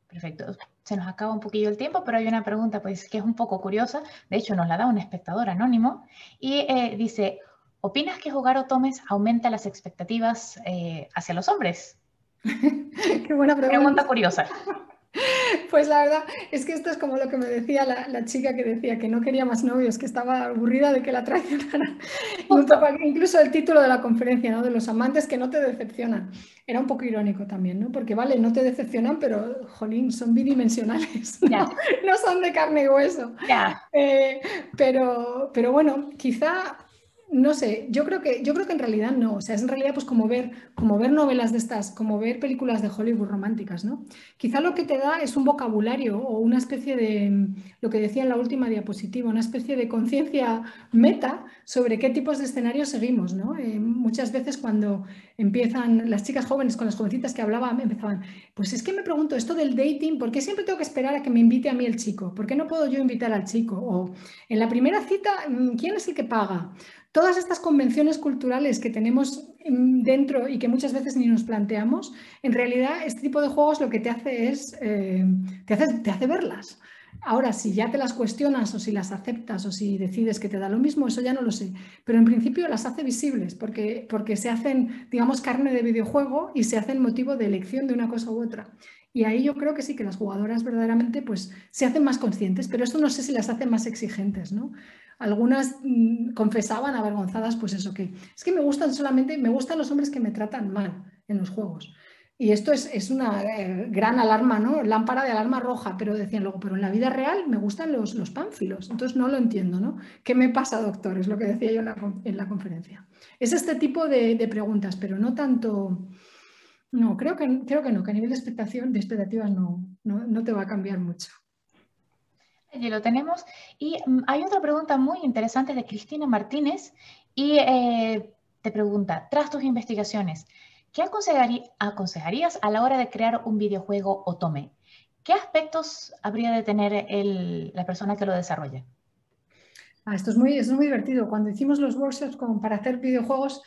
S1: Perfecto. Se nos acaba un poquillo el tiempo, pero hay una pregunta pues, que es un poco curiosa. De hecho, nos la da un espectador anónimo y eh, dice, ¿opinas que jugar otomes aumenta las expectativas eh, hacia los hombres?
S3: Qué buena pregunta.
S1: Pregunta curiosa.
S3: Pues la verdad es que esto es como lo que me decía la, chica que decía que no quería más novios, que estaba aburrida de que la traicionaran. incluso el título de la conferencia, ¿no? De los amantes que no te decepcionan. Era un poco irónico también, ¿no? Porque vale, no te decepcionan, pero, jolín, son bidimensionales, ¿no? son de carne y hueso. Eh, pero, pero bueno, quizá no sé, yo creo que, yo creo que en realidad no. O sea, es en realidad pues como ver, como ver novelas de estas, como ver películas de Hollywood románticas, ¿no? Quizá lo que te da es un vocabulario o una especie de, lo que decía en la última diapositiva, una especie de conciencia meta sobre qué tipos de escenarios seguimos, ¿no? Eh, muchas veces cuando empiezan las chicas jóvenes con las jovencitas que hablaban, empezaban, pues es que me pregunto esto del dating, ¿por qué siempre tengo que esperar a que me invite a mí el chico? ¿Por qué no puedo yo invitar al chico? O en la primera cita, mm, ¿quién es el que paga? Todas estas convenciones culturales que tenemos dentro y que muchas veces ni nos planteamos, en realidad este tipo de juegos lo que te hace es, eh, te, hace, te hace verlas. Ahora, si ya te las cuestionas o si las aceptas o si decides que te da lo mismo, eso ya no lo sé. Pero en principio las hace visibles porque, porque se hacen, digamos, carne de videojuego y se hacen motivo de elección de una cosa u otra. Y ahí yo creo que sí que las jugadoras verdaderamente pues, se hacen más conscientes, pero esto no sé si las hace más exigentes. ¿no? Algunas mm, confesaban avergonzadas, pues eso que es que me gustan solamente, me gustan los hombres que me tratan mal en los juegos. Y esto es, una eh, gran alarma, ¿no? Lámpara de alarma roja, pero decían luego, pero en la vida real me gustan los, los pánfilos, entonces no lo entiendo, ¿no? ¿Qué me pasa, doctor? Es lo que decía yo en la, conferencia. Es este tipo de, preguntas, pero no tanto, No, creo que, creo que no, que a nivel de expectación, de expectativas no, no, te va a cambiar mucho.
S1: Ya lo tenemos. Y mm, hay otra pregunta muy interesante de Cristina Martínez y eh, te pregunta, tras tus investigaciones, ¿qué aconsejarías a la hora de crear un videojuego Otome? ¿Qué aspectos habría de tener la persona que lo desarrolla?
S3: Ah, esto, es muy, es muy divertido. Cuando hicimos los workshops para hacer videojuegos,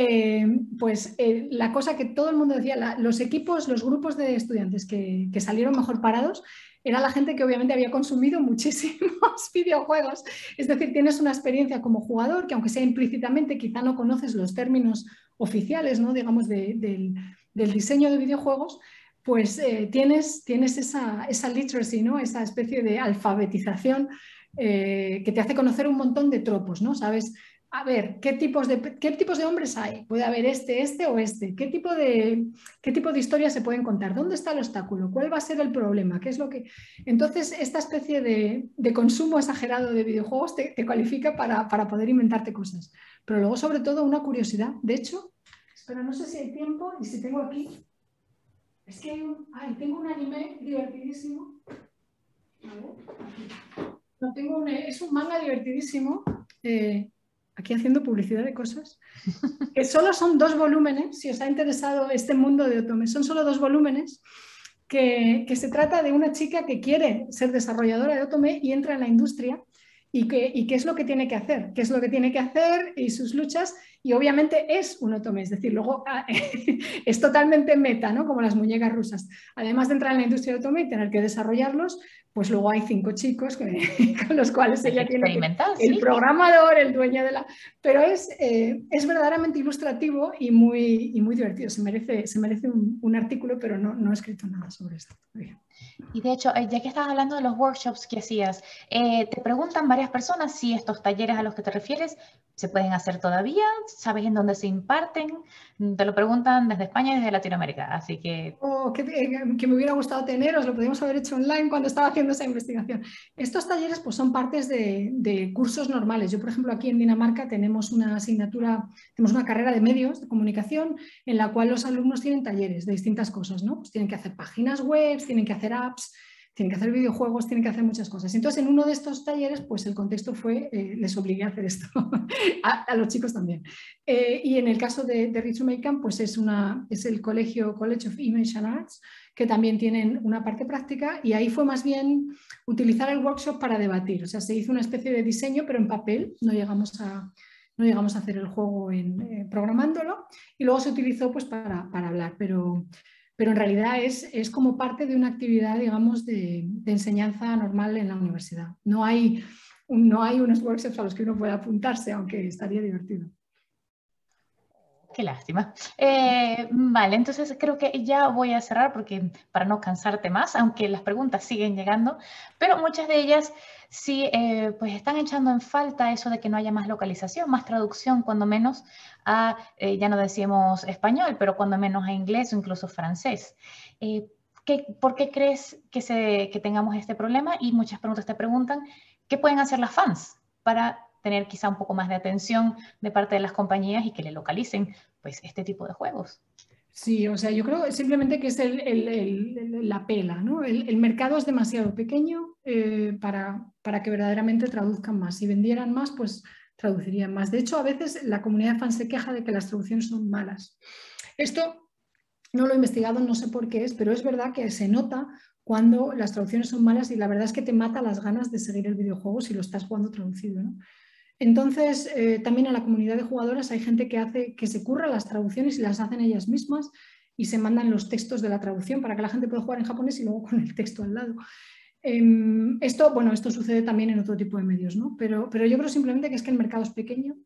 S3: eh, pues eh, la cosa que todo el mundo decía, los equipos, los grupos de estudiantes que, salieron mejor parados, era la gente que obviamente había consumido muchísimos videojuegos. Es decir, tienes una experiencia como jugador que aunque sea implícitamente quizá no conoces los términos oficiales, ¿no? digamos, del, diseño de videojuegos, pues eh, tienes, tienes esa, esa literacy, ¿no? esa especie de alfabetización que te hace conocer un montón de tropos, ¿no? Sabes a ver, ¿qué tipos, de, ¿qué tipos de hombres hay? Puede haber este, este o este. ¿Qué tipo, de, ¿Qué tipo de historias se pueden contar? ¿Dónde está el obstáculo? ¿Cuál va a ser el problema? ¿Qué es lo que... Entonces, esta especie de, consumo exagerado de videojuegos te, cualifica para, poder inventarte cosas. Pero luego, sobre todo, una curiosidad. De hecho, espera, no sé si hay tiempo y si tengo aquí... Es que hay un... Ay, tengo un anime divertidísimo. No, tengo es un manga divertidísimo. Eh, aquí haciendo publicidad de cosas, que solo son dos volúmenes, si os ha interesado este mundo de Otome, son solo dos volúmenes, que, se trata de una chica que quiere ser desarrolladora de Otome y entra en la industria y, y qué es lo que tiene que hacer, qué es lo que tiene que hacer y sus luchas, y obviamente es un Otome, es decir, luego ah, es totalmente meta, ¿no? como las muñecas rusas. Además de entrar en la industria de Otome y tener que desarrollarlos, pues luego hay cinco chicos con los cuales ella tiene el programador, el dueño de la... Pero es, eh, es verdaderamente ilustrativo y muy, y muy divertido. Se merece, se merece un, artículo, pero no, no, he escrito nada sobre esto.
S1: Y de hecho, eh, ya que estás hablando de los workshops que hacías, eh, te preguntan varias personas si estos talleres a los que te refieres se pueden hacer todavía, sabes en dónde se imparten, te lo preguntan desde España y desde Latinoamérica, así que...
S3: Oh, que, me hubiera gustado teneros, lo podríamos haber hecho online cuando estaba haciendo esa investigación. Estos talleres pues, son partes de, cursos normales. Yo, por ejemplo, aquí en Dinamarca tenemos una asignatura, tenemos una carrera de medios de comunicación en la cual los alumnos tienen talleres de distintas cosas, ¿no? Pues tienen que hacer páginas web, tienen que hacer apps, tienen que hacer videojuegos, tienen que hacer muchas cosas. Entonces, en uno de estos talleres, pues el contexto fue, eh, les obligué a hacer esto, a, los chicos también. Eh, y en el caso de, de Rich pues es, una, es el colegio College of Image and Arts, que también tienen una parte práctica, y ahí fue más bien utilizar el workshop para debatir. O sea, se hizo una especie de diseño, pero en papel, no llegamos a, no llegamos a hacer el juego en, eh, programándolo, y luego se utilizó pues, para, para hablar. Pero pero en realidad es, es como parte de una actividad, digamos, de, enseñanza normal en la universidad. No hay, no hay unos workshops a los que uno pueda apuntarse, aunque estaría divertido.
S1: Qué lástima. Eh, vale, entonces creo que ya voy a cerrar porque para no cansarte más, aunque las preguntas siguen llegando, pero muchas de ellas sí eh, pues están echando en falta eso de que no haya más localización, más traducción, cuando menos a, eh, ya no decíamos español, pero cuando menos a inglés o incluso francés. Eh, ¿Por qué crees que, se, que tengamos este problema? Y muchas preguntas te preguntan, ¿qué pueden hacer las fans para tener quizá un poco más de atención de parte de las compañías y que le localicen pues este tipo de juegos?
S3: Sí, o sea, yo creo simplemente que es la pela, ¿no? El, mercado es demasiado pequeño eh, para, para, que verdaderamente traduzcan más. Si vendieran más, pues traducirían más. De hecho, a veces la comunidad de fans se queja de que las traducciones son malas. Esto no lo he investigado, no sé por qué es, pero es verdad que se nota cuando las traducciones son malas y la verdad es que te mata las ganas de seguir el videojuego si lo estás jugando traducido. ¿no? Entonces, eh, también en la comunidad de jugadoras hay gente que hace que se curra las traducciones y las hacen ellas mismas y se mandan los textos de la traducción para que la gente pueda jugar en japonés y luego con el texto al lado. Em, esto, bueno, esto sucede también en otro tipo de medios, ¿no? Pero, pero yo creo simplemente que es que el mercado es pequeño,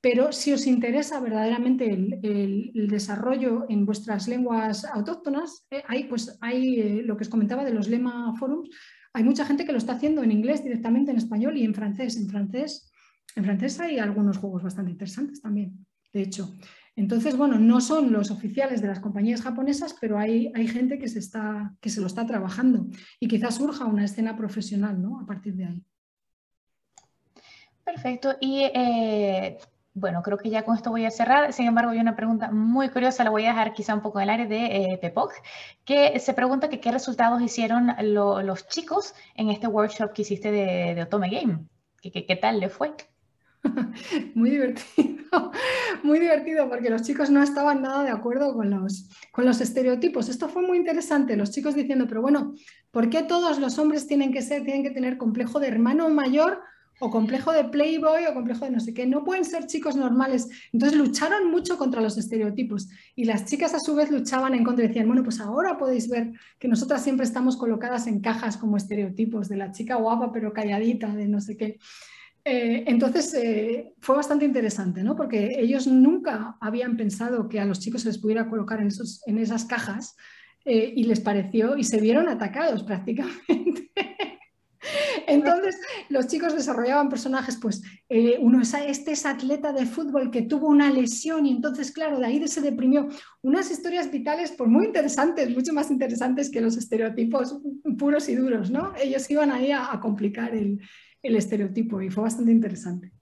S3: pero si os interesa verdaderamente el, desarrollo en vuestras lenguas autóctonas, eh, hay, pues, hay eh, lo que os comentaba de los lema forums, hay mucha gente que lo está haciendo en inglés directamente, en español y en francés. En francés en francés hay algunos juegos bastante interesantes también, de hecho. Entonces, bueno, no son los oficiales de las compañías japonesas, pero hay, hay gente que se, está, que se lo está trabajando y quizás surja una escena profesional ¿no? a partir de ahí.
S1: Perfecto. Y eh, Bueno, creo que ya con esto voy a cerrar. Sin embargo, hay una pregunta muy curiosa, la voy a dejar quizá un poco en el área de eh, Pepoc, que se pregunta qué resultados hicieron los chicos en este workshop que hiciste de, Otome Game. ¿Qué, qué, qué tal le fue?
S3: Muy divertido, muy divertido porque los chicos no estaban nada de acuerdo con los, con los estereotipos. Esto fue muy interesante, los chicos diciendo, pero bueno, ¿por qué todos los hombres tienen que ser, tienen que tener complejo de hermano mayor o complejo de playboy o complejo de no sé qué? No pueden ser chicos normales. Entonces lucharon mucho contra los estereotipos y las chicas a su vez luchaban en contra y decían, bueno, pues ahora podéis ver que nosotras siempre estamos colocadas en cajas como estereotipos de la chica guapa pero calladita, de no sé qué. Eh, entonces eh, fue bastante interesante, ¿no? Porque ellos nunca habían pensado que a los chicos se les pudiera colocar en, esas cajas eh, y les pareció y se vieron atacados prácticamente. Entonces, los chicos desarrollaban personajes, pues uno es, este es atleta de fútbol que tuvo una lesión y entonces, claro, de ahí se deprimió. Unas historias vitales, pues muy interesantes, mucho más interesantes que los estereotipos puros y duros, ¿no? Ellos iban ahí a complicar el, el estereotipo y fue bastante interesante.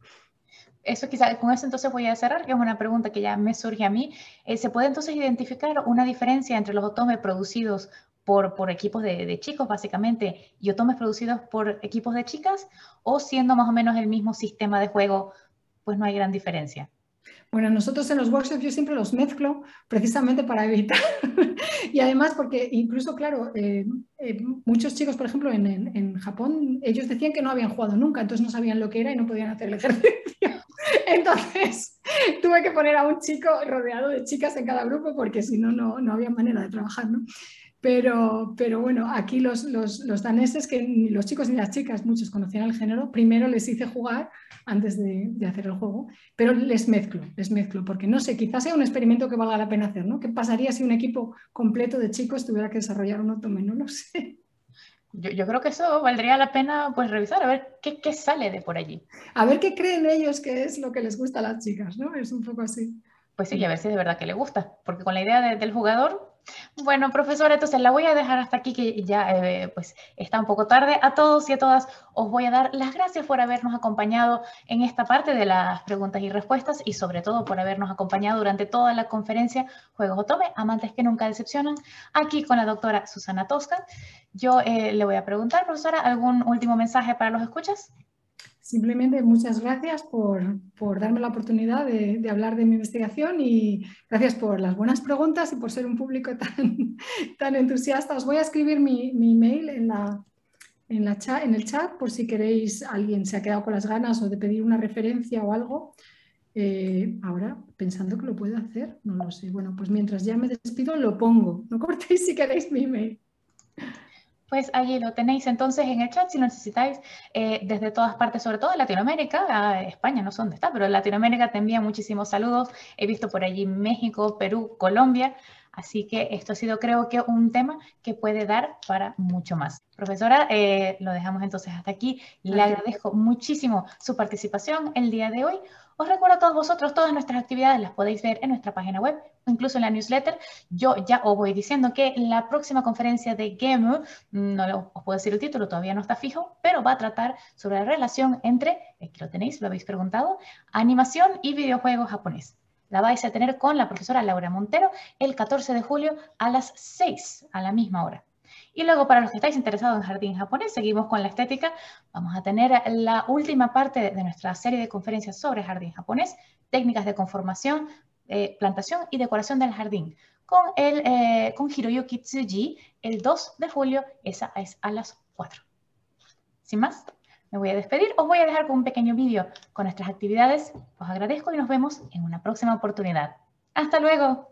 S1: Eso quizá, con eso entonces voy a cerrar, que es una pregunta que ya me surge a mí. Eh, ¿Se puede entonces identificar una diferencia entre los otomes producidos por, por equipos de, de, chicos, básicamente, y otomes producidos por equipos de chicas? ¿O siendo más o menos el mismo sistema de juego, pues no hay gran diferencia?
S3: Bueno, nosotros en los workshops yo siempre los mezclo precisamente para evitar y además porque incluso, claro, eh, eh, muchos chicos, por ejemplo, en, en, Japón, ellos decían que no habían jugado nunca, entonces no sabían lo que era y no podían hacer el ejercicio. Entonces tuve que poner a un chico rodeado de chicas en cada grupo porque si no, no había manera de trabajar, ¿no? Pero, pero bueno, aquí los, los, los, daneses, que ni los chicos ni las chicas, muchos conocían el género, primero les hice jugar antes de, de, hacer el juego, pero les mezclo, les mezclo, porque no sé, quizás sea un experimento que valga la pena hacer, ¿no? ¿Qué pasaría si un equipo completo de chicos tuviera que desarrollar un otome? No lo sé.
S1: Yo, yo, creo que eso valdría la pena pues revisar, a ver qué, qué sale de por allí.
S3: A ver qué creen ellos que es lo que les gusta a las chicas, ¿no? Es un poco así.
S1: Pues sí, a ver si es de verdad que le gusta, porque con la idea de, del jugador bueno, profesora, entonces la voy a dejar hasta aquí, que ya eh, pues está un poco tarde. A todos y a todas os voy a dar las gracias por habernos acompañado en esta parte de las preguntas y respuestas y sobre todo por habernos acompañado durante toda la conferencia Juegos Otome, amantes que nunca decepcionan, aquí con la doctora Susana Tosca. Yo eh, le voy a preguntar, profesora, ¿algún último mensaje para los escuchas?
S3: Simplemente muchas gracias por, por darme la oportunidad de, hablar de mi investigación y gracias por las buenas preguntas y por ser un público tan, tan entusiasta. Os voy a escribir mi, mi email en, la, en, la chat, en el chat por si queréis, alguien se ha quedado con las ganas o de pedir una referencia o algo. Eh, ahora, pensando que lo puedo hacer, no lo sé. Bueno, pues mientras ya me despido, lo pongo. No cortéis si queréis mi email.
S1: Pues allí lo tenéis entonces en el chat si lo necesitáis eh, desde todas partes, sobre todo en Latinoamérica, España no sé dónde está, pero en Latinoamérica te envía muchísimos saludos. He visto por allí México, Perú, Colombia. Así que esto ha sido creo que un tema que puede dar para mucho más. Profesora, eh, lo dejamos entonces hasta aquí. Le agradezco muchísimo su participación el día de hoy. Os recuerdo a todos vosotros, todas nuestras actividades las podéis ver en nuestra página web incluso en la newsletter. Yo ya os voy diciendo que la próxima conferencia de GEMU, no os puedo decir el título, todavía no está fijo, pero va a tratar sobre la relación entre, aquí lo tenéis, lo habéis preguntado, animación y videojuegos japonés. La vais a tener con la profesora Laura Montero el 14 de julio a las 6, a la misma hora. Y luego, para los que estáis interesados en jardín japonés, seguimos con la estética. Vamos a tener la última parte de nuestra serie de conferencias sobre jardín japonés, técnicas de conformación, eh, plantación y decoración del jardín, con, el, eh, con Hiroyuki Tsuji el 2 de julio, esa es a las 4. Sin más, me voy a despedir. Os voy a dejar con un pequeño vídeo con nuestras actividades. Os agradezco y nos vemos en una próxima oportunidad. ¡Hasta luego!